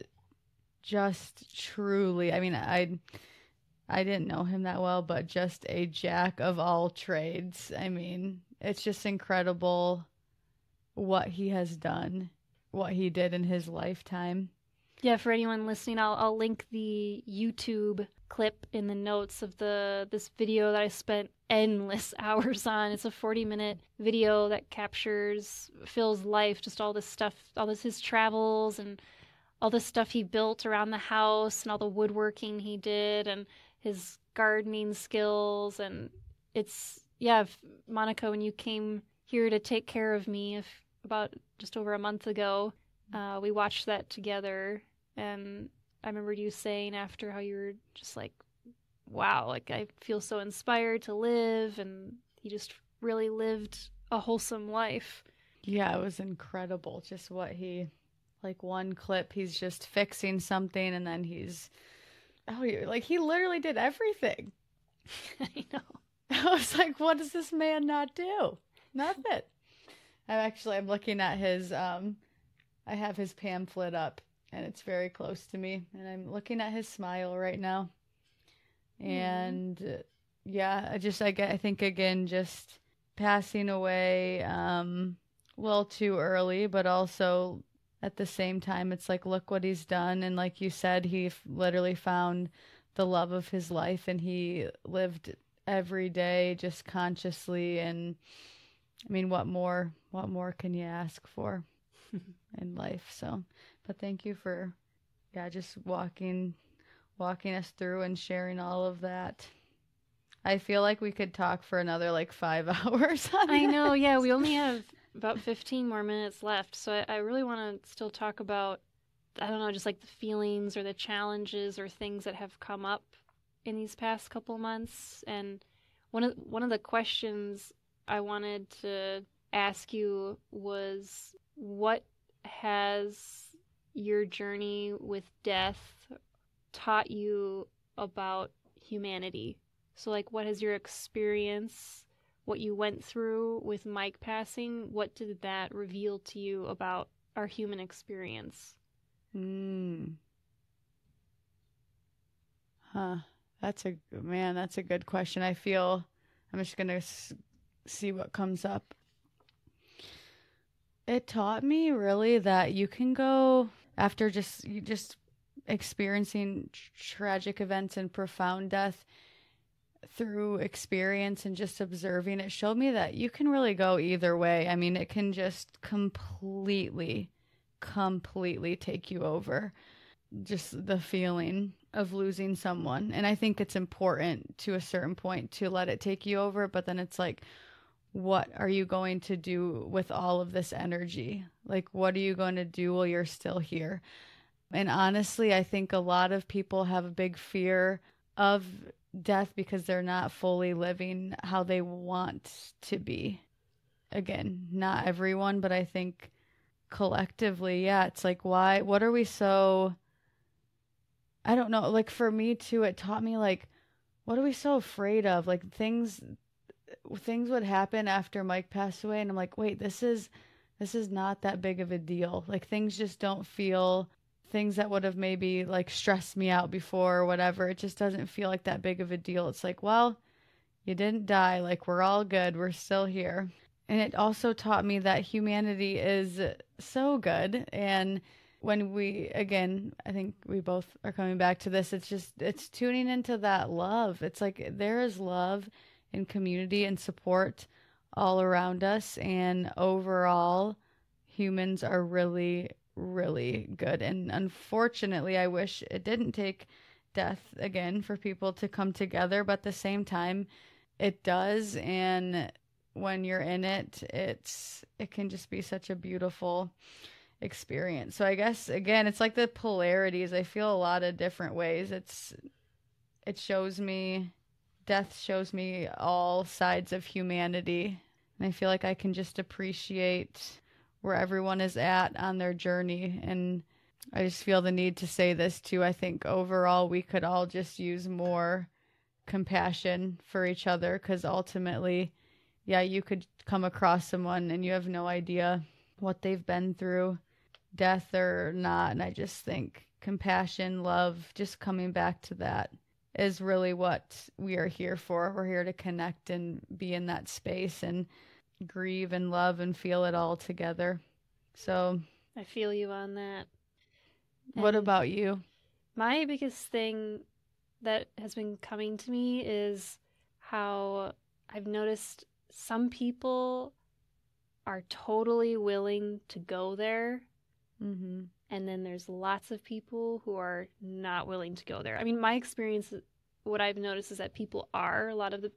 just truly i mean i i didn't know him that well but just a jack of all trades i mean it's just incredible what he has done, what he did in his lifetime. Yeah, for anyone listening, I'll I'll link the YouTube clip in the notes of the this video that I spent endless [LAUGHS] hours on. It's a 40 minute video that captures Phil's life, just all this stuff, all this his travels and all the stuff he built around the house and all the woodworking he did and his gardening skills and it's yeah, Monica, when you came here to take care of me if, about just over a month ago, uh, we watched that together. And I remember you saying after how you were just like, wow, like I feel so inspired to live. And he just really lived a wholesome life. Yeah, it was incredible. Just what he, like one clip, he's just fixing something and then he's, oh, like he literally did everything. [LAUGHS] [LAUGHS] I know. I was like, what does this man not do? Nothing. I'm actually I'm looking at his um I have his pamphlet up and it's very close to me and I'm looking at his smile right now. And mm. yeah, I just I get I think again just passing away um a little too early, but also at the same time it's like look what he's done and like you said he f- literally found the love of his life and he lived every day just consciously and I mean what more what more can you ask for [LAUGHS] in life so but thank you for yeah just walking walking us through and sharing all of that I feel like we could talk for another like 5 [LAUGHS] hours I know yeah we only have about 15 more minutes left. So I, I really want to still talk about, I don't know, just like the feelings or the challenges or things that have come up in these past couple months. And one of one of the questions I wanted to ask you was, what has your journey with death taught you about humanity? So, like, what has your experience what you went through with Mike passing, what did that reveal to you about our human experience? Hmm. Huh. That's a man. That's a good question. I feel I'm just gonna s- see what comes up. It taught me really that you can go after just you just experiencing tragic events and profound death through experience and just observing, it showed me that you can really go either way. I mean, it can just completely, completely take you over. Just the feeling of losing someone. And I think it's important to a certain point to let it take you over, but then it's like, what are you going to do with all of this energy? Like, what are you going to do while you're still here? And honestly, I think a lot of people have a big fear of death because they're not fully living how they want to be. Again, not everyone, but I think collectively, yeah, it's like, why, what are we so, I don't know, like for me too, it taught me, like, what are we so afraid of? Like, things, things would happen after Mike passed away, and I'm like, wait, this is, this is not that big of a deal. Like, things just don't feel things that would have maybe like stressed me out before or whatever. It just doesn't feel like that big of a deal. It's like, well, you didn't die. Like, we're all good. We're still here. And it also taught me that humanity is so good. And when we, again, I think we both are coming back to this, it's just, it's tuning into that love. It's like there is love and community and support all around us. And overall, humans are really really good. And unfortunately, I wish it didn't take death again for people to come together, but at the same time, it does. And when you're in it, it's it can just be such a beautiful experience. So I guess again, it's like the polarities. I feel a lot of different ways. It's it shows me death shows me all sides of humanity. And I feel like I can just appreciate where everyone is at on their journey. And I just feel the need to say this too. I think overall we could all just use more compassion for each other because ultimately, yeah, you could come across someone and you have no idea what they've been through, death or not. And I just think compassion, love, just coming back to that is really what we are here for. We're here to connect and be in that space. And grieve and love and feel it all together. So I feel you on that. And what about you? My biggest thing that has been coming to me is how I've noticed some people are totally willing to go there. Mm-hmm. And then there's lots of people who are not willing to go there. I mean, my experience, what I've noticed is that people are. A lot of the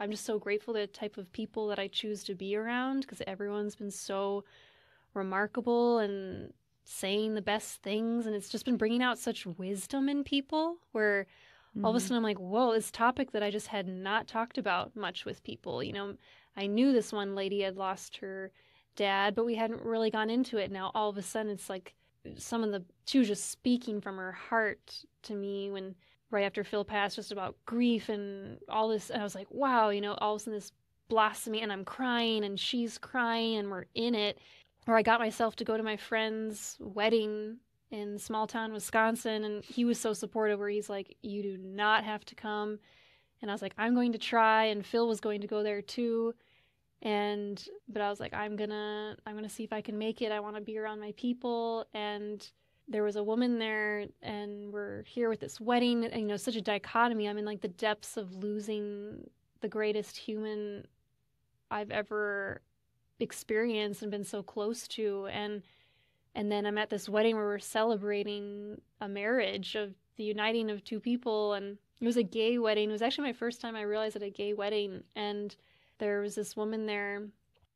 I'm just so grateful the type of people that I choose to be around because everyone's been so remarkable and saying the best things and it's just been bringing out such wisdom in people where mm-hmm. all of a mm-hmm. sudden I'm like, whoa, this topic that I just had not talked about much with people. You know, I knew this one lady had lost her dad, but we hadn't really gone into it. Now all of a sudden it's like some of the she was just speaking from her heart to me when right after Phil passed, just about grief and all this. And I was like, wow, you know, all of a sudden this blossoming, and I'm crying, and she's crying, and we're in it. Or I got myself to go to my friend's wedding in small town Wisconsin, and he was so supportive, where he's like, you do not have to come. And I was like, I'm going to try. And Phil was going to go there too. And but I was like I'm to I'm to see if I can make it. I want to be around my people and there was a woman there and we're here with this wedding and you know such a dichotomy. I'm in like the depths of losing the greatest human I've ever experienced and been so close to and and then I'm at this wedding where we're celebrating a marriage of the uniting of two people and it was a gay wedding. It was actually my first time I realized at a gay wedding and there was this woman there.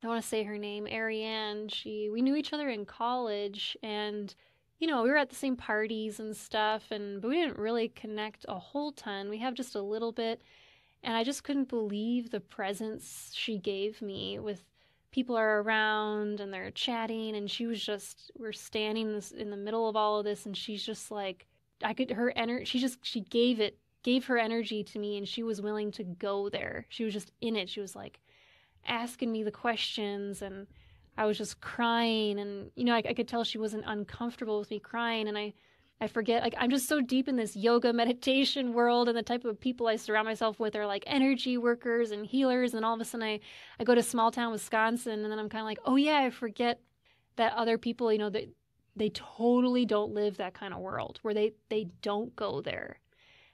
I want to say her name, Ariane. She we knew each other in college and you know, we were at the same parties and stuff and but we didn't really connect a whole ton. We have just a little bit and I just couldn't believe the presence she gave me with people are around and they're chatting and she was just we're standing in the middle of all of this and she's just like I could her energy she just she gave it gave her energy to me and she was willing to go there. She was just in it. She was like asking me the questions and I was just crying and you know I, I could tell she wasn't uncomfortable with me crying and I I forget, like, I'm just so deep in this yoga [LAUGHS] meditation world, and the type of people I surround myself with are like energy workers and healers. And all of a sudden, I, I go to small town Wisconsin, and then I'm kind of like, oh, yeah, I forget that other people, you know, they, they totally don't live that kind of world where they, they don't go there.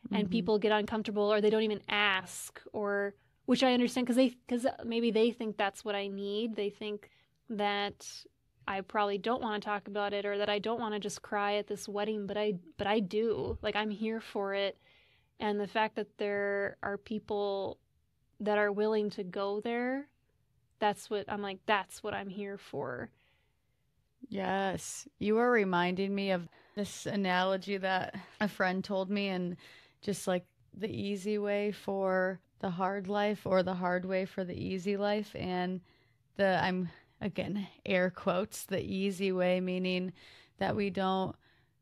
Mm-hmm. And people get uncomfortable or they don't even ask, or which I understand because they, because maybe they think that's what I need. They think that I probably don't want to talk about it or that I don't want to just cry at this wedding, but I but I do. Like I'm here for it. And the fact that there are people that are willing to go there, that's what I'm like that's what I'm here for. Yes. You are reminding me of this analogy that a friend told me and just like the easy way for the hard life or the hard way for the easy life and the I'm again, air quotes, the easy way, meaning that we don't,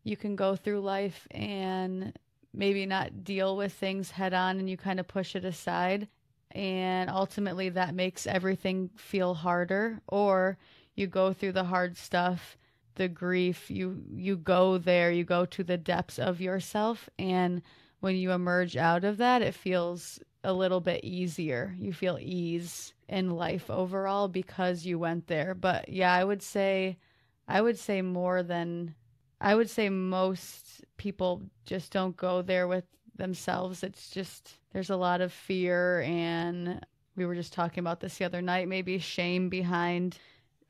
you can go through life and maybe not deal with things head on and you kind of push it aside. And ultimately, that makes everything feel harder. Or you go through the hard stuff, the grief, you, you go there, you go to the depths of yourself. And when you emerge out of that, it feels a little bit easier. You feel ease in life overall because you went there. But yeah, I would say I would say more than I would say most people just don't go there with themselves. It's just there's a lot of fear and we were just talking about this the other night, maybe shame behind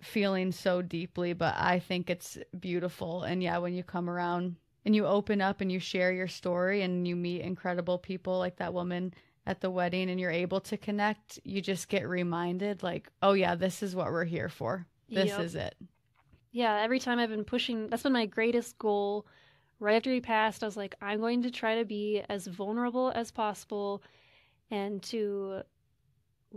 feeling so deeply, but I think it's beautiful. And yeah, when you come around and you open up and you share your story and you meet incredible people like that woman at the wedding and you're able to connect, you just get reminded, like, oh, yeah, this is what we're here for. This yep. is it. Yeah, every time I've been pushing, that's been my greatest goal. Right after he passed, I was like, I'm going to try to be as vulnerable as possible and to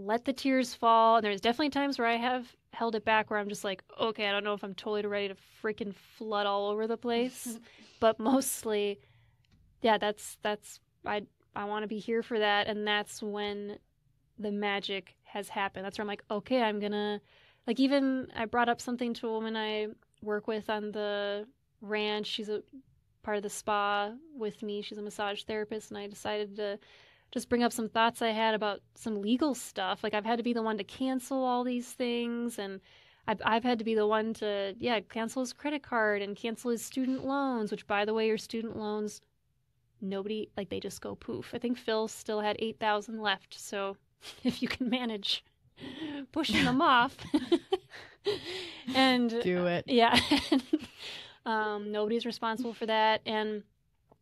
let the tears fall. And there's definitely times where I have held it back where I'm just like, okay, I don't know if I'm totally ready to freaking flood all over the place. [LAUGHS] but mostly, yeah, that's, that's, I I want to be here for that. And that's when the magic has happened. That's where I'm like, okay, I'm going to, like, even I brought up something to a woman I work with on the ranch. She's a part of the spa with me. She's a massage therapist. And I decided to just bring up some thoughts I had about some legal stuff. Like, I've had to be the one to cancel all these things. And I've, I've had to be the one to, yeah, cancel his credit card and cancel his student loans, which, by the way, your student loans nobody like they just go poof. I think Phil still had 8,000 left, so [LAUGHS] if you can manage [LAUGHS] pushing them off [LAUGHS] and do it. Yeah. um, nobody's responsible for that and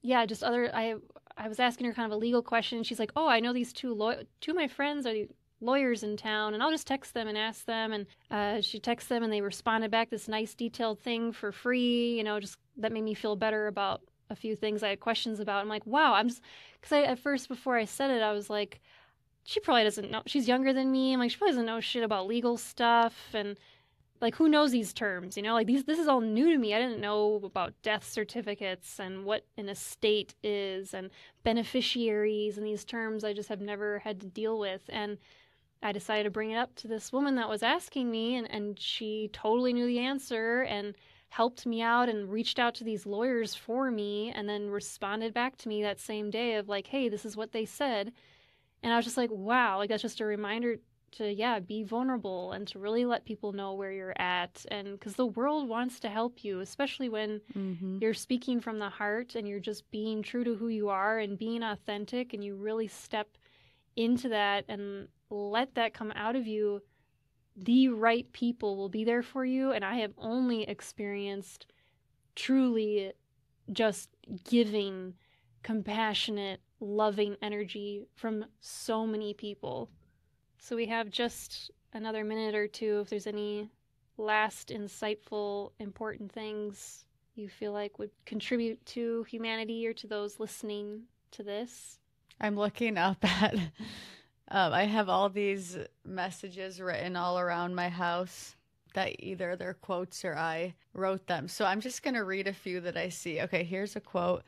yeah, just other I I was asking her kind of a legal question. She's like, "Oh, I know these two law- two of my friends are lawyers in town, and I'll just text them and ask them." And uh, she texts them, and they responded back this nice detailed thing for free. You know, just that made me feel better about a few things I had questions about. I'm like, wow, I'm just because I at first before I said it, I was like, she probably doesn't know. She's younger than me. I'm like, she probably doesn't know shit about legal stuff and like who knows these terms, you know? Like these this is all new to me. I didn't know about death certificates and what an estate is and beneficiaries and these terms I just have never had to deal with and I decided to bring it up to this woman that was asking me and, and she totally knew the answer and helped me out and reached out to these lawyers for me and then responded back to me that same day of like, hey, this is what they said. And I was just like, wow, like that's just a reminder to yeah be vulnerable and to really let people know where you're at and because the world wants to help you especially when Mm-hmm. you're speaking from the heart and you're just being true to who you are and being authentic and you really step into that and let that come out of you the right people will be there for you and i have only experienced truly just giving compassionate loving energy from so many people so we have just another minute or two if there's any last insightful important things you feel like would contribute to humanity or to those listening to this I'm looking up at. [LAUGHS] Um, I have all these messages written all around my house that either they're quotes or I wrote them. So I'm just going to read a few that I see. Okay, here's a quote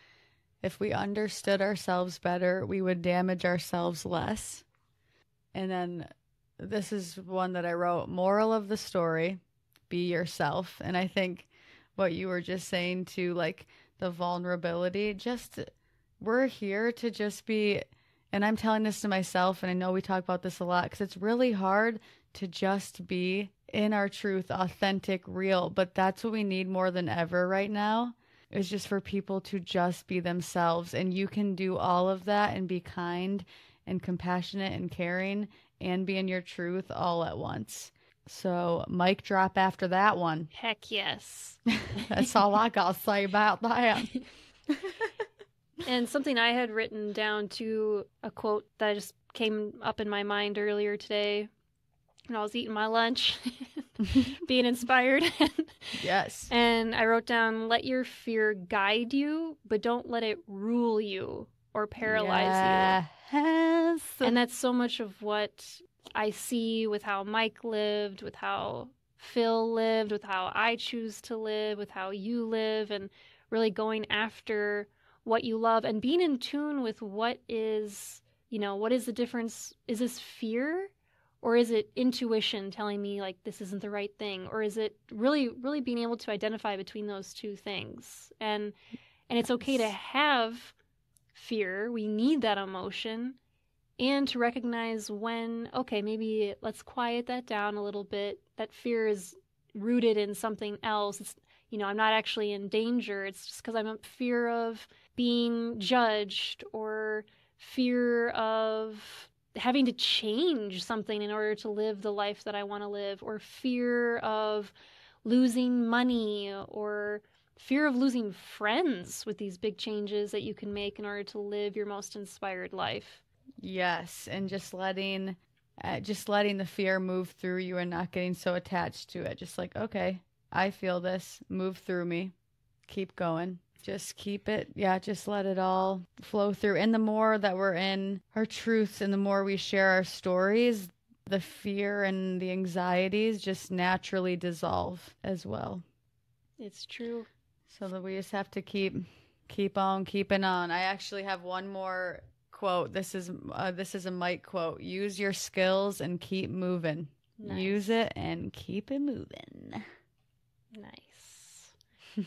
If we understood ourselves better, we would damage ourselves less. And then this is one that I wrote Moral of the story be yourself. And I think what you were just saying to like the vulnerability, just we're here to just be and I'm telling this to myself and I know we talk about this a lot cuz it's really hard to just be in our truth, authentic, real, but that's what we need more than ever right now. Is just for people to just be themselves and you can do all of that and be kind and compassionate and caring and be in your truth all at once. So, mic drop after that one. [LAUGHS] heck yes [LAUGHS] That's all I got to say about that. [LAUGHS] and something i had written down to a quote that just came up in my mind earlier today when i was eating my lunch being inspired yes. and i wrote down let your fear guide you but don't let it rule you or paralyze you Yes. and that's so much of what I see with how Mike lived, with how Phil lived, with how I choose to live, with how you live, and really going after what you love and being in tune with what is, you know, what is the difference? Is this fear? Or is it intuition telling me like this isn't the right thing? Or is it really, really being able to identify between those two things? And and it's okay to have fear. We need that emotion and to recognize when, okay, maybe let's quiet that down a little bit. That fear is rooted in something else. It's, you know, I'm not actually in danger. It's just because I'm in fear of being judged or fear of having to change something in order to live the life that I want to live or fear of losing money or fear of losing friends with these big changes that you can make in order to live your most inspired life. Yes, and just letting uh, just letting the fear move through you and not getting so attached to it. Just like, okay, I feel this, move through me. Keep going. Just keep it. Yeah, just let it all flow through. And the more that we're in our truths and the more we share our stories, the fear and the anxieties just naturally dissolve as well. It's true. So that we just have to keep keep on keeping on. I actually have one more quote. This is uh, this is a Mike quote. Use your skills and keep moving. Nice. Use it and keep it moving. Nice. [LAUGHS]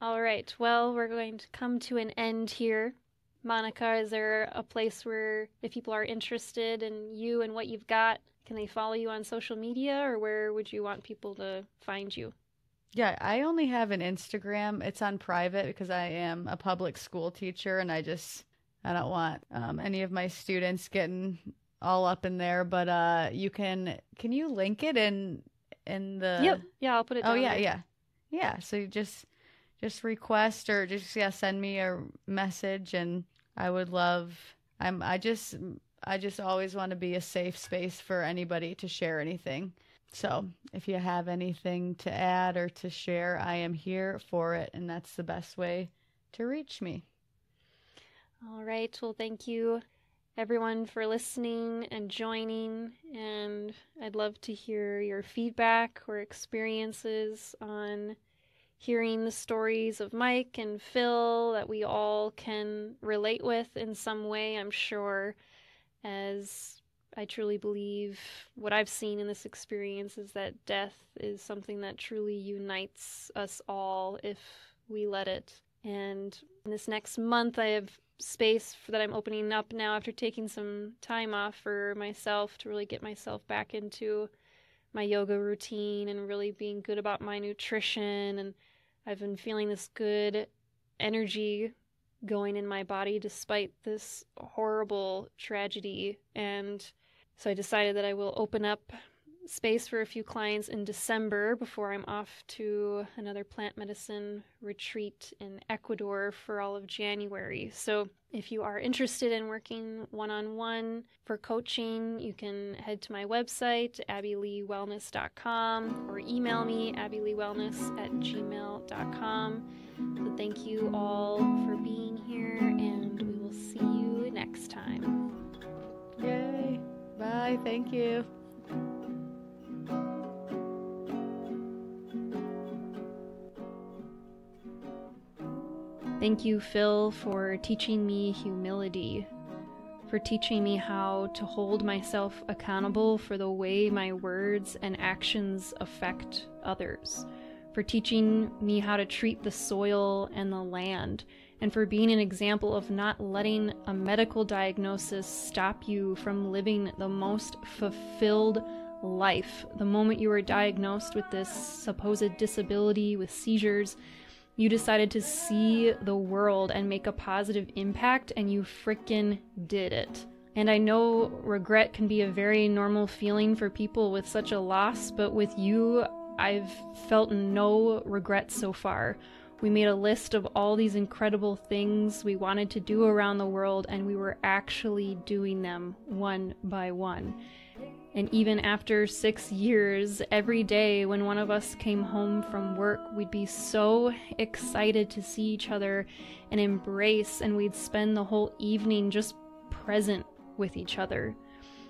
All right. Well, we're going to come to an end here. Monica, is there a place where if people are interested in you and what you've got, can they follow you on social media or where would you want people to find you? Yeah, I only have an Instagram. It's on private because I am a public school teacher and I just I don't want um, any of my students getting all up in there. But uh, you can can you link it in in the yep. Yeah, I'll put it Oh yeah, yeah, yeah. So you just just request or just yeah send me a message, and I would love. I'm I just I just always want to be a safe space for anybody to share anything. So if you have anything to add or to share, I am here for it, and that's the best way to reach me. All right. Well, thank you everyone for listening and joining. And I'd love to hear your feedback or experiences on hearing the stories of Mike and Phil that we all can relate with in some way, I'm sure, as I truly believe what I've seen in this experience is that death is something that truly unites us all if we let it. And in this next month, I have space for, that I'm opening up now after taking some time off for myself to really get myself back into my yoga routine and really being good about my nutrition. And I've been feeling this good energy going in my body despite this horrible tragedy. And so I decided that I will open up space for a few clients in December before I'm off to another plant medicine retreat in Ecuador for all of January. So, if you are interested in working one on one for coaching, you can head to my website, abbyleewellness.com, or email me, abbyleewellness at gmail.com. So, thank you all for being here, and Bye. Thank you. Thank you, Phil, for teaching me humility, for teaching me how to hold myself accountable for the way my words and actions affect others, for teaching me how to treat the soil and the land, and for being an example of not letting a medical diagnosis stop you from living the most fulfilled life. The moment you were diagnosed with this supposed disability with seizures, you decided to see the world and make a positive impact, and you frickin' did it. And I know regret can be a very normal feeling for people with such a loss, but with you, I've felt no regret so far. We made a list of all these incredible things we wanted to do around the world, and we were actually doing them one by one. And even after six years, every day when one of us came home from work, we'd be so excited to see each other and embrace, and we'd spend the whole evening just present with each other.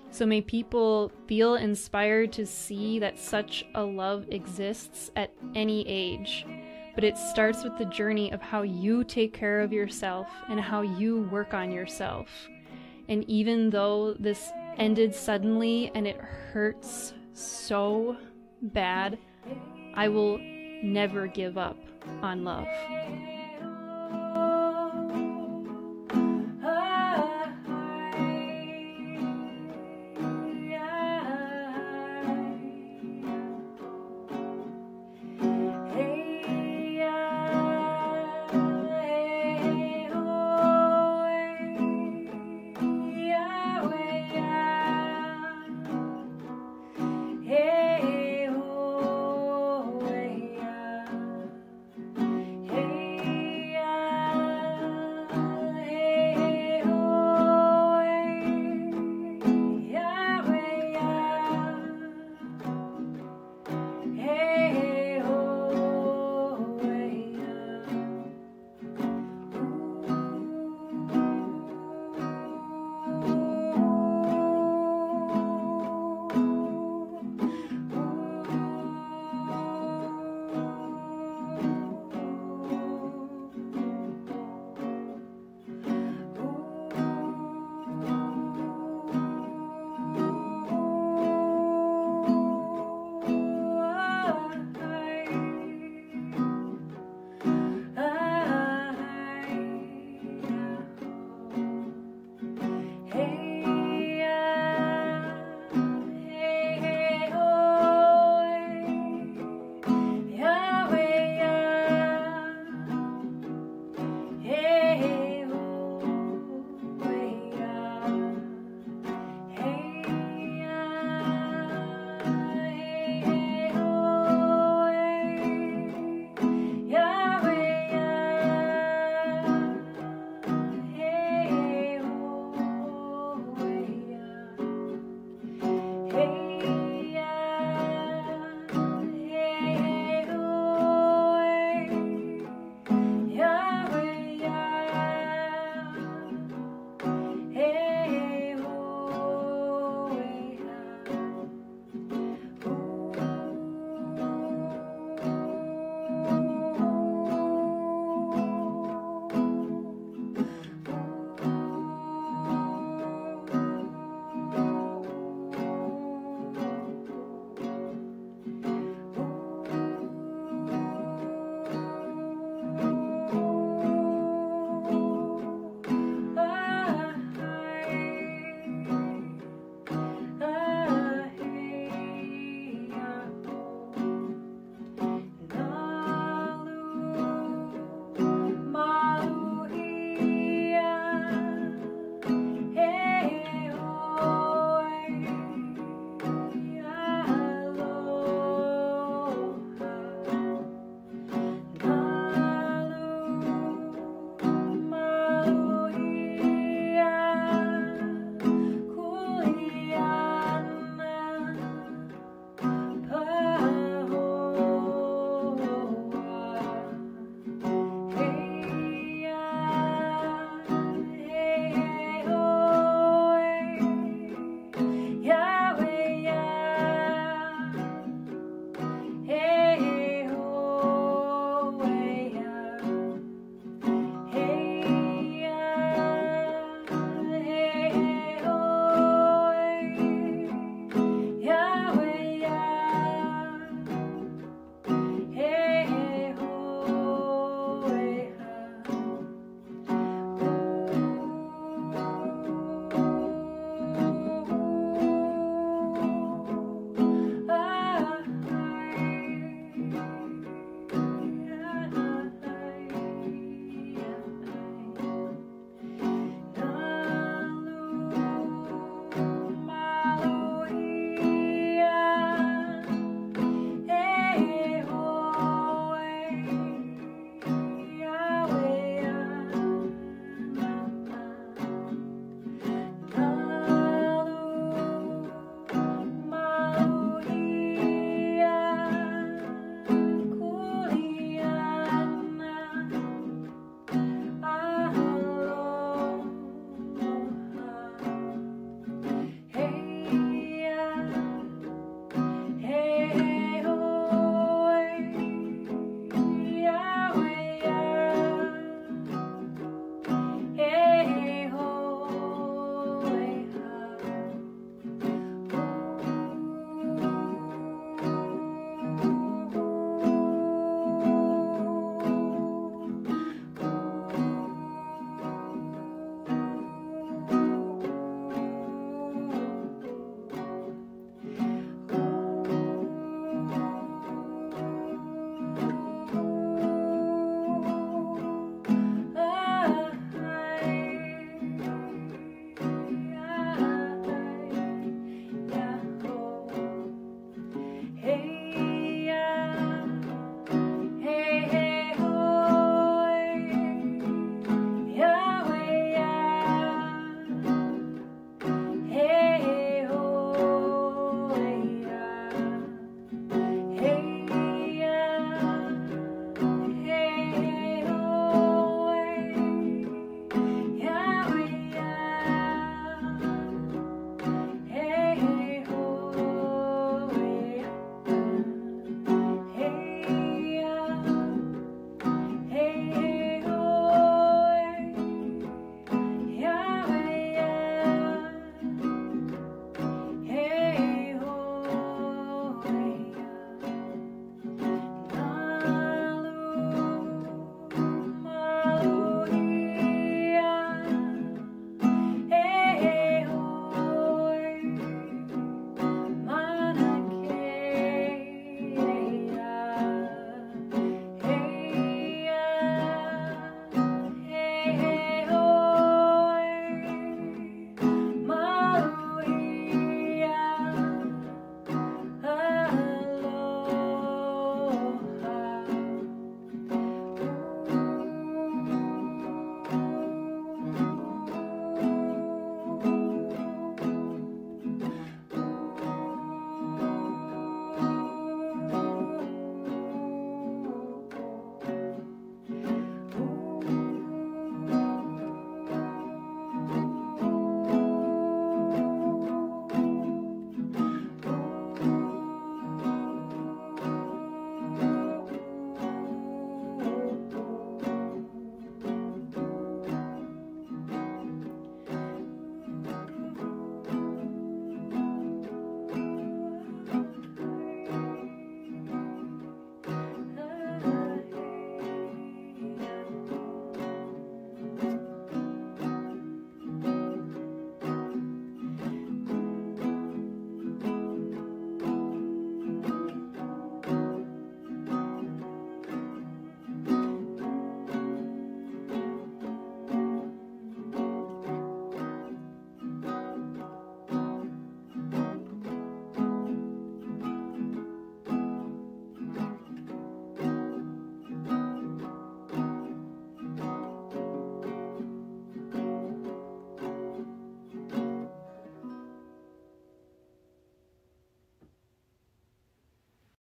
So may people feel inspired to see that such a love exists at any age. But it starts with the journey of how you take care of yourself and how you work on yourself. And even though this ended suddenly and it hurts so bad, I will never give up on love.